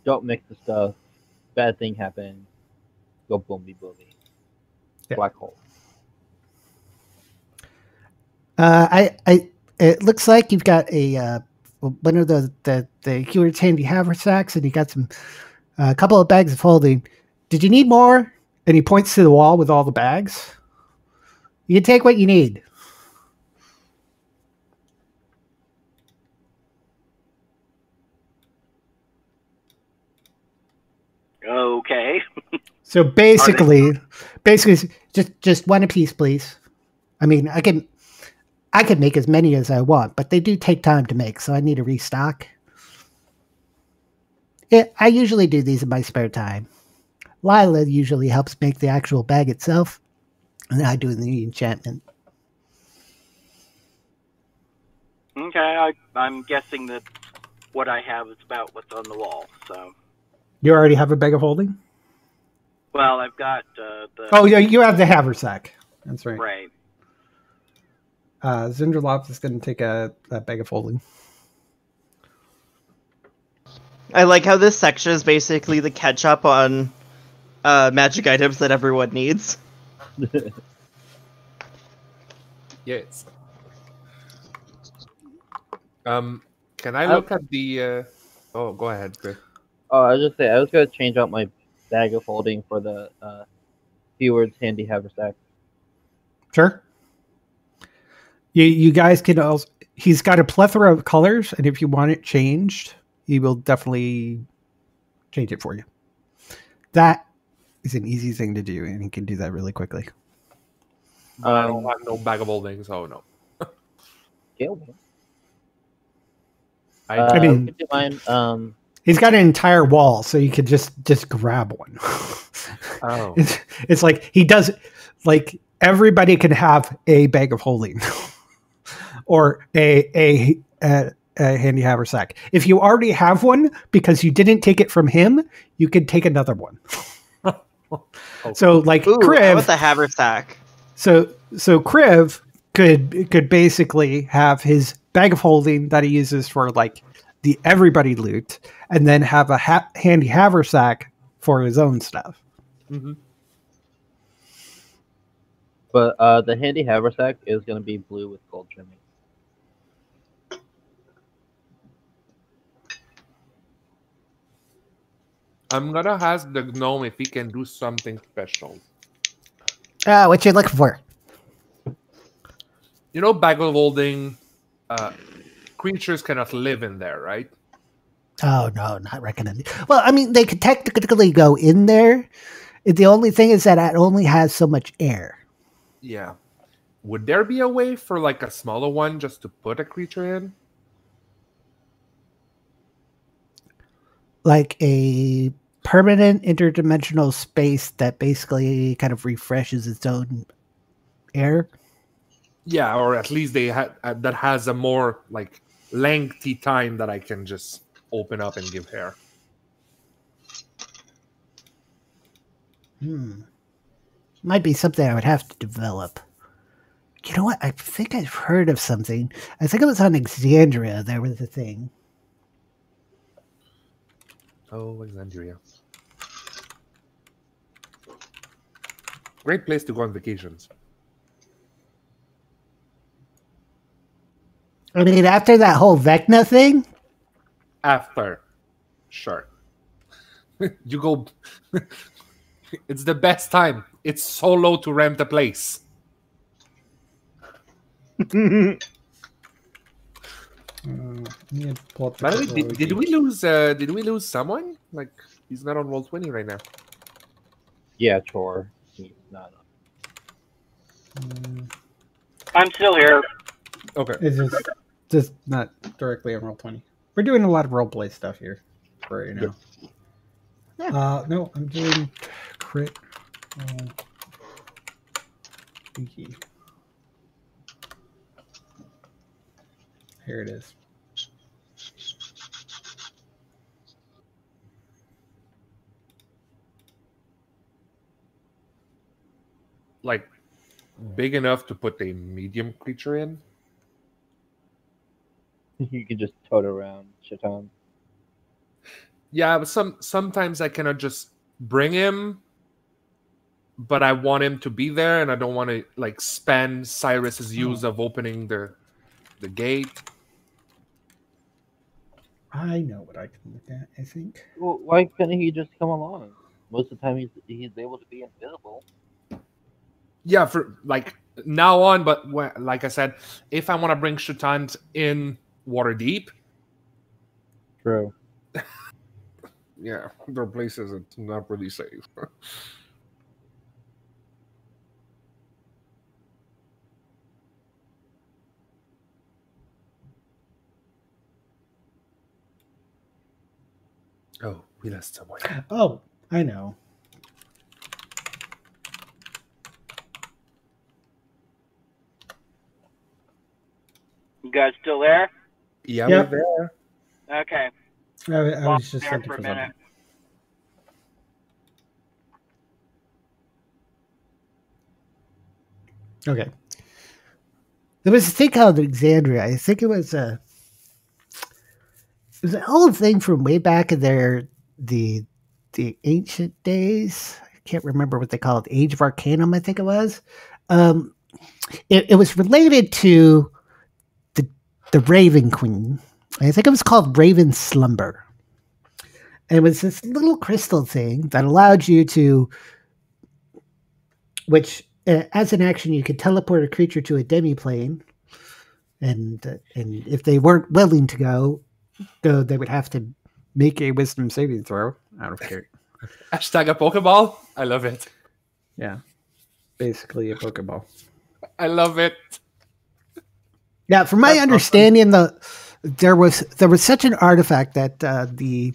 Don't mix the stuff. Bad thing happened. Go boomy boomy. Yeah. Black hole. Uh, I, I, it looks like you've got a uh, one of the the the Heward's handy haversacks, and you got some a couple of bags of holding. Did you need more? And he points to the wall with all the bags. You can take what you need. Okay. So basically, basically, just just one apiece, please. I mean, I can, I can make as many as I want, but they do take time to make, so I need to restock. Yeah, I usually do these in my spare time. Lila usually helps make the actual bag itself, and I do the enchantment. Okay, I, I'm guessing that what I have is about what's on the wall. So, You already have a bag of holding. well, I've got uh, the Oh, yeah, you have the haversack. That's right. right. Uh, Zindralop is going to take a, a bag of holding. I like how this section is basically the catch up on uh, magic items that everyone needs. Yes. Um, can I I- look at the? Uh... Oh, go ahead, Chris. Oh, I was just say I was gonna change out my bag of holding for the uh, Heward's handy haversack. Sure. You you guys can also. He's got a plethora of colors, and if you want it changed, he will definitely change it for you. That is an easy thing to do, and he can do that really quickly. I don't Um, have no bag of holding, so no. Okay, okay. I, Uh, I mean- would mind? Um, He's got an entire wall, so you could just just grab one. oh, it's, it's like he does like everybody can have a bag of holding or a, a a a handy haversack. If you already have one because you didn't take it from him, you could take another one. Oh. So like Ooh, how Kriv, about the haversack? so so Kriv could could basically have his bag of holding that he uses for like the everybody loot, and then have a ha- handy haversack for his own stuff. Mhm. But uh, the handy haversack is going to be blue with gold trimming. I'm gonna ask the gnome if he can do something special. Uh, what you looking for? You know, bag of holding, uh, creatures cannot live in there, right? Oh no, not recommended. Well, I mean, they could technically go in there. The only thing is that it only has so much air. Yeah. Would there be a way for like a smaller one just to put a creature in? like a permanent interdimensional space that basically kind of refreshes its own air. Yeah, or at least they had uh, that has a more like lengthy time that I can just open up and give hair. Hmm. Might be something I would have to develop. You know what? I think I've heard of something. I think it was on Exandria. There was a thing. Oh, Alexandria. Great place to go on vacations. I mean, after that whole Vecna thing, After, sure. you go. it's the best time. It's so low to rent a place. By the way, did, did we lose? Uh, did we lose someone? Like he's not on roll twenty right now. Yeah, chore. He's not. I'm still here. Okay. It's just just not directly on roll twenty. We're doing a lot of role play stuff here for right now. Uh, no, I'm doing crit. roll. Thingy. Here it is. Like big enough to put a medium creature in. You can just tote around Shaitan. Yeah, but some sometimes I cannot just bring him, but I want him to be there, and I don't want to like spend Cyrus's hmm. use of opening the the gate. I know what I can look at. I think. Well, why couldn't he just come along? Most of the time, he's he's able to be invisible. Yeah, for like now on, but when, like I said, if I want to bring Shutant in Waterdeep, True. yeah, their place isn't not really safe. oh, we lost someone. Oh, I know. You guys still there? Yeah, Yep. there. Okay. I, I was just there for for a something. Okay. there was a thing called Alexandria. I think it was a it was an old thing from way back in their the the ancient days. I can't remember what they called it. Age of Arcanum, I think it was. Um, it, it was related to the Raven Queen. I think it was called Raven Slumber. And it was this little crystal thing that allowed you to, which uh, as an action, you could teleport a creature to a demiplane, and uh, and if they weren't willing to go, go, they would have to Make a wisdom saving throw out of character. Hashtag a Pokeball. I love it. Yeah. Basically a Pokeball. I love it. Yeah, from my That's awesome. understanding, the there was there was such an artifact that uh, the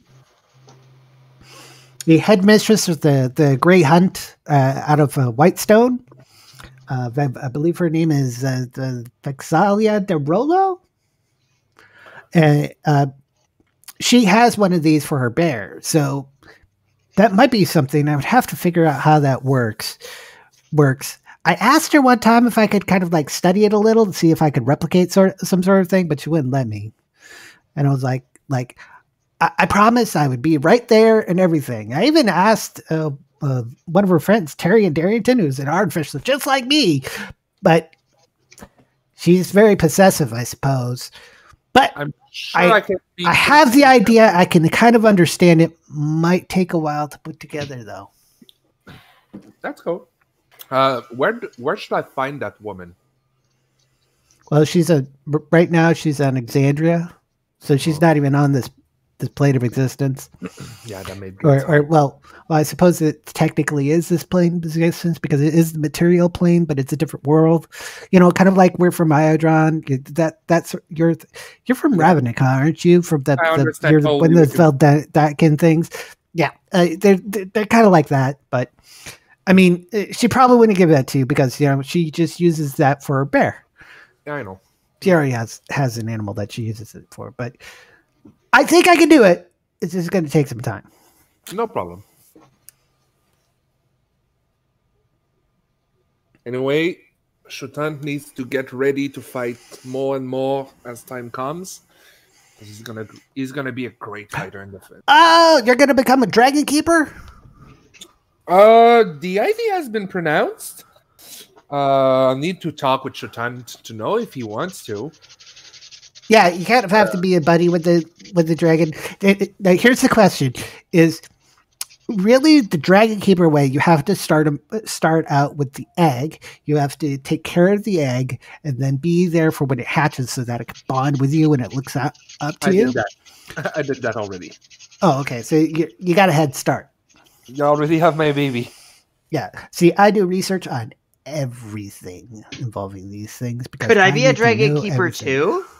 the headmistress of the the Grey Hunt uh, out of uh, Whitestone, uh, I, I believe her name is uh, the Vex'ahlia de Rolo. Uh, uh, she has one of these for her bear, so that might be something. I would have to figure out how that works. Works. I asked her one time if I could kind of like study it a little and see if I could replicate sort some sort of thing, but she wouldn't let me. And I was like, like, I, I promised I would be right there and everything. I even asked uh, uh, one of her friends, Taryon Darrington, who's an artificial just like me, but she's very possessive, I suppose. But I'm sure I- I, can. I have the idea. I can kind of understand it. Might take a while to put together, though. That's cool. Uh, where where should I find that woman? Well, she's a right now. She's on Exandria, so she's not even on this this plane of existence. Yeah, that made Or, sense. or well, well, I suppose it technically is this plane of existence because it is the material plane, but it's a different world. You know, kind of like we're from Iodron. That that's you're you're from Ravnica, aren't you? From the, the you're the- when totally the you- things. Yeah, uh, they're they're, they're kind of like that, but. I mean, uh, she probably wouldn't give that to you because you know she just uses that for a bear. Yeah, I know. She already has has an animal that she uses it for, but I think I can do it. It's just going to take some time. No problem. Anyway, Shutan needs to get ready to fight more and more as time comes. He's gonna he's gonna be a great fighter in the film. Oh, you're going to become a dragon keeper? Uh, the idea has been pronounced. Uh, I'll need to talk with Shutan t- to know if he wants to. Yeah, you kind of have to be a buddy with the with the dragon. Now, here's the question: Is really the dragon keeper way? You have to start 'em- start out with the egg. You have to take care of the egg, and then be there for when it hatches, so that it can bond with you and it looks up up to I you. did that. I did that already. Oh, okay. So you you got a head start. You already have my baby. Yeah. See, I do research on everything involving these things. Because Could I be a dragon know keeper everything. too?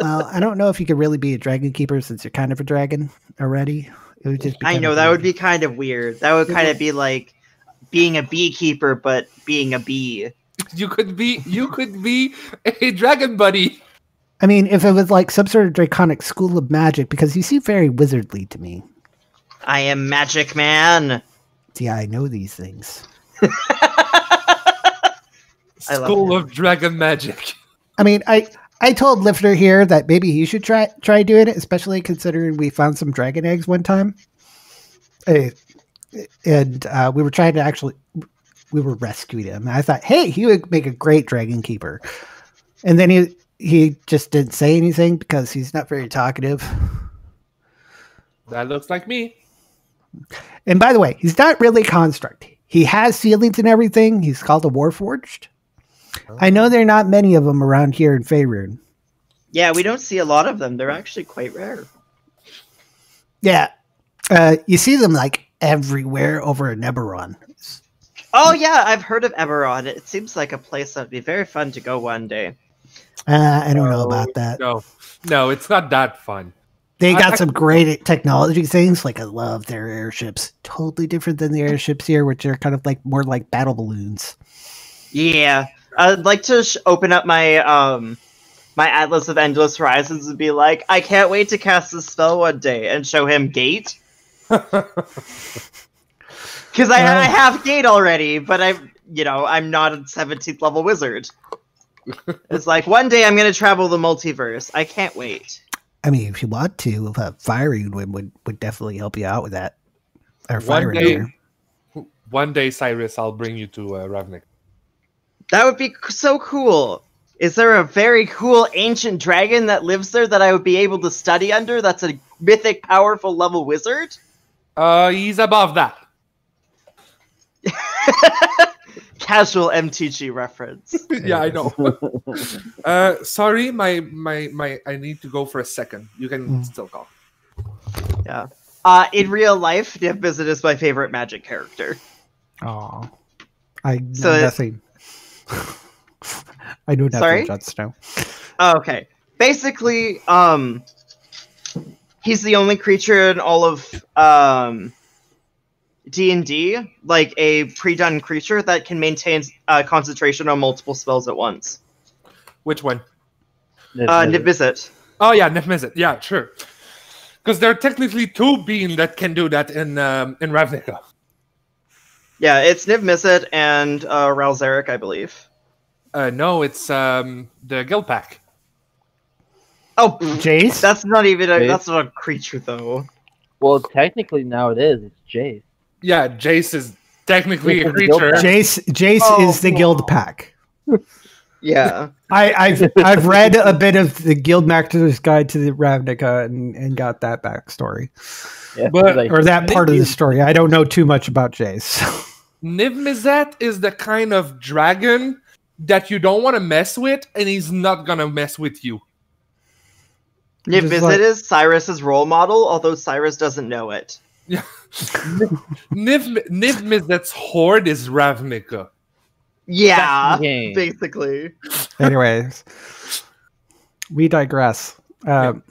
Well, I don't know if you could really be a dragon keeper since you're kind of a dragon already. It would just. Be I know that would be kind of weird. That would kind of be like being a beekeeper, but being a bee. You could be you could be a dragon buddy. I mean, if it was like some sort of draconic school of magic, because you seem very wizardly to me. I am Magic Man. See, I know these things. School of Dragon Magic. I mean, I I told Lifter here that maybe he should try try doing it, especially considering we found some dragon eggs one time. Eh, and uh, we were trying to actually we were rescuing him. And I thought, hey, he would make a great dragon keeper. And then he he just didn't say anything because he's not very talkative. That looks like me. And by the way, he's not really construct. He has feelings and everything. He's called a warforged. I know there are not many of them around here in Faerun. Yeah, we don't see a lot of them. They're actually quite rare. Yeah. Uh, you see them like everywhere over in Eberron. Oh yeah, I've heard of Eberron. It seems like a place that'd be very fun to go one day. Uh, I don't know about that. No, no, it's not that fun. They got I- some great technology things. Like I love their airships. Totally different than the airships here, which are kind of like more like battle balloons. Yeah, I'd like to sh- open up my um my Atlas of Endless Horizons and be like, I can't wait to cast this spell one day and show him Gate because I, I Uh. have Gate already, but I'm you know I'm not a 17th level wizard. it's like one day I'm gonna travel the multiverse. I can't wait. I mean, if you want to, uh, firing would, would would definitely help you out with that. Or One firing day- her. One day, Cyrus, I'll bring you to uh, Ravnik. That would be so cool. Is there a very cool ancient dragon that lives there that I would be able to study under? That's a mythic, powerful level wizard. Uh, he's above that. Casual MTG reference. yeah, I know. uh, sorry, my my my. I need to go for a second. You can Mm. still call. Yeah. Uh, in real life, Niv Mizzet is my favorite magic character. Oh, I So it- nothing. I know nothing, Sorry? Jon Snow. Oh, okay. Basically, um, he's the only creature in all of um D and D, like a pre-done creature that can maintain uh, concentration on multiple spells at once. Which one? Uh, Niv Mizzet. Oh yeah, Niv Mizzet. Yeah, sure. Because there are technically two being that can do that in um, in Ravnica. Yeah, it's Niv Mizzet and uh, Ral Zarek, I believe. Uh, no, it's um, the Guildpact. Oh, Jace? that's not even a Jace? that's not a creature though. Well, technically now it is. It's Jace. Yeah, Jace is technically a It's a guild creature. Jace Jace Oh, is the Guildpact. Yeah. I, I've I've read a bit of the Guild Master's Guide to the Ravnica and, and got that backstory. Yeah, But- like, Or that part of the story. I don't know too much about Jace. Niv Mizzet is the kind of dragon that you don't want to mess with, and he's not gonna mess with you. Niv-Mizzet like- is Cyrus's role model, although Cyrus doesn't know it. Niv Niv Mizzet's hoard is Ravnica. Yeah, basically. Anyways, we digress. Um,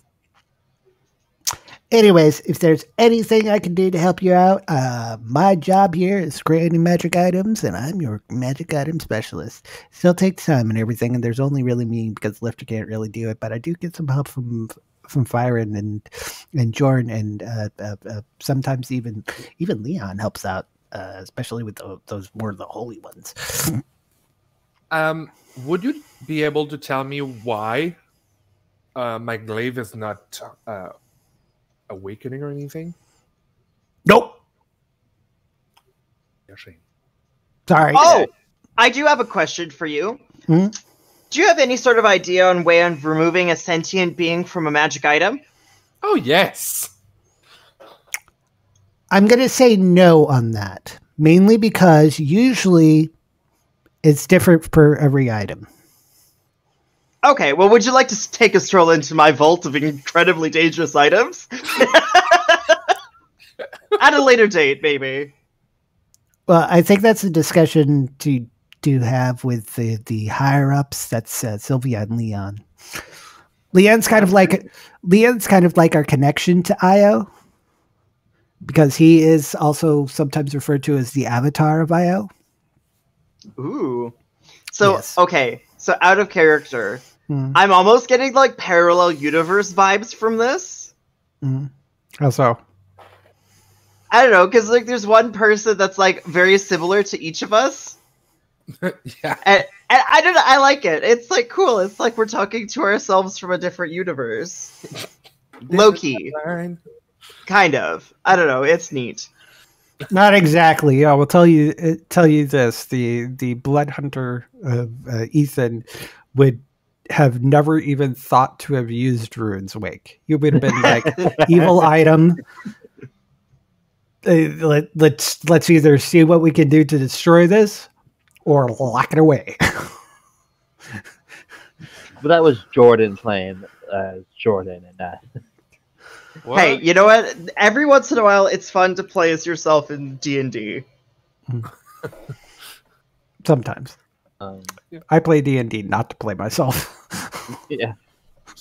Anyways, if there's anything I can do to help you out, uh, my job here is creating magic items, and I'm your magic item specialist. Still takes time and everything, and there's only really me because Lifter can't really do it, but I do get some help from from Fyron and and Jorn, and uh, uh, uh, sometimes even even Leon helps out, uh, especially with tho- those more of the holy ones. Um, would you be able to tell me why uh, my glaive is not uh, awakening or anything? nope. Yeah, shame. Sorry. Oh, I do have a question for you. Hmm? Do you have any sort of idea on way on removing a sentient being from a magic item? Oh yes. I'm going to say no on that, mainly because usually it's different for every item. Okay, well, would you like to take a stroll into my vault of incredibly dangerous items? At a later date, maybe. Well, I think that's a discussion to to have with the the higher ups. That's uh, Sylvia and Leon. Leon's kind of like Leon's kind of like our connection to Io, because he is also sometimes referred to as the avatar of Io. Ooh. So, Yes. okay, so out of character, Mm, I'm almost getting like parallel universe vibes from this. mm. How so? I don't know, because like there's one person that's like very similar to each of us. yeah. And, and I don't know, I like it. It's like cool. It's like we're talking to ourselves from a different universe. Low key. Kind of. I don't know. It's neat. Not exactly. I will tell you uh, tell you this: the the blood hunter uh, uh, Ethan would have never even thought to have used Ruins Wake. You would have been like evil item. Uh, let, let's let's either see what we can do to destroy this, or lock it away. but that was Jordan playing as Jordan and that. What? Hey, you know what? Every once in a while, it's fun to play as yourself in D and D. Sometimes Um, I play D and D not to play myself. yeah.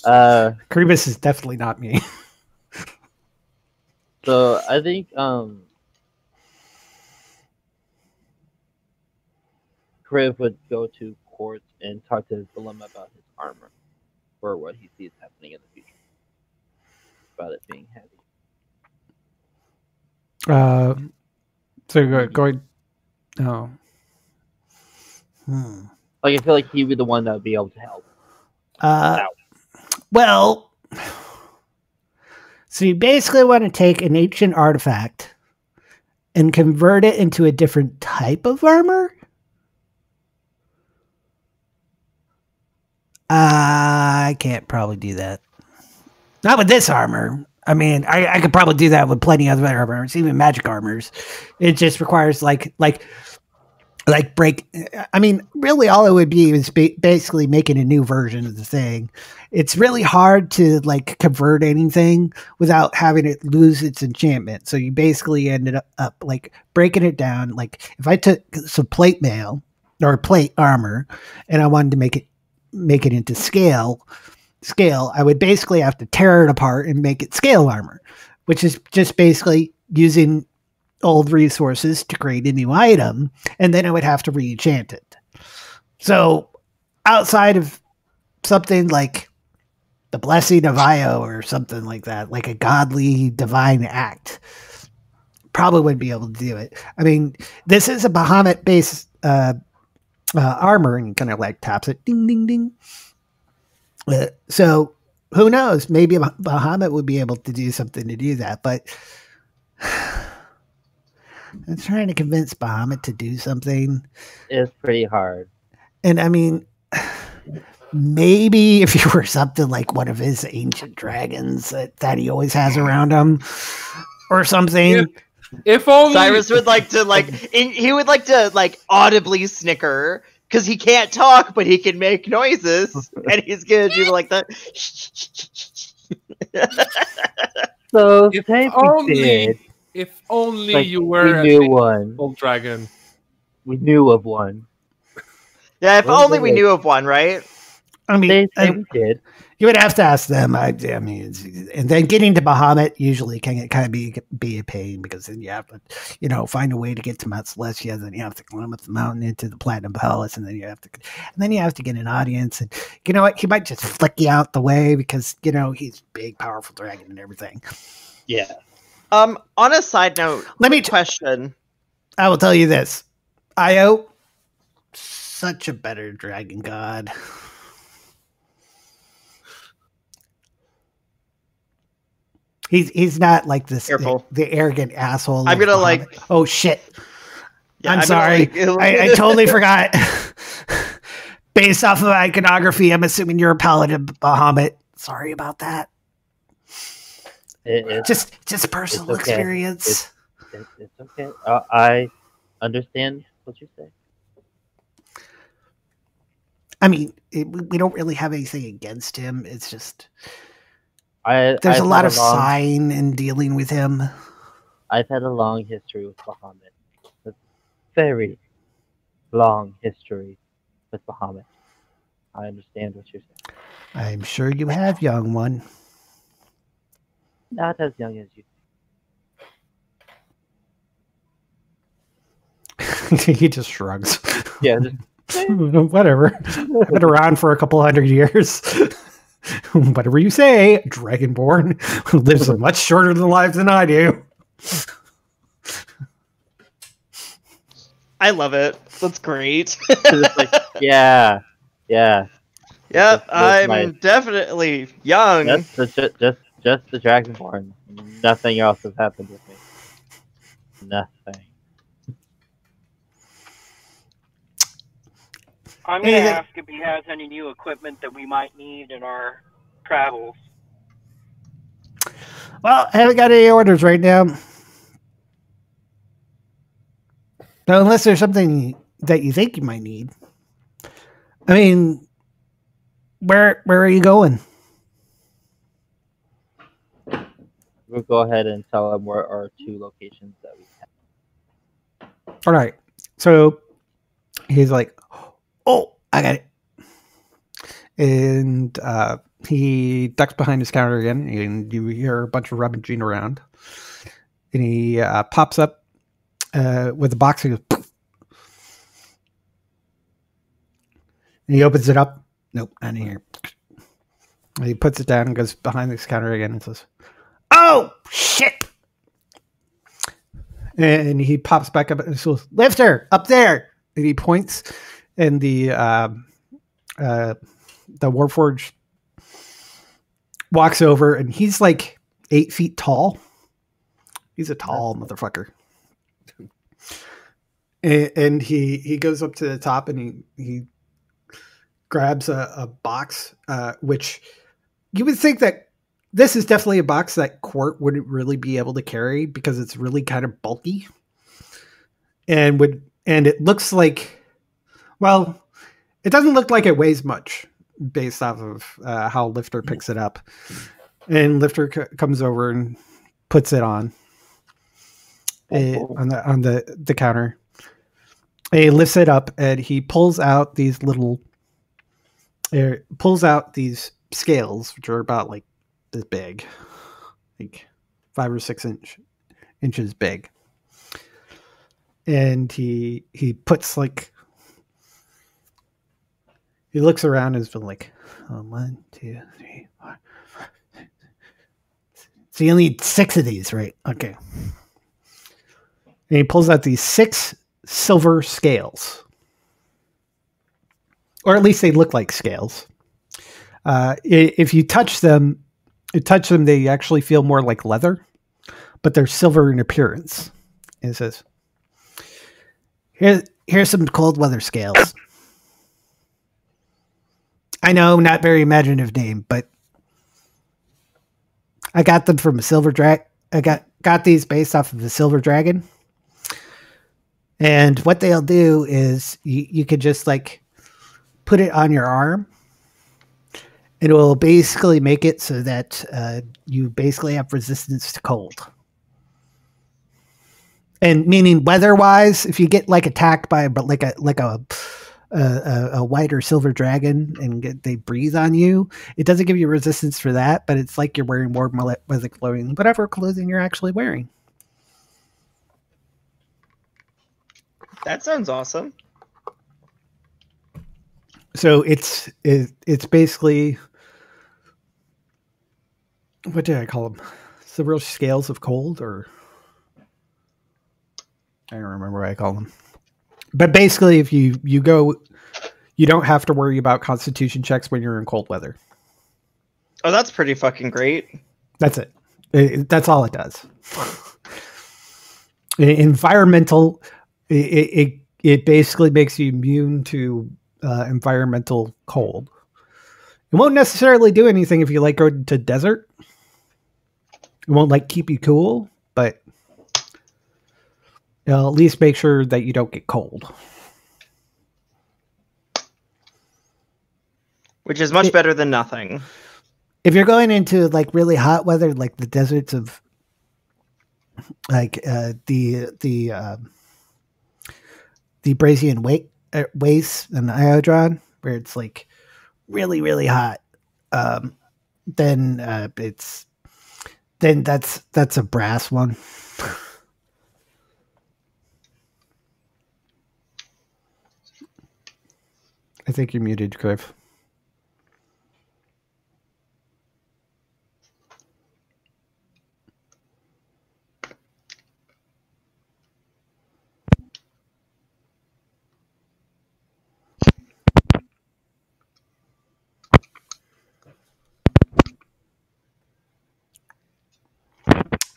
Uh, Kribus is definitely not me. so I think um, Kriv would go to court and talk to his Dilemma about his armor for what he sees happening in the future. About it being heavy. Uh, so go, going. Oh, Hmm. Like I feel like he'd be the one that would be able to help. Uh, well, so you basically want to take an ancient artifact and convert it into a different type of armor. I can't probably do that. Not with this armor. I mean, I, I could probably do that with plenty of other armors, even magic armors. It just requires like like like break. I mean, really, all it would be is ba- basically making a new version of the thing. It's really hard to like convert anything without having it lose its enchantment. So you basically ended up, up like breaking it down. Like if I took some plate mail or plate armor and I wanted to make it make it into scale scale, I would basically have to tear it apart and make it scale armor, which is just basically using old resources to create a new item, and then I would have to re-enchant it. So outside of something like the blessing of Io or something like that, like a godly divine act. Probably wouldn't be able to do it. I mean, this is a Bahamut based uh, uh, armor, and kind of like taps it, ding, ding, ding. Uh, so who knows? Maybe Bahamut would be able to do something to do that, but I'm trying to convince Bahamut to do something. It's pretty hard. And I mean, maybe if you were something like one of his ancient dragons that, that he always has around him or something. Yeah. If only Cyrus would like to like in, he would like to like audibly snicker because he can't talk but he can make noises and he's gonna do like the So If Tank only did. if only Like, you were a knew big one. old dragon. We knew of one. yeah if Well, only we knew of one right I mean, They say I- we did. You would have to ask them. I, I mean, and then getting to Bahamut usually can kind of be be a pain because then you have to, you know, find a way to get to Mount Celestia. Then you have to climb up the mountain into the Platinum Palace, and then you have to, and then you have to get an audience. And you know what? He might just flick you out the way because you know he's big, powerful dragon and everything. Yeah. um on a side note Let me. Question I will tell you this: Io, such a better dragon god. He's he's not like this Careful. the, arrogant asshole. I'm of gonna, Bahamut. like- Oh shit! Yeah, I'm gonna, sorry. like- I, I totally forgot. Based off of iconography, I'm assuming you're a paladin Bahamut. Sorry about that. It, it's, Just just personal okay. experience. it, it's okay. Uh, I understand what you say. I mean, it, we we don't really have anything against him. It's just I there's I've a lot of long, sign in dealing with him. I've had a long history with Bahamut. A very long history with Bahamut. I understand what you're saying. I'm sure you have, young one. Not as young as you. he just shrugs. Yeah, just Whatever. I've been around for a couple hundred years. Whatever you say, Dragonborn lives a much shorter than life than I do. I love it. That's great. it's like, yeah, yeah. yep, That's- that's I'm nice. definitely young. Just the just just the Dragonborn. Nothing else has happened with me. Nothing. I'm gonna Hey, ask if he has any new equipment that we might need in our travels. Well, I haven't got any orders right now. Now, unless there's something that you think you might need. I mean, where where are you going? We'll go ahead and tell them where our two locations that we have. All right. So he's like, "Oh, I got it," and uh, he ducks behind his counter again, and you hear a bunch of rummaging around. And he uh, pops up uh, with a box. He goes, and he opens it up. Nope, not here. And he puts it down and goes behind this counter again and says, "Oh shit!" and he pops back up and says, "Lifter, up there!" And he points, and the um uh, the Warforged walks over, and he's like eight feet tall. He's a tall motherfucker, and, and he he goes up to the top, and he he grabs a, a box, uh, which you would think that this is definitely a box that Court wouldn't really be able to carry because it's really kind of bulky, and would and it looks like, well, it doesn't look like it weighs much based off of uh, how Lifter picks it up, and Lifter c- comes over and puts it on. Eh, on the on the the counter. He lifts it up and he pulls out these little, er, pulls out these scales which are about like this big, like five or six inch inches big. And he he puts like he looks around and has been like, oh, one, two, three, four. So you need six of these, right? Okay. And he pulls out these six silver scales. Or at least they look like scales. Uh, if you touch them, you touch them, they actually feel more like leather, but they're silver in appearance. And says, Here, here's some cold weather scales. I know, not very imaginative name, but I got them from a silver drag. I got got these based off of the silver dragon. And what they'll do is you, you could just like put it on your arm. It will basically make it so that uh, you basically have resistance to cold. And meaning weather wise, if you get like attacked by but like a like a a, a, a white or silver dragon and get, they breathe on you, it doesn't give you resistance for that, but it's like you're wearing more weather clothing, whatever clothing you're actually wearing. That sounds awesome. so it's it, it's basically what did I call them? Silver scales of cold, or I don't remember what I call them. But basically, if you you go, you don't have to worry about Constitution checks when you're in cold weather. Oh, that's pretty fucking great. That's it. It- that's all it does. Environmental, it, it it basically makes you immune to uh, environmental cold. It won't necessarily do anything if you like go to desert. It won't like keep you cool, it'll at least make sure that you don't get cold. Which is much It- better than nothing. if you're going into like really hot weather, like the deserts of like uh, the the um the Brazian wake uh, wastes and Iodron, where it's like really really hot, um, then uh, it's then that's that's a brass one. I think you're muted, Criv.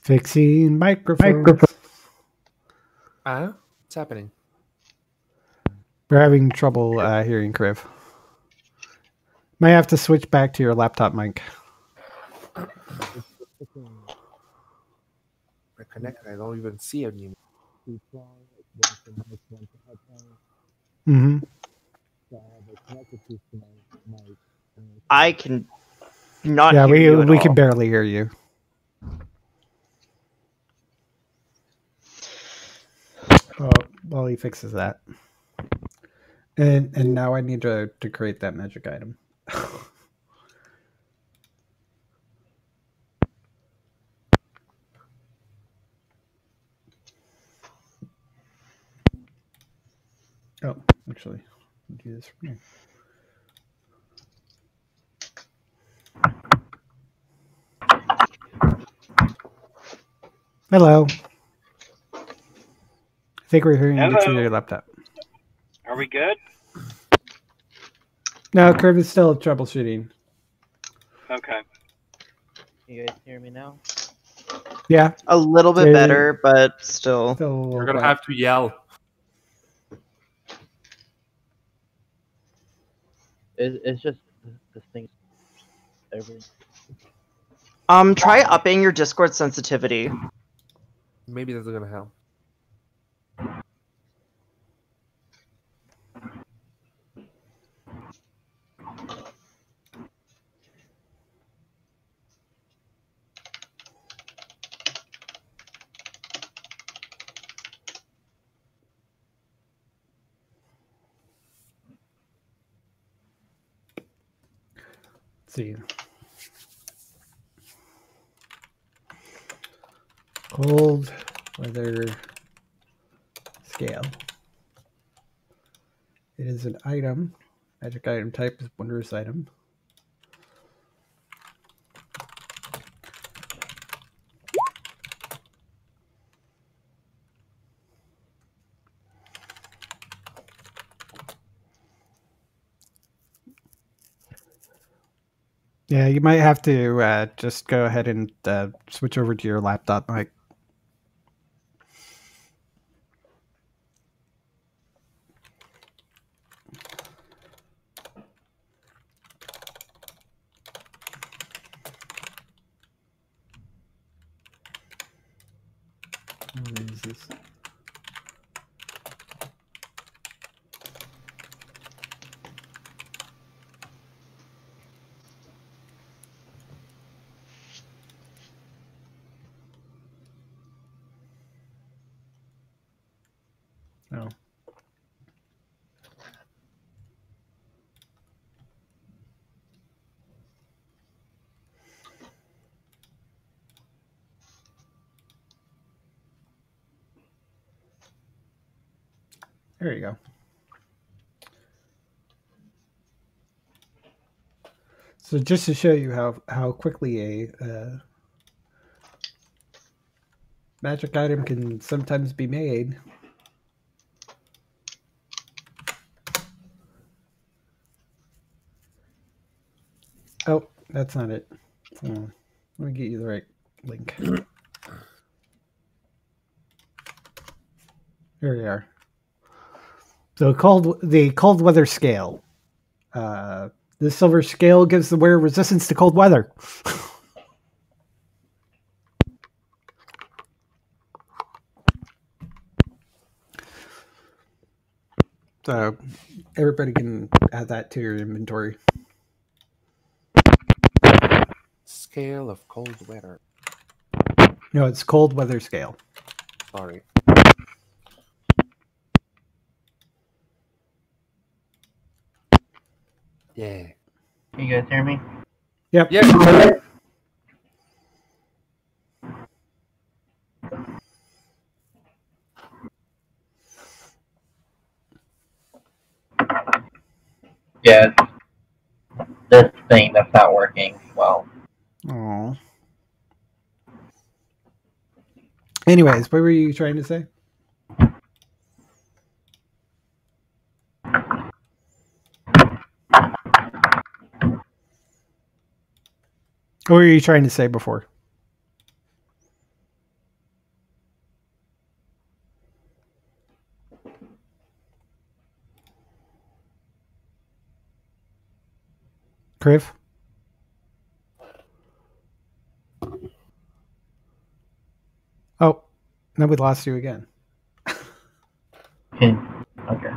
Fixing microphones. Uh, what's happening? We're having trouble uh, hearing Criv. May have to switch back to your laptop mic. I connect. I don't even see it anymore. Mm-hmm. I can not Yeah, hear we you at we all. can barely hear you. Oh, well, he fixes that. And and now I need to to create that magic item. oh, actually, I'll do this from here. Hello. I think we're hearing you through your laptop. Are we good? No, Curve is still troubleshooting. Okay. You guys hear me now? Yeah, A little bit Yeah. better, but still. still You're gonna have to yell. It, it's just this thing. Every Um, try upping your Discord sensitivity. Maybe that's gonna help. See. Cold weather scale. It is an item Magic item type is wondrous item. Yeah, you might have to uh, just go ahead and uh, switch over to your laptop, Mike. Where is this? No. There you go. So just to show you how how quickly a uh, magic item can sometimes be made. Oh, that's not it. Let me get you the right link. Here we are. So cold the cold weather scale. Uh, this silver scale gives the wearer resistance to cold weather. so everybody can add that to your inventory. Scale of cold weather. No, it's cold weather scale. Sorry. Yeah. Can you guys hear me? Yep. Yeah. Yeah. This thing that's not working well. Oh. Anyways, what were you trying to say? What were you trying to say before? Criv? Oh, now we lost you again. Can, okay.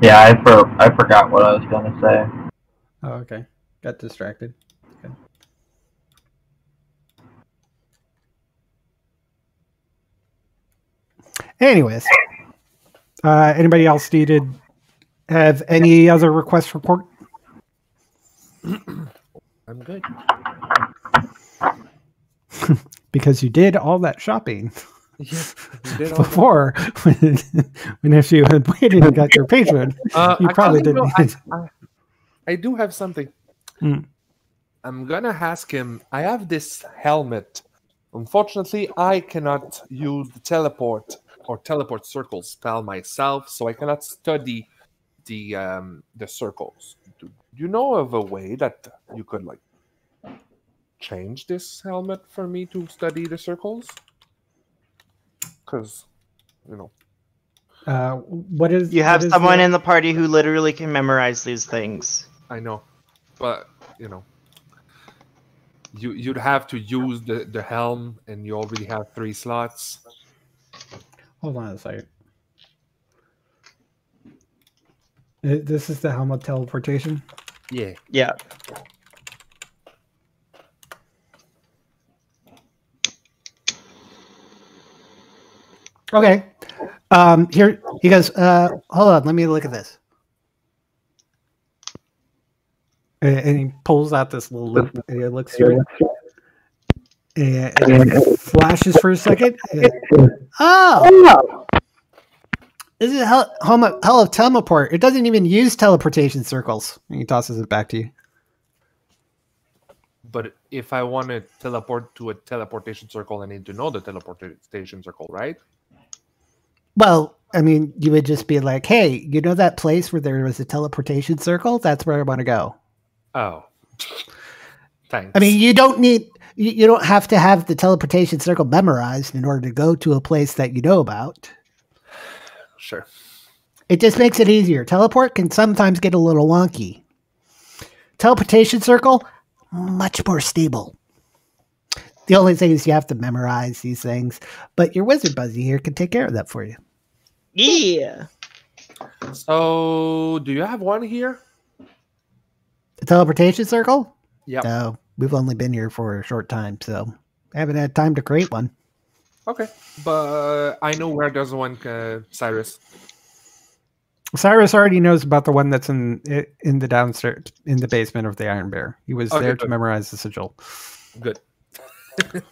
Yeah, I for I forgot what I was gonna say. Oh, okay. Got distracted. Okay. Anyways, uh, anybody else needed have any other requests for court? I'm good. Because you did all that shopping Yeah. you did all that. before when, when if you had waited and got your patron, Uh, you probably didn't. I, I, I do have something. Hmm. I'm gonna ask him. I have this helmet. Unfortunately, I cannot use the teleport or teleport circle spell myself, so I cannot study the um, the circles. Do you know of a way that you could like change this helmet for me to study the circles? Because you know, Uh, what is You have someone the- in the party who literally can memorize these things. I know, but you know, you you'd have to use the the helm, and you already have three slots. Hold on a second. Uh, This is the helmet teleportation. Yeah. Yeah. Okay. Um, here he goes. Uh, hold on. Let me look at this. And, and he pulls out this little loop and he looks through it. And, and it flashes for a second. and- Oh, This is hell, hell, of- hell of teleport. It doesn't even use teleportation circles. And he tosses it back to you. But if I want to teleport to a teleportation circle, I need to know the teleportation circle, right? Well, I mean, you would just be like, "Hey, you know that place where there was a teleportation circle? That's where I want to go." Oh, thanks. I mean, you don't need you, you don't have to have the teleportation circle memorized in order to go to a place that you know about. sure. It just makes it easier. Teleport can sometimes get a little wonky. Teleportation circle, much more stable. The only thing is you have to memorize these things, but your wizard buzzy here can take care of that for you. Yeah. So, do you have one here? The teleportation circle? Yeah. No, we've only been here for a short time, so I haven't had time to create one. Okay, but I know where there's one, uh, Cyrus. Cyrus already knows about the one that's in in the downstairs in the basement of the Iron Bear. He was Okay, there to memorize the sigil. Good.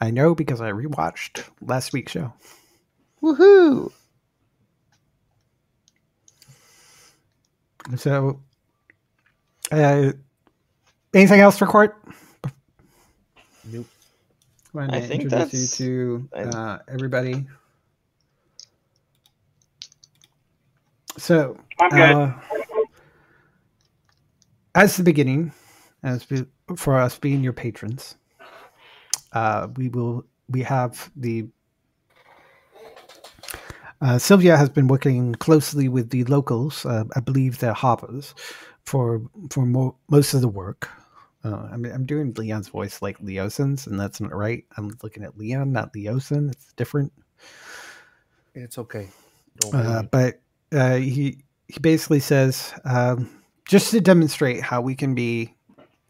I know because I rewatched last week's show. Woohoo! So, uh, anything else for court? Nope. Want I to think introduce that's- you to uh, everybody. So, I'm good. uh, as the beginning, as we, for us being your patrons, uh, we will we have the uh, Sylvia has been working closely with the locals, uh, I believe the Harpers, for for mo- most of the work. Uh, I'm, I'm doing Leon's voice like Leosin's, and that's not right. I'm looking at Leon, not Leosin. It's different. It's okay. Uh, but uh, he he basically says um, just to demonstrate how we can be,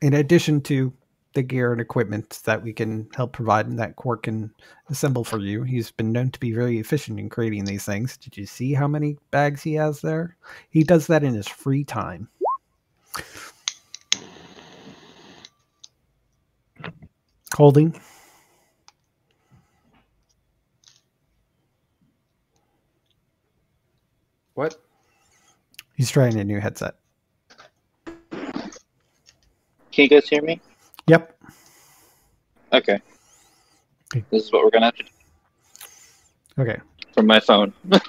in addition to the gear and equipment that we can help provide and that Quark can assemble for you. He's been known to be very efficient in creating these things. Did you see how many bags he has there? He does that in his free time. Holding. what? He's trying a new headset. Can you guys hear me? Yep. Okay. Okay. This is what we're gonna have to do Okay. from my phone.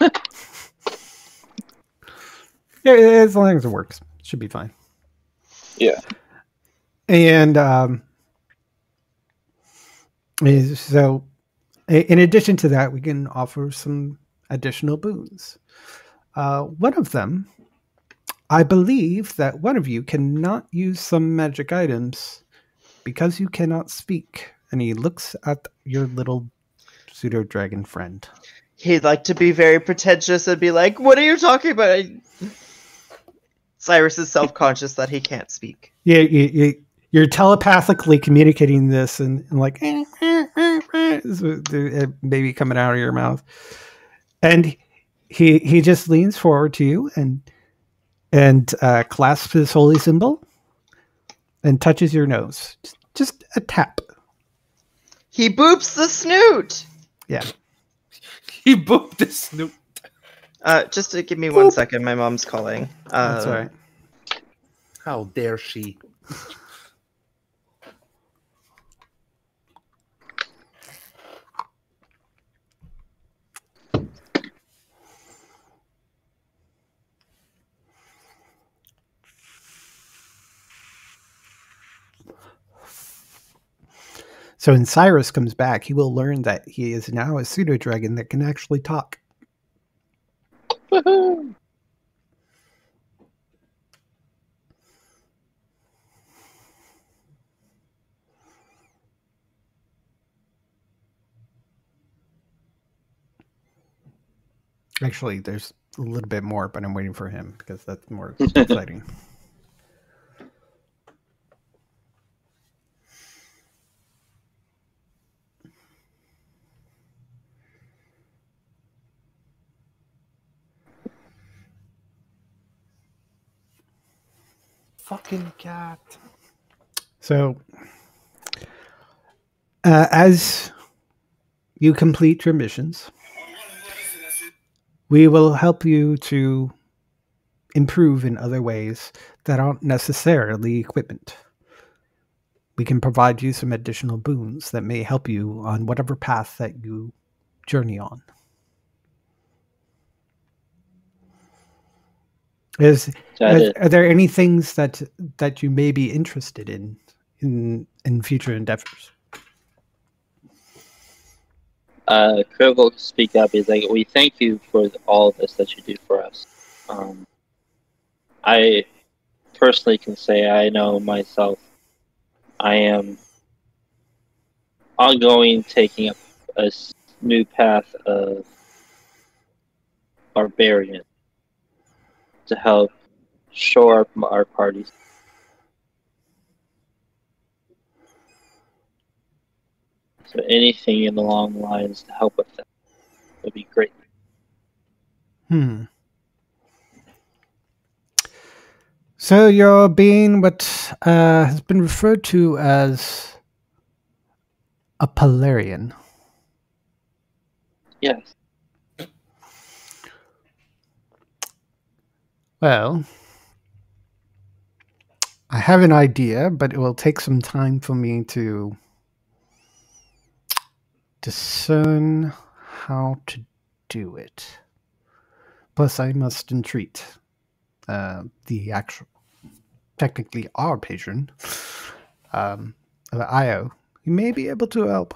Yeah, as long as it works, it should be fine. Yeah. And um, so, in addition to that, we can offer some additional boons. Uh, one of them, I believe that one of you cannot use some magic items because you cannot speak. And he looks at your little pseudo dragon friend. He'd like to be very pretentious and be like, "What are you talking about?" I- Cyrus is self-conscious that he can't speak. Yeah, you, you, you're telepathically communicating this, and, and like eh, eh, eh, eh, baby coming out of your mouth, and he he just leans forward to you and and uh, clasps his holy symbol and touches your nose, just, just a tap. He boops the snoot. Yeah, He booped the snoot. Uh, just to give me one second, my mom's calling. Uh, that's all right. How dare she? So when Cyrus comes back, he will learn that he is now a pseudo dragon that can actually talk. Woohoo! Actually, there's a little bit more, but I'm waiting for him because that's more exciting. Fucking cat. So, uh, as you complete your missions, we will help you to improve in other ways that aren't necessarily equipment. We can provide you some additional boons that may help you on whatever path that you journey on. Is, Is are, there any things that that you may be interested in in in future endeavors? Uh, will speak up. He's like, "We thank you for all of this that you do for us." Um, I personally can say I know myself. I am ongoing taking up a s- new path of barbarian to help shore up our parties. So anything in the long lines to help with that would be great. Hmm. So you're being what uh, has been referred to as a Polarian. Yes. Well, I have an idea, but it will take some time for me to discern how to do it. Plus, I must entreat uh, the actual, technically our patron, um, Io. He may be able to help.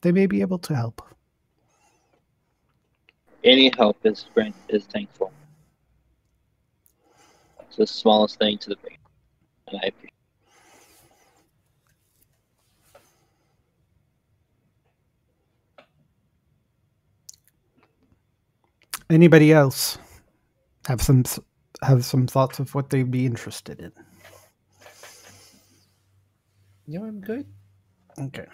They may be able to help. Any help is great is thankful. It's the smallest thing to the big. And I appreciate Anybody else have some have some thoughts of what they'd be interested in? No, I'm good. Okay.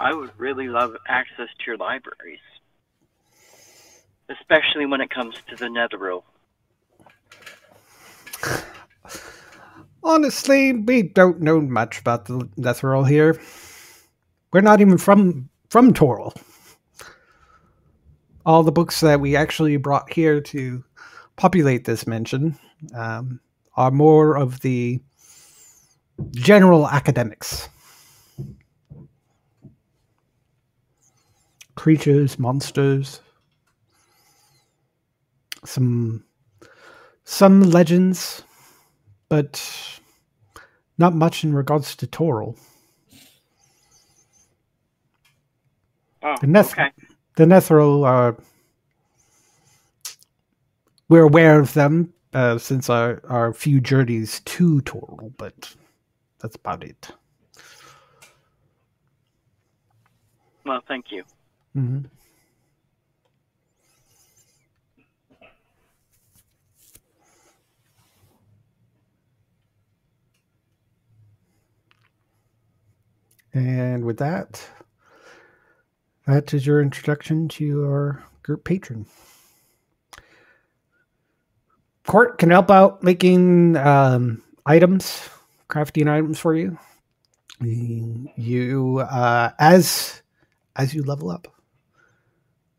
I would really love access to your libraries, especially when it comes to the Netheril. Honestly, we don't know much about the Netheril here. We're not even from from Toril. All the books that we actually brought here to populate this mansion um, are more of the general academics. Creatures, monsters, some some legends, but not much in regards to Toril. Oh, The Neth- okay. The Netheril are. We're aware of them uh, since our, our few journeys to Toril, but that's about it. Well, thank you. hmm And with that, that is your introduction to our group patron. Court can help out making um, items, crafting items for you. You, uh, as as you level up,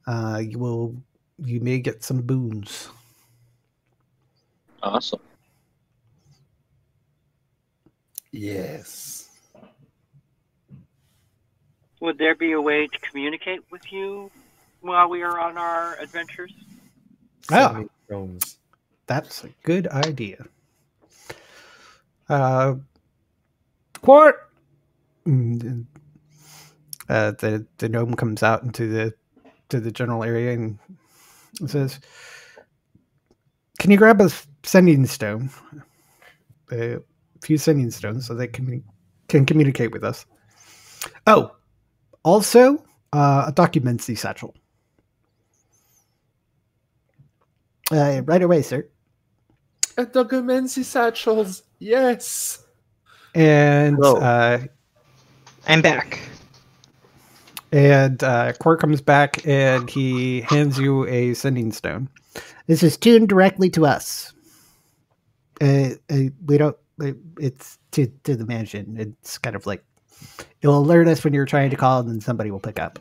uh, you will you may get some boons. awesome. Yes. Would there be a way to communicate with you while we are on our adventures? Ah. Drones. That's a good idea. Uh, Quart. Mm, Uh, the the gnome comes out into the to the general area and says, "Can you grab a sending stone? A few sending stones so they can can communicate with us. Oh, also uh, a documancy satchel. Uh, right away, sir. A Documancy satchels. Yes. And uh, I'm back. and uh, Quirk comes back and he hands you a sending stone. This is tuned directly to us. Uh, uh, we don't. uh, It's to to the mansion. It's kind of like it will alert us when you're trying to call, and then somebody will pick up.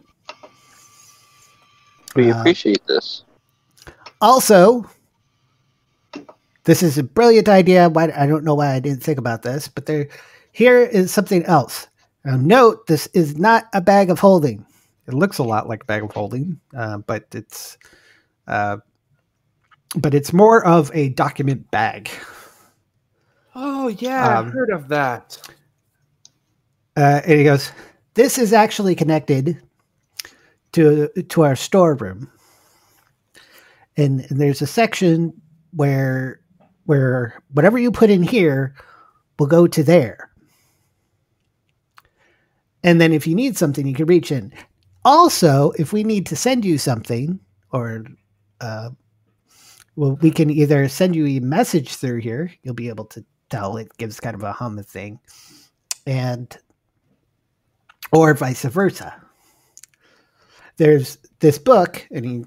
We Uh, appreciate this. Also, this is a brilliant idea. Why I don't know why I didn't think about this, but there, here is something else. Now, note this is not a bag of holding. It looks a lot like a bag of holding, uh, but it's uh, but it's more of a document bag. Oh yeah, Um, I've heard of that. Uh, and he goes, This is actually connected to to our storeroom, and, and there's a section where where whatever you put in here will go to there. And then if you need something, you can reach in. Also, if we need to send you something, or uh, well, we can either send you a message through here. You'll be able to tell it gives kind of a hum thing, and or vice versa. There's this book, and he,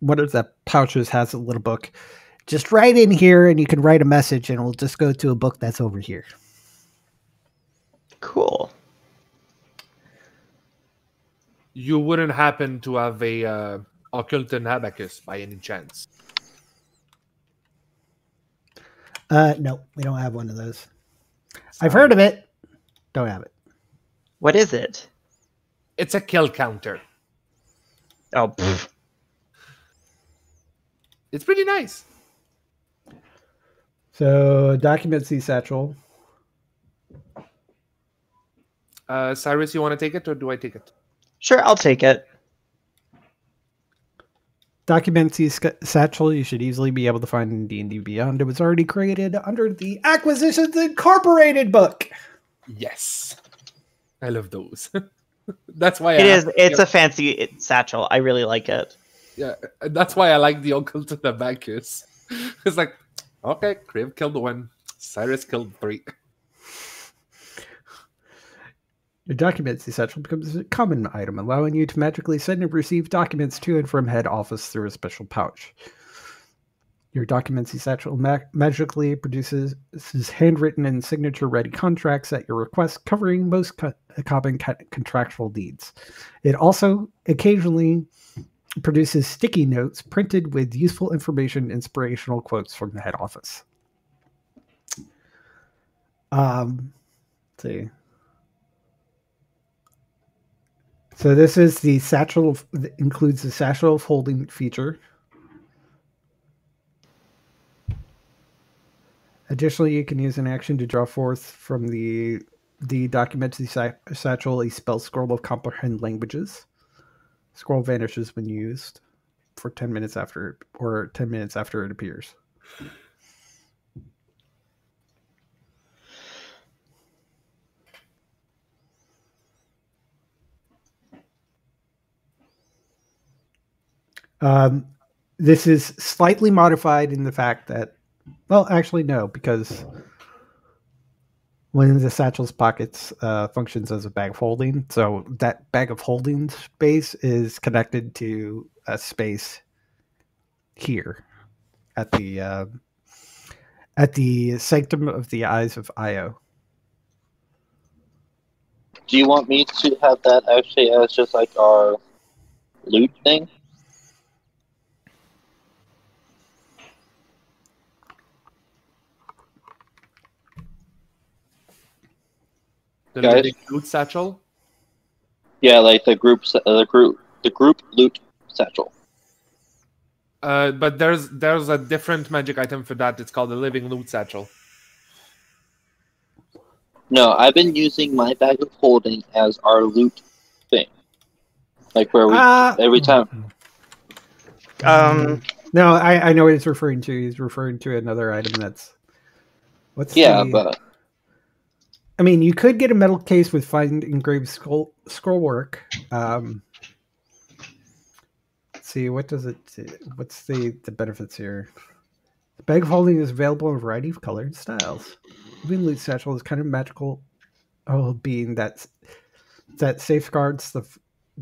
one of the pouches has a little book. just write in here, and you can write a message, and we'll just go to a book that's over here. Cool. You wouldn't happen to have a uh, occultant abacus by any chance? Uh, no, we don't have one of those. I've heard of it. Don't have it. What is it? It's a kill counter. Oh, pff. It's pretty nice. So documancy satchel. Uh, Cyrus, you want to take it or do I take it? sure, I'll take it. Documancy satchel. You should easily be able to find in D and D Beyond. It was already created under the Acquisitions Incorporated book. Yes. I love those. that's why It I is. It's a fancy it- satchel. I really like it. yeah. That's why I like the uncle to the abacus. It's like, okay, Crib killed one, Cyrus killed three. Your documancy satchel becomes a common item, allowing you to magically send and receive documents to and from head office through a special pouch. Your documancy satchel ma- magically produces handwritten and signature ready contracts at your request, covering most co- common co- contractual needs. It also occasionally produces sticky notes printed with useful information, inspirational quotes from the head office. Um, see. So this is the satchel of, includes the satchel of holding feature. Additionally, you can use an action to draw forth from the the documancy sa- satchel a spell scroll of comprehend languages. Scroll vanishes when used for 10 minutes after or 10 minutes after it appears. Um, this is slightly modified in the fact that, well, actually no, because one of the satchel's pockets uh, functions as a bag of holding, so that bag of holding space is connected to a space here at the uh, at the sanctum of the eyes of Io. Do you want me to have that actually as just like our loot thing? The Guys? living loot satchel. Yeah, like the group, uh, the group, the group loot satchel. Uh, but there's there's a different magic item for that. It's called the living loot satchel. No, I've been using my bag of holding as our loot thing. Like where we Ah! every time. Um, No, I, I know what he's referring to. He's referring to another item that's what's Yeah, the- but I mean, you could get a metal case with fine engraved scroll scroll work. Um, let's see, what does it? What's the the benefits here? The bag of holding is available in a variety of colored styles. Living loot satchel is kind of magical, oh, being that that safeguards the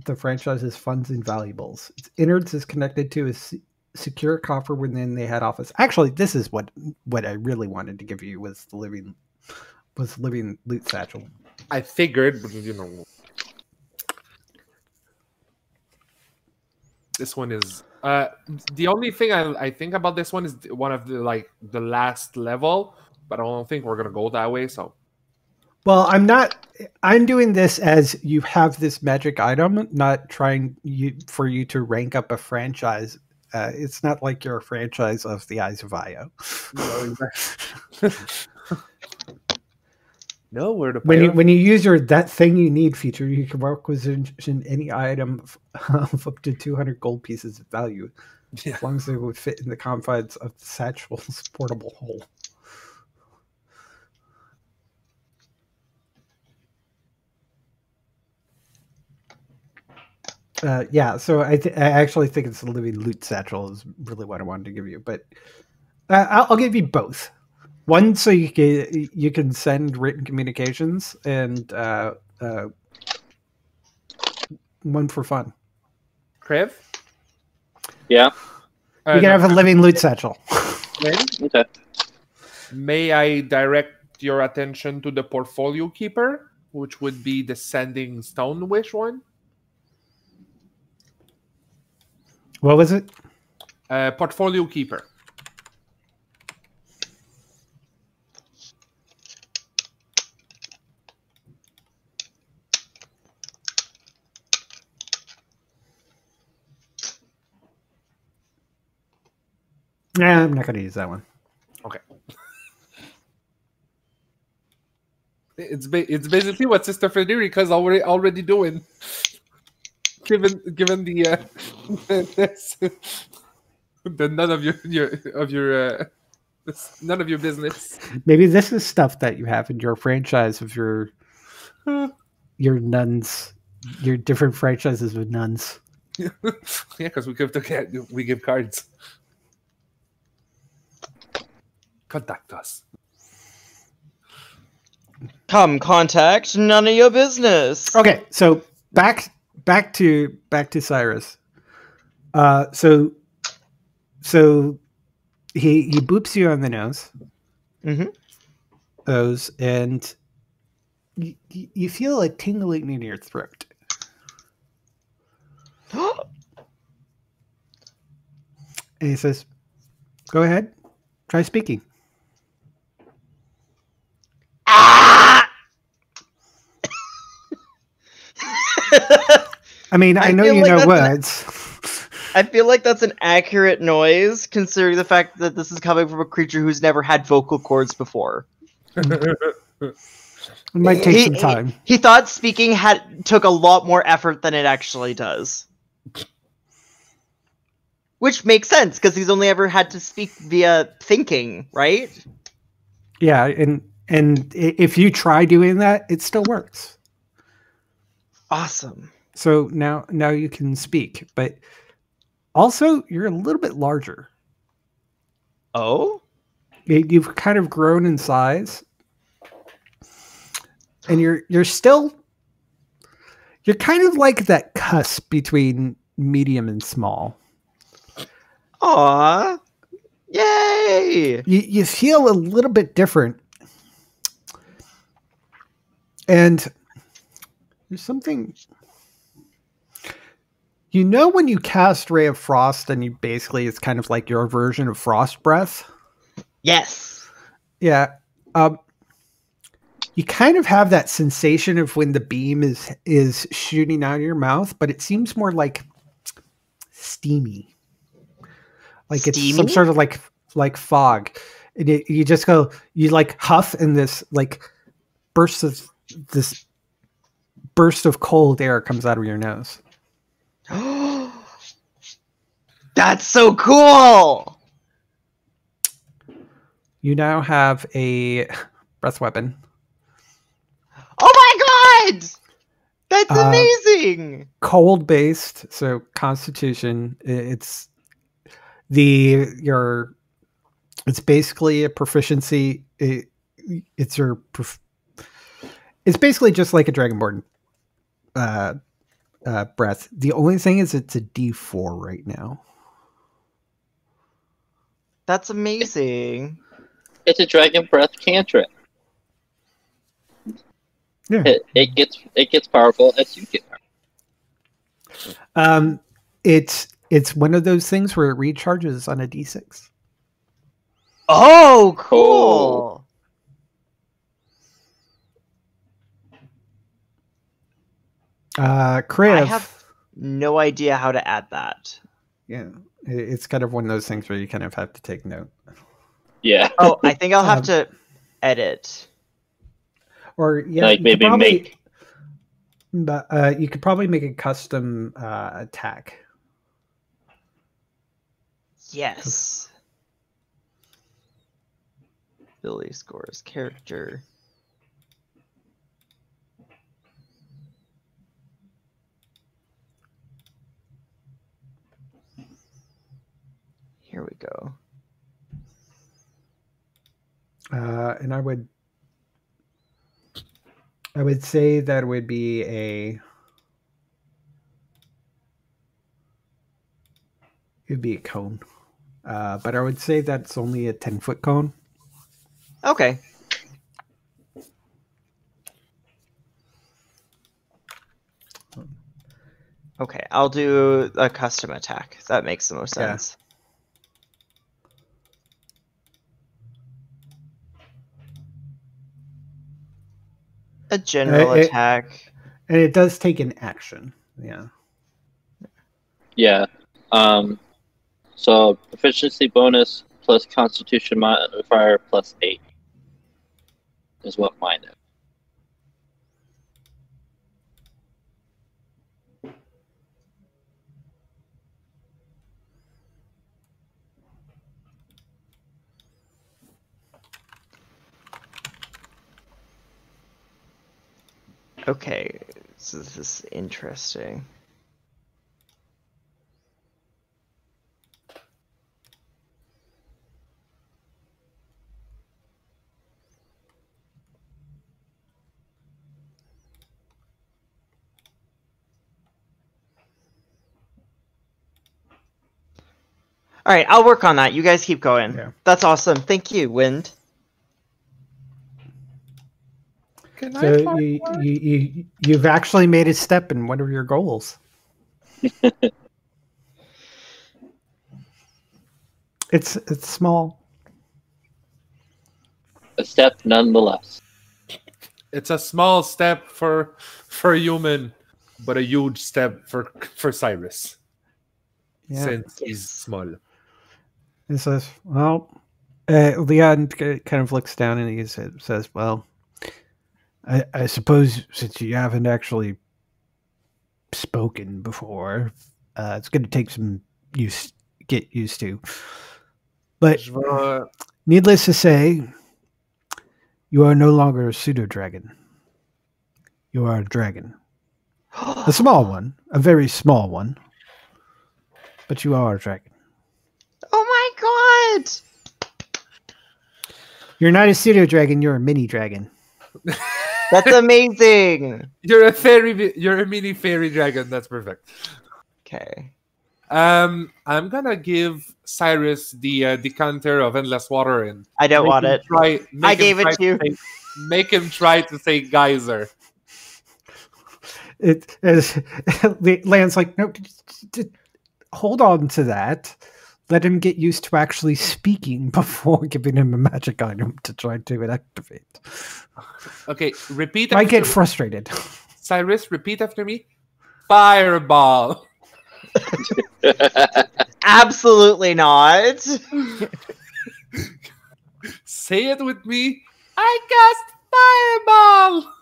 the franchise's funds and valuables. Its innards is connected to a secure coffer within the head office. Actually, this is what what I really wanted to give you was the living was living loot satchel. I figured, but you know, This one is uh the only thing I, I think about this one is one of the like the last level, but I don't think we're gonna go that way. So Well, I'm not. I'm doing this as you have this magic item, not trying you for you to rank up a franchise. Uh, it's not like you're a franchise of the Eyes of Io. no, we're the When you when you use your that thing you need feature, you can requisition any item of, up to 200 gold pieces of value, Yeah. as long as they would fit in the confines of the satchel's portable hole. Uh, yeah, so I, th- I actually think it's the living loot satchel is really what I wanted to give you, but uh, I'll, I'll give you both. One, so you can you can send written communications, and uh, uh, one for fun. Krev? Yeah. Uh, you can no, have a living loot satchel. Okay. May I direct your attention to the portfolio keeper, which would be the sending stone wish one? What was it? Uh, portfolio keeper. Nah, I'm not going to use that one. Okay. It's ba- it's basically what Sister Federica's already already doing. Given given the uh, the none of your your of your uh, none of your business. Maybe this is stuff that you have in your franchise of your your nuns, your different franchises with nuns. yeah, because we give the we give cards. Contact us. Come contact none of your business. Okay, so back back to back to Cyrus. Uh, so so he he boops you on the nose. Mhm. Those and you, you feel a tingling in your throat. And he says, "Go ahead, try speaking." I mean, I, I know you like know that's an- words. I feel like that's an accurate noise, considering the fact that this is coming from a creature who's never had vocal cords before. It might take He- some time. He thought speaking had took a lot more effort than it actually does. Which makes sense because he's only ever had to speak via thinking, right? Yeah, and and if you try doing that, it still works. Awesome. So now now you can speak, but also you're a little bit larger. Oh? You- You've kind of grown in size, and you're you're still you're kind of like that cusp between medium and small. Aw. Yay! you, you feel a little bit different. And there's something you know when you cast Ray of Frost and you basically it's kind of like your version of Frost Breath. Yes. Yeah. Um you kind of have that sensation of when the beam is is shooting out of your mouth, but it seems more like steamy. Like it's some sort of like like fog. And it, you just go you like huff and this like bursts of this burst of cold air comes out of your nose. That's so cool! You now have a breath weapon. Oh my god! That's Uh, amazing! cold based so constitution it's the your it's basically a proficiency it, it's your prof- it's basically just like a dragonborn uh uh breath the only thing is it's a d4 right now That's amazing. It's a dragon breath cantrip. yeah It, it gets it gets powerful as you get powerful. um it's it's one of those things where it recharges on a d6. Oh, cool. Uh, Kriv, I have no idea how to add that. yeah, it's kind of one of those things where you kind of have to take note. Yeah. Oh, I think I'll have Um, to edit. Or yeah, like maybe probably- make But uh, you could probably make a custom uh, attack. Yes. Billy scores character. Here we go. Uh, and I would, I would say that would be a, it'd be a cone. Uh, but I would say that's only a ten foot cone. Okay. Okay, I'll do a custom attack. That makes the most Yeah. A general it- attack. And it does take an action. Yeah. yeah. Um, so proficiency bonus plus Constitution modifier plus eight is what mine is. Okay, so this is interesting. All right, I'll work on that. You guys keep going. Yeah. That's awesome. Thank you, Wind. Can So I you, you, you you've actually made a step in one of your goals. it's it's small. A step nonetheless. It's a small step for for a human, but a huge step for for Cyrus Yeah. since he's small. He says, "Well," uh, Leon kind of looks down and he sa- says, "Well, I, I suppose since you haven't actually spoken before, uh, it's going to take some use get used to. But needless to say, you are no longer a pseudo dragon. You are a dragon, a small one, a very small one, but you are a dragon." Oh my god! You're not a pseudo dragon. You're a mini dragon. That's amazing. You're a fairy. You're a mini fairy dragon. That's perfect. Okay. Um, I'm gonna give Cyrus the uh, decanter of endless water and I don't want it. Try, I gave it to you. say- make him try to say geyser. It is Land's like, no, hold on to that. Let him get used to actually speaking before giving him a magic item to try to activate. Okay, repeat. I get me. frustrated. Cyrus, repeat after me. Fireball. Absolutely not. Say it with me. I cast fireball.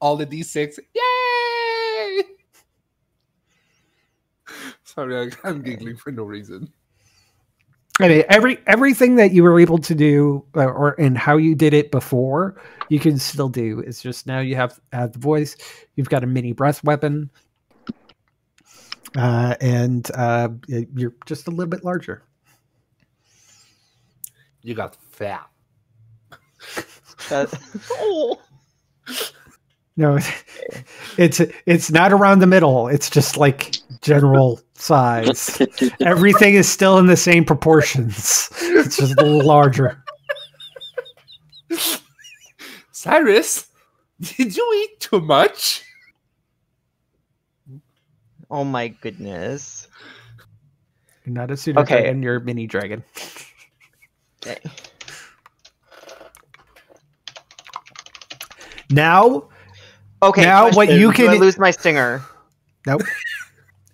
All the d6. Yay! Sorry, I- I'm giggling for no reason. I mean, every everything that you were able to do, uh, or and how you did it before, you can still do. It's just now you have have the voice. You've got a mini breath weapon, uh, and uh, you're just a little bit larger. You got fat. That- oh. No, it's it's not around the middle. It's just like general size. Everything is still in the same proportions. It's just a little larger. Cyrus, did you eat too much? Oh my goodness. You're not a pseudo Okay. dragon, you're a mini dragon. Okay. Now, Okay. Now what question. you Do I can- lose my stinger. nope.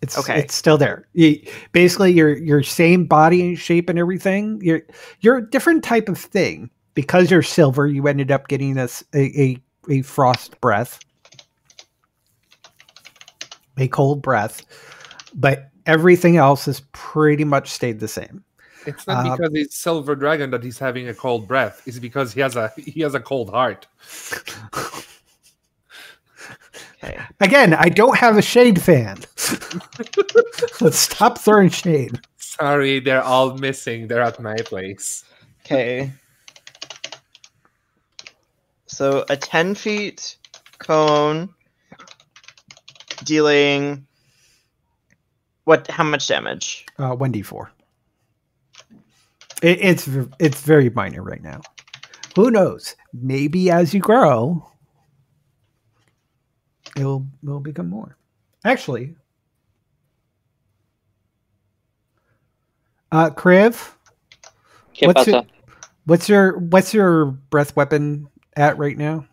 It's Okay. it's still there. You, basically, your your same body and shape and everything. You're you're a different type of thing because you're silver. You ended up getting this a a, a frost breath, a cold breath, but everything else has pretty much stayed the same. It's not Uh, because he's silver dragon that he's having a cold breath. It's because he has a he has a cold heart. Okay. Again, I don't have a shade fan. Let's stop throwing shade. Sorry, they're all missing. They're at my place. Okay. So a 10 feet cone dealing what how much damage? Uh, one d four. It, it's it's very minor right now. Who knows? Maybe as you grow, it'll will become more. Actually, uh, Kriv, What's pasa? it- what's your what's your breath weapon at right now?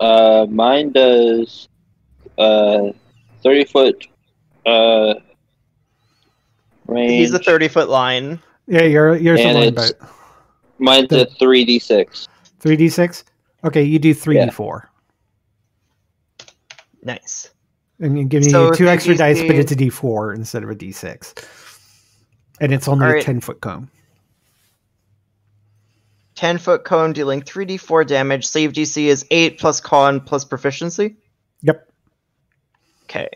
Uh, mine does uh, 30 foot uh, range. He's a 30 foot line. Yeah, you're you're And somewhere it's- about Mine's the- a 3d6. three d six. Okay, you do three d four, Nice. and you're giving So you two extra dice, but it's a d four instead of a d six, and it's only a ten foot cone. 10 foot cone dealing 3d4 damage. Save DC is 8 plus con plus proficiency. Yep. Okay.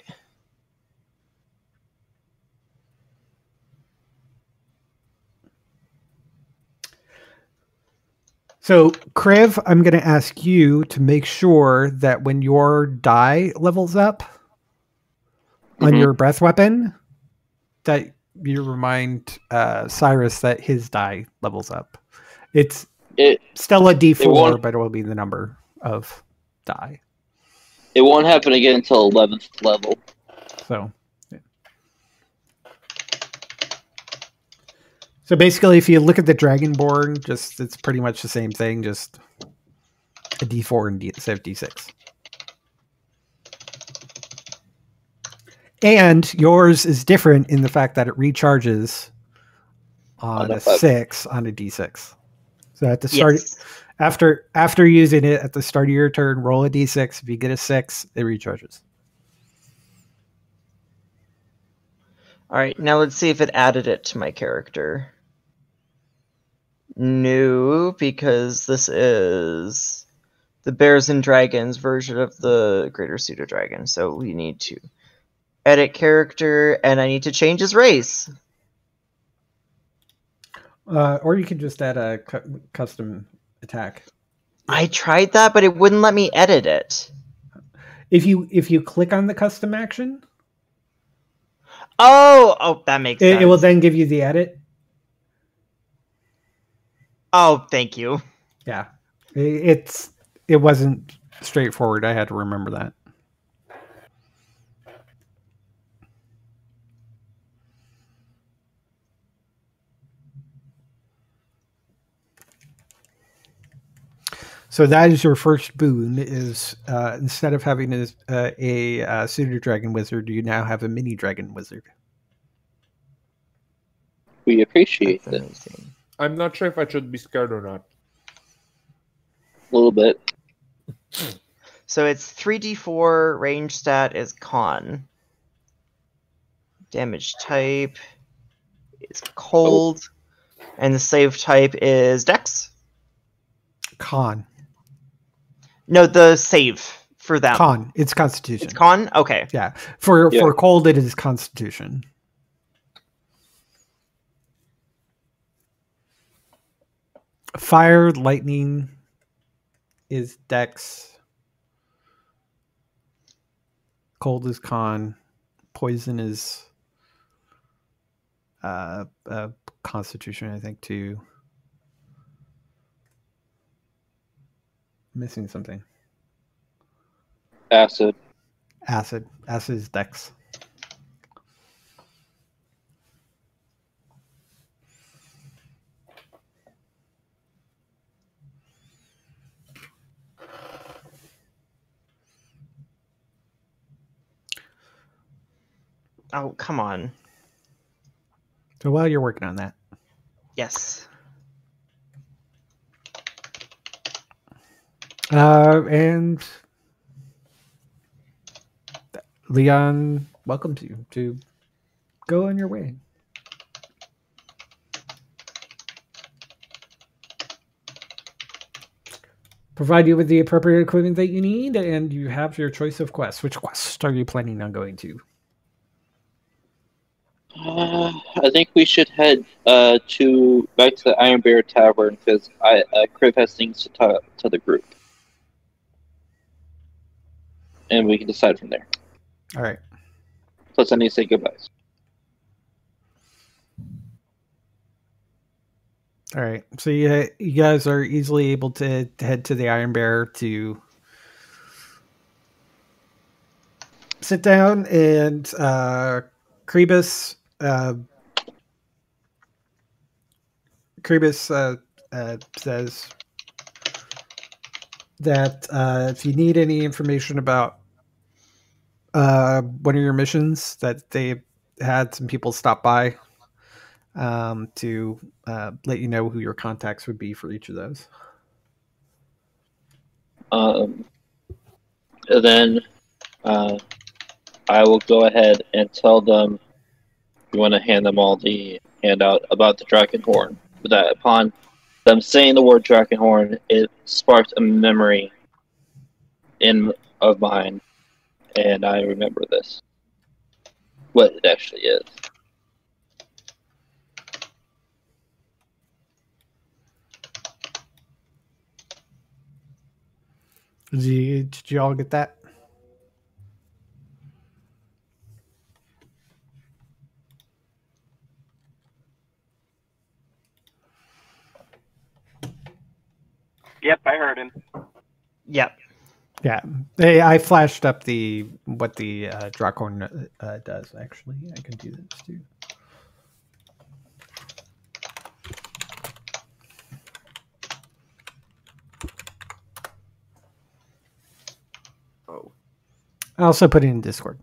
So, Kriv, I'm going to ask you to make sure that when your die levels up on Mhm. your breath weapon, that you remind uh, Cyrus that his die levels up. It's It still a D4, won't- but it will be the number of die. it won't happen again until 11th level. So, so basically, if you look at the Dragonborn, just it's pretty much the same thing, just a D4 and D, instead of D6. And yours is different in the fact that it recharges on On a five. six on a D6. So at the start, Yes. after after using it at the start of your turn, roll a D6. If you get a six, it recharges. All right, now let's see if it added it to my character. No, because this is the Bears and Dragons version of the Greater Pseudo Dragon. So we need to edit character, and I need to change his race. Uh, or you can just add a cu- custom attack. I tried that, but it wouldn't let me edit it. If you if you click on the custom action, Oh, oh, that makes sense. it, it will then give you the edit. Oh, thank you. Yeah, it's it wasn't straightforward. I had to remember that. So that is your first boon. Is uh, instead of having a, uh, a uh, pseudo dragon wizard, you now have a mini dragon wizard. We appreciate That's it amazing. I'm not sure if I should be scared or not. a little bit. So it's 3d4, range stat is con. Damage type is cold. Oh. And the save type is dex? Con, No, the save for that. con. It's Constitution. It's con? Okay. Yeah, for Yeah. for cold it is Constitution. Fire, lightning is Dex. Cold is Con. Poison is uh, uh Constitution, I think too. Missing something. Acid. acid. Acid is dex. Oh, come on. So while you're working on that, Yes. uh, and Leon welcomes you to go on your way. Provide you with the appropriate equipment that you need, and you have your choice of quests. Which quest are you planning on going to? Uh, I think we should head uh, to back to the Iron Bear Tavern because I uh, Criv has things to talk to the group, and we can decide from there. All right. Plus, I need to say goodbyes. All right. So you, you guys are easily able to, to head to the Iron Bear to sit down and uh Krebus uh uh, uh says that uh if you need any information about uh one of your missions that they had some people stop by um, to uh, let you know who your contacts would be for each of those. Um, then I will go ahead and tell them we want to hand them all the handout about the dragon horn. That upon them saying the word dragon horn, it sparked a memory in of mine, and I remember this. What it actually is. Did you, did you all get that? Yep, I heard him. Yep. Yeah, they, I flashed up the what the uh, Draakhorn uh, does. Actually, I can do this too. Oh. I also put it in Discord.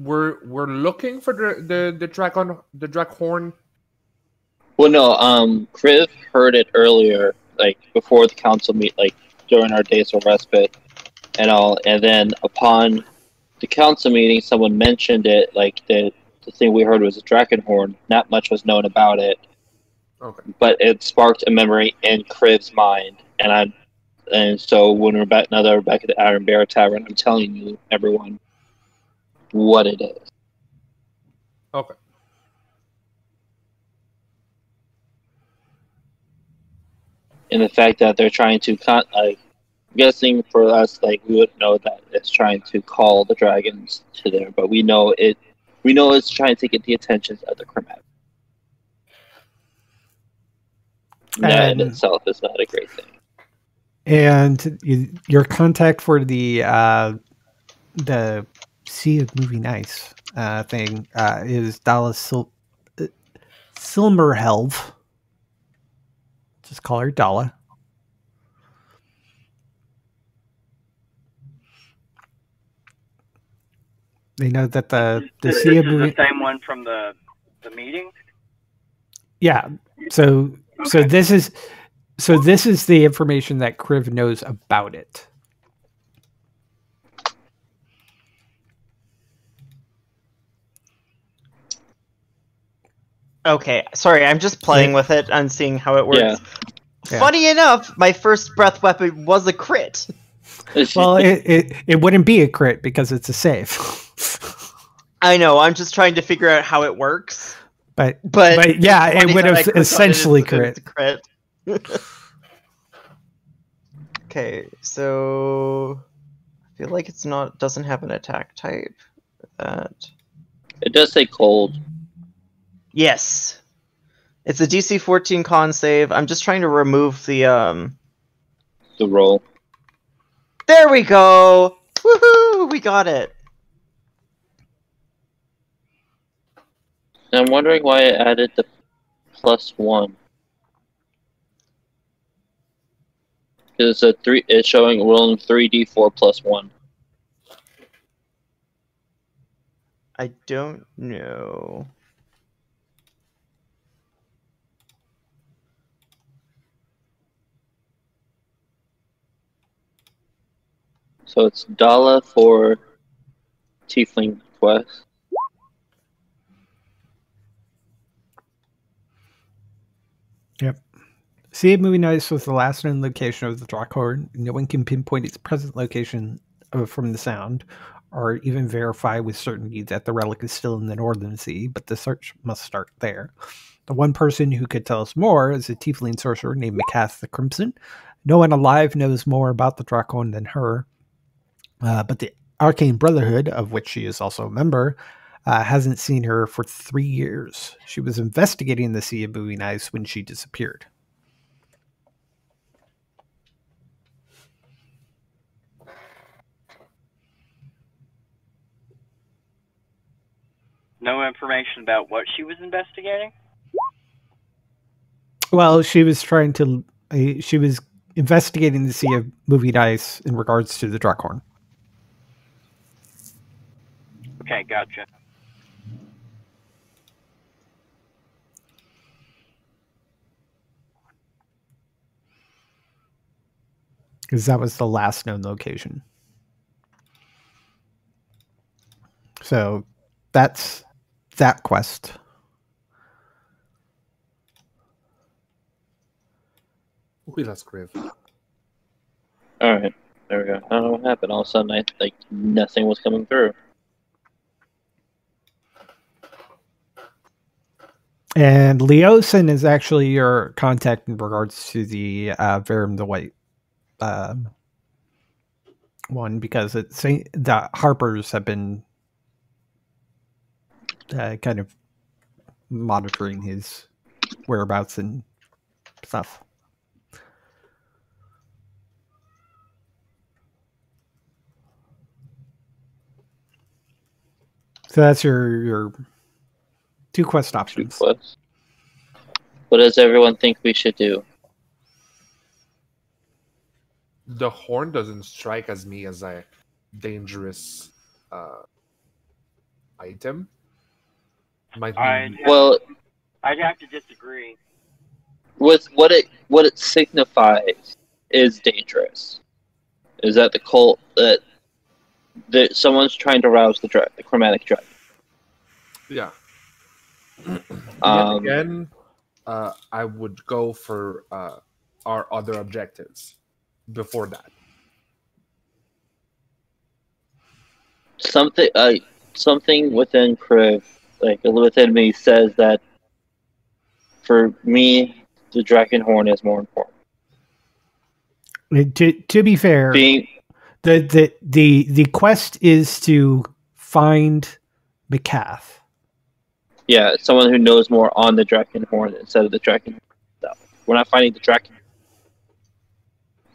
We're we're looking for the the the dragon the Draakhorn. Well, no, um, Kriv heard it earlier, like before the council meet, like during our days of respite and all, and then upon the council meeting, someone mentioned it, like the the thing we heard was a dragon horn. Not much was known about it, Okay. but it sparked a memory in Kriv's mind, and I, and so when we're back now that we're back at the Iron Bear Tavern, I'm telling you, everyone, what it is. Okay. and the fact that they're trying to con- like I'm guessing for us like we would know that it's trying to call the dragons to there but we know it we know it's trying to get the attentions of the Kremet. that in itself is not a great thing And your contact for the uh, the Sea of Moving Ice uh, thing uh, is Dallas Sil- uh, Silmerhelve. Just call her Dala. They know that the the this Sea this of is Moving the same one from the the meeting. Yeah. So so this is so this is the information that Kriv knows about it. Okay, sorry, I'm just playing with it and seeing how it works. Yeah. Yeah. Funny enough, my first breath weapon was a crit. Well, it, it it wouldn't be a crit because it's a save. I know, I'm just trying to figure out how it works. but But, But yeah, it funny would have I clicked on it essentially and it's a crit. okay, so I feel like it's not doesn't have an attack type. That it does say cold. Yes, it's a DC 14 con save. I'm just trying to remove the um. The roll. There we go. Woohoo! We got it. I'm wondering why I added the plus one. Because It's a three. It's showing rolling three d four plus one. I don't know. So it's Dala for Tiefling Quest. Yep. Sea of Moving Ice was the last known location of the Draakhorn. No one can pinpoint its present location uh, from the sound, or even verify with certainty that the relic is still in the Northern Sea, but the search must start there. The one person who could tell us more is a tiefling sorcerer named Maccath the Crimson. No one alive knows more about the Draakhorn than her, uh, but the Arcane Brotherhood, of which she is also a member, uh, hasn't seen her for three years. She was investigating the Sea of Moving Ice when she disappeared. No information about what she was investigating. Well, she was trying to. Uh, she was investigating the sea of moving ice in regards to the Draakhorn. Okay, gotcha. because that was the last known location. So that's that quest. We lost Griff. All right, there we go. I don't know what happened. All of a sudden, I like nothing was coming through. And Leosin is actually your contact in regards to the uh, Varram the White um, one because it's the Harpers have been uh, kind of monitoring his whereabouts and stuff. So that's your your two quest Two options. quests. What does everyone think we should do? The horn doesn't strike as me as a dangerous uh, item. Might be I'd, Well, I'd have to disagree. with what it what it signifies is dangerous. Is that the cult that that someone's trying to rouse the dra- the chromatic dragon? yeah. Yet Um, again, uh, I would go for uh, our other objectives before that. something uh, something within Kriv, like within me, says that for me, the dragon horn is more important. To to be fair, Being the the the the quest is to find Maccath. Yeah, someone who knows more on the dragon horn instead of the dragon. itself. We're not finding the dragon.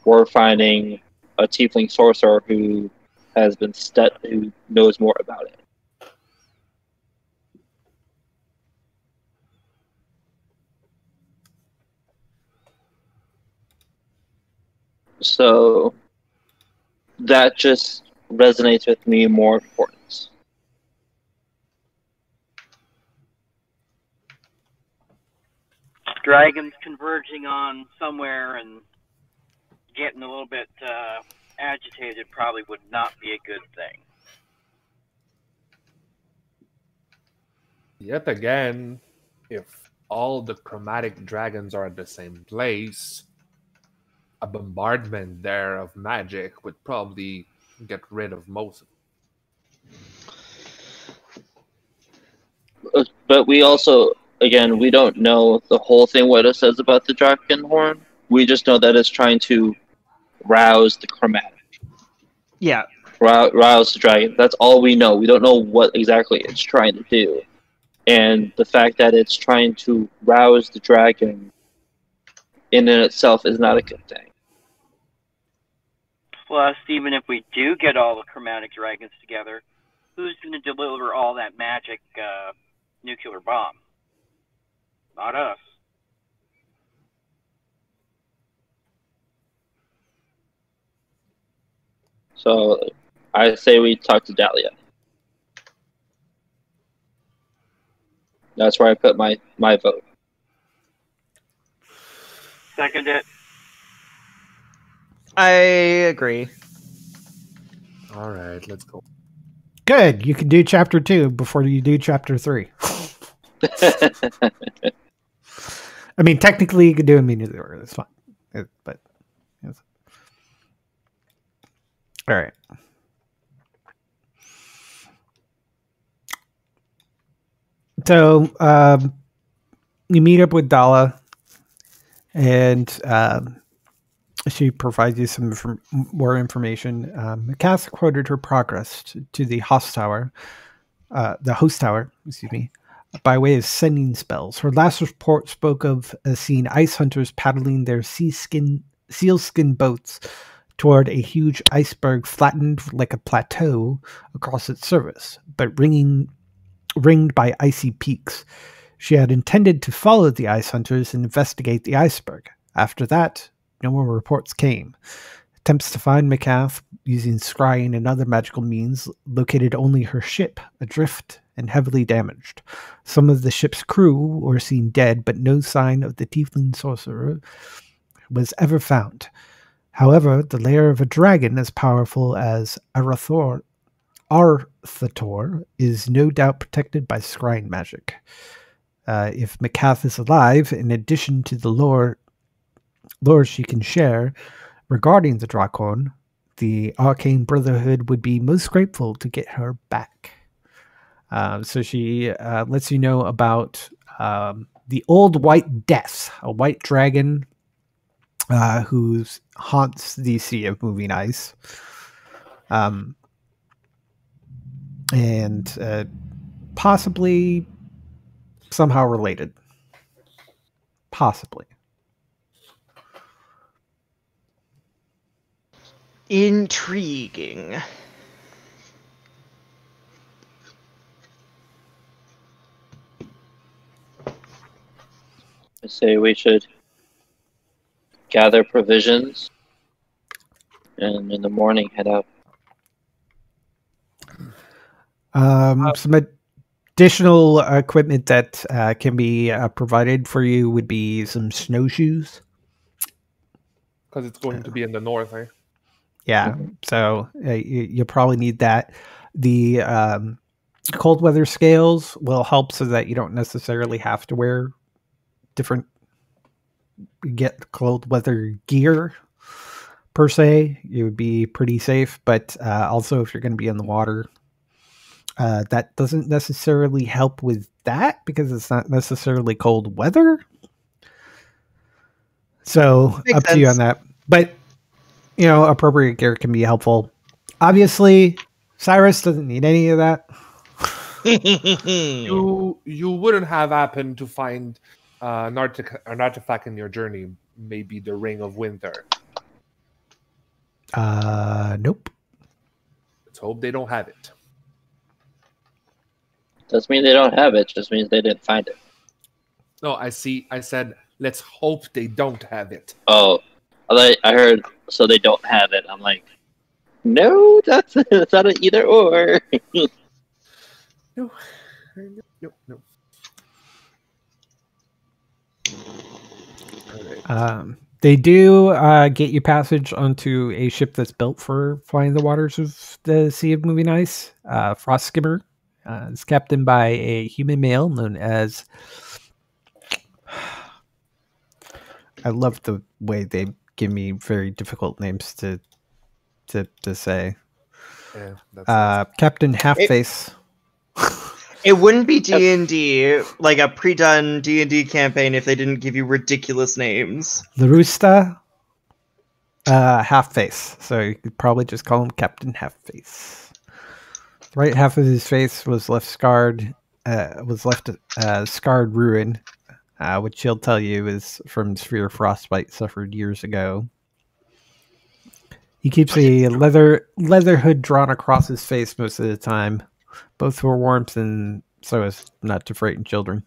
We're finding a tiefling sorcerer who has been stud who knows more about it. So that just resonates with me more importance. Dragons converging on somewhere and getting a little bit uh, agitated probably would not be a good thing. Yet again, if all the chromatic dragons are at the same place, a bombardment there of magic would probably get rid of most of Uh, But we also, again, we don't know the whole thing. What it says about the dragon horn. We just know that it's trying to rouse the chromatic, Yeah. rou- rouse the dragon. That's all we know. We don't know what exactly it's trying to do, and the fact that it's trying to rouse the dragon in and itself is not a good thing. Plus, even if we do get all the chromatic dragons together, who's going to deliver all that magic uh, nuclear bomb? Not us. So I say we talk to Dahlia. That's where I put my my vote. Second it. I agree. All right, let's go. Good. You can do chapter two before you do chapter three. I mean, technically, you could do in either order. That's fine. It- but yes. all right. So um, you meet up with Dala, and um, she provides you some more information. Um, Mikasa quoted her progress to, to the host tower, uh, the host tower, excuse me, by way of sending spells. Her last report spoke of uh, seeing ice hunters paddling their sea skin, sealskin boats toward a huge iceberg flattened like a plateau across its surface, but ringing, ringed by icy peaks. She had intended to follow the ice hunters and investigate the iceberg. After that, no more reports came. Attempts to find Maccath using scrying and other magical means located only her ship, adrift and heavily damaged. Some of the ship's crew were seen dead, but no sign of the tiefling sorcerer was ever found. However, the lair of a dragon as powerful as Arathor, Arauthator is no doubt protected by scrying magic. Uh, if Maccath is alive, in addition to the lore lore she can share regarding the Draakhorn, the Arcane Brotherhood would be most grateful to get her back. Uh, so she uh, lets you know about um, the Old White Death, a white dragon uh, who haunts the Sea of Moving Ice. Um, and uh, possibly somehow related. Possibly. Intriguing. I say we should gather provisions and in the morning head out. Um, some additional equipment that uh, can be uh, provided for you would be some snowshoes. Because it's going to be in the north, eh? Yeah, so uh, you, you'll probably need that. The um, cold weather scales will help so that you don't necessarily have to wear different get cold weather gear per se. You would be pretty safe, but uh, also if you're going to be in the water, uh, that doesn't necessarily help with that because it's not necessarily cold weather. So Makes up to you on that. But you know, appropriate gear can be helpful. Obviously, Cyrus doesn't need any of that. You you wouldn't have happened to find uh, an, artic- an artifact in your journey, maybe the Ring of Winter. Uh, nope. Let's hope they don't have it. Doesn't mean they don't have it, just means they didn't find it. No, I see. I said, let's hope they don't have it. Oh, I heard so they don't have it. I'm like, no, that's that's not an either or. No, no, no. Alright. Um, they do uh, get you passage onto a ship that's built for flying the waters of the Sea of Moving Ice. Uh, Frost Skimmer uh, is captained by a human male known as. I love the way they give me very difficult names to to to say. Yeah, uh, nice. Captain Half Face. It wouldn't be D and D like a pre-done D and D campaign if they didn't give you ridiculous names. Larusta. Uh, Halfface. So you could probably just call him Captain Halfface. The right half of his face was left scarred. Uh, was left uh, scarred ruin, uh, which he'll tell you is from severe frostbite suffered years ago. He keeps a leather leather hood drawn across his face most of the time, both for warmth and so as not to frighten children.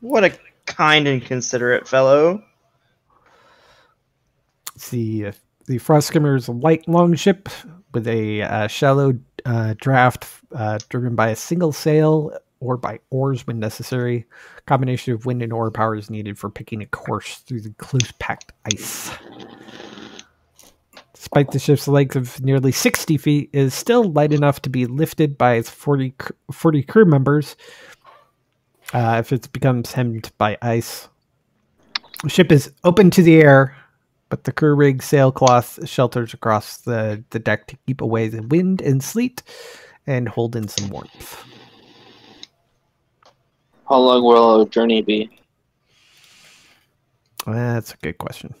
What a kind and considerate fellow. The uh, the Frost Skimmer is a light longship with a uh, shallow uh, draft uh, driven by a single sail or by oars when necessary. Combination of wind and oar power is needed for picking a course through the close packed ice. Despite the ship's length of nearly 60 feet, it is still light enough to be lifted by its 40, 40 crew members uh, if it becomes hemmed by ice. The ship is open to the air, but the crew rig sailcloth shelters across the, the deck to keep away the wind and sleet and hold in some warmth. How long will our journey be? That's a good question.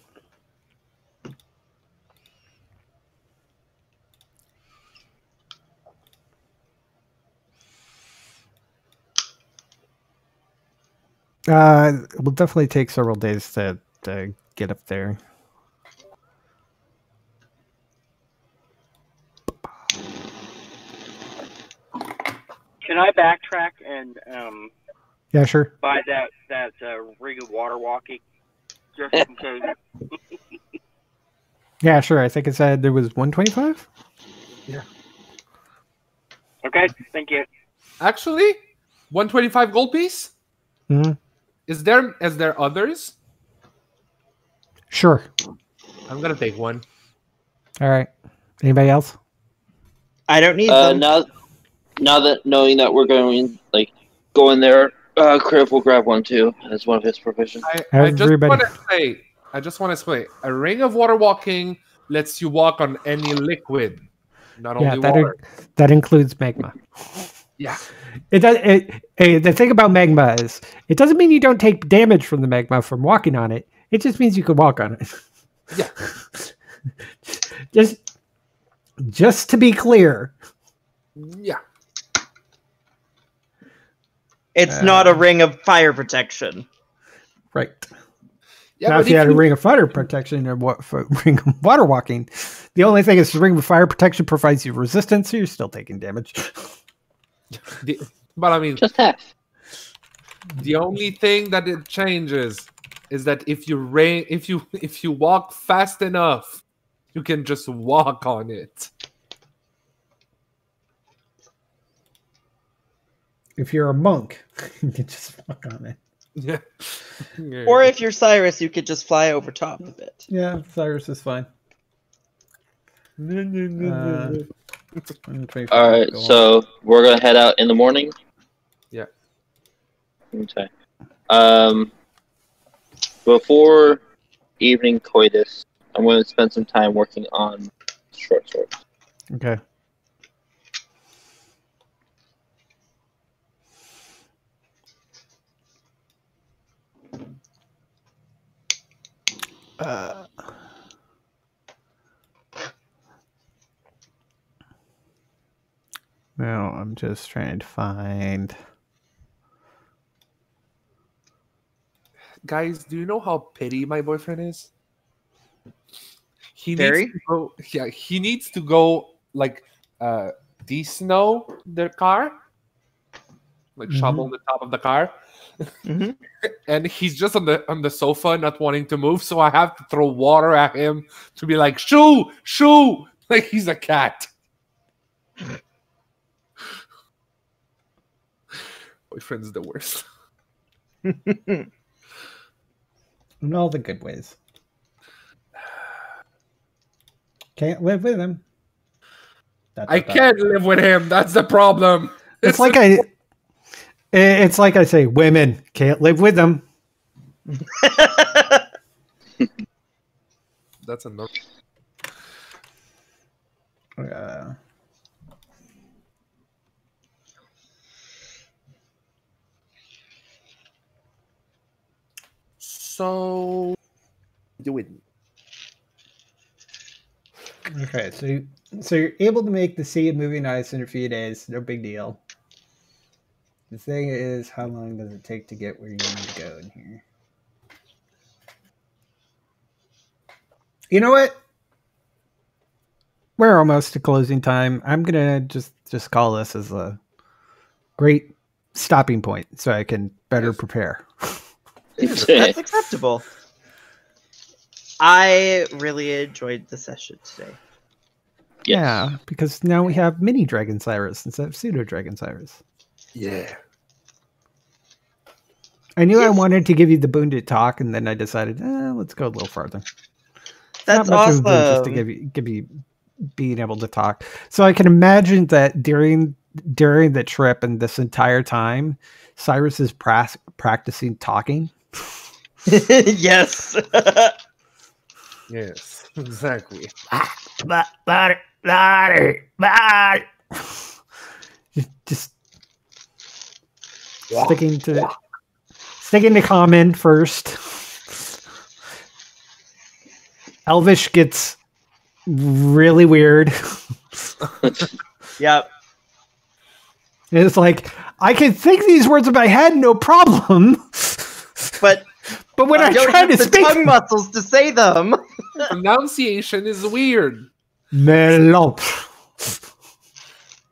Uh, it will definitely take several days to, to get up there. Can I backtrack and um, Yeah, sure. buy that that uh, rig of water walking just in case? Yeah, sure. I think it said there was 125. Yeah. Okay, thank you. Actually, 125 gold piece? Mhm. Is there is there others? Sure. I'm gonna take one. All right. Anybody else? I don't need Uh, them. now, now that knowing that we're going like going there, uh, Criv will grab one too as one of his provisions. I, I just want to say, I just want to say, a ring of water walking lets you walk on any liquid, not Yeah, only that water. in- that includes magma. Yeah, It does. It, the thing about magma is, it doesn't mean you don't take damage from the magma from walking on it. It just means you can walk on it. yeah. Just, just to be clear, Yeah. It's uh, not a ring of fire protection. right? Yeah, now, but if you had a ring of fire protection or what, for ring of water walking, the only thing is the ring of fire protection provides you resistance, so you're still taking damage. The- but I mean, Just half. the only thing that it changes is that if you rain, if you if you walk fast enough, you can just walk on it. If you're a monk, you can just walk on it. Yeah. Yeah. Or if you're Cyrus, you could just fly over top of it. Yeah, Cyrus is fine. Uh, All right, so we're gonna head out in the morning. Yeah. Okay. Um, before evening coitus, I'm to spend some time working on short swords. Okay. Uh, no, I'm just trying to find. guys, do you know how petty my boyfriend is? He Very? needs to go. Yeah, he needs to go like uh de-snow their car, like Mhm. shovel the top of the car, Mhm. and he's just on the on the sofa, not wanting to move. So I have to throw water at him to be like, "Shoo, shoo!" Like he's a cat. Boyfriend's the worst. In all the good ways. Can't live with him. Da, da, I can't live with him. That's the problem. It's like I. I- It's like I say, women can't live with them. That's a no. Uh, So do it. okay, so so you're able to make the sea of moving ice in a few days. No big deal. The thing is, how long does it take to get where you need to go in here? You know what? We're almost to closing time. I'm gonna just just call this as a great stopping point, so I can better Yes. prepare. That's acceptable. I really enjoyed the session today. Yes. Yeah, because now we have mini Dragon Cyrus instead of pseudo Dragon Cyrus. Yeah. I knew I wanted to give you the boon to talk, and then I decided, eh, let's go a little farther. That's not much of a boon just to give you give you being able to talk. So I can imagine that during during the trip and this entire time, Cyrus is pras- practicing talking. yes. Yes. Exactly. But, but, but, but. Just sticking to sticking to common first. Elvish gets really weird. yep. It's like I can think these words in my head, no problem. But But when I I don't try have to the speak, tongue muscles to say them. Pronunciation is weird. Melon.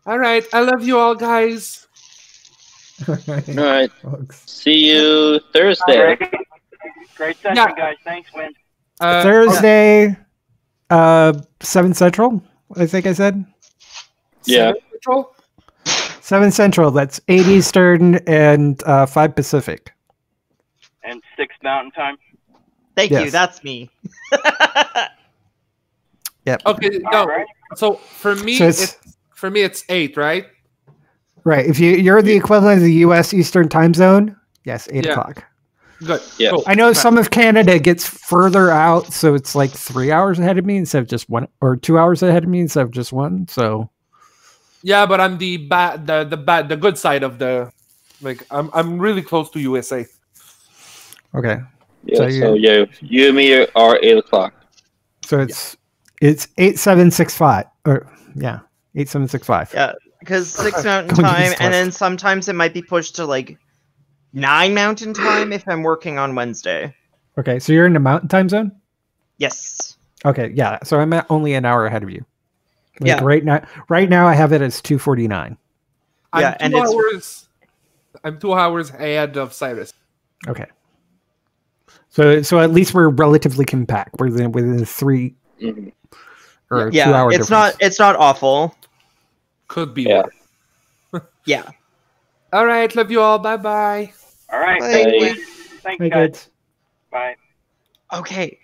All right. I love you all, guys. All right. Folks. See you Thursday. Great, great session, Yeah. guys. Thanks, Win. Uh, Thursday, uh, seven central. I think I said Yeah. Seven Central? seven central. That's eight eastern and uh, five Pacific. And six Mountain Time. Thank you. That's me. Yep. Okay. All No. right. So for me, So it's, it's- for me it's eight, right? Right. If you you're the equivalent of the U.S. Eastern Time Zone, yes, eight Yeah. o'clock. Good. Yeah. Cool. I know some of Canada gets further out, so it's like three hours ahead of me instead of just one, or two hours ahead of me instead of just one. So Yeah, but I'm the bad, the the bad, the good side of the. Like I'm, I'm really close to USA. Okay, Yeah. So So, yeah, you and me are eight o'clock. so it's it's eight seven six five, or yeah, eight seven six five. Yeah, because six Mountain Time, and then sometimes it might be pushed to like nine Mountain Time if I'm working on Wednesday. Okay, so you're in the Mountain Time Zone. Yes. Okay, yeah. So I'm at only an hour ahead of you. Like Yeah. Right now, right now I have it as two forty nine. I'm Yeah, two and it's- hours. I'm two hours ahead of Cyrus. Okay. So so at least we're relatively compact. We're within, within the three Mhm. or two Yeah, hour it's not. It's not awful. Could be Yeah. Yeah. All right. Love you all. Bye bye. All right. Bye. Thanks, Bye. Win. Thanks, guys. good. Bye. Okay.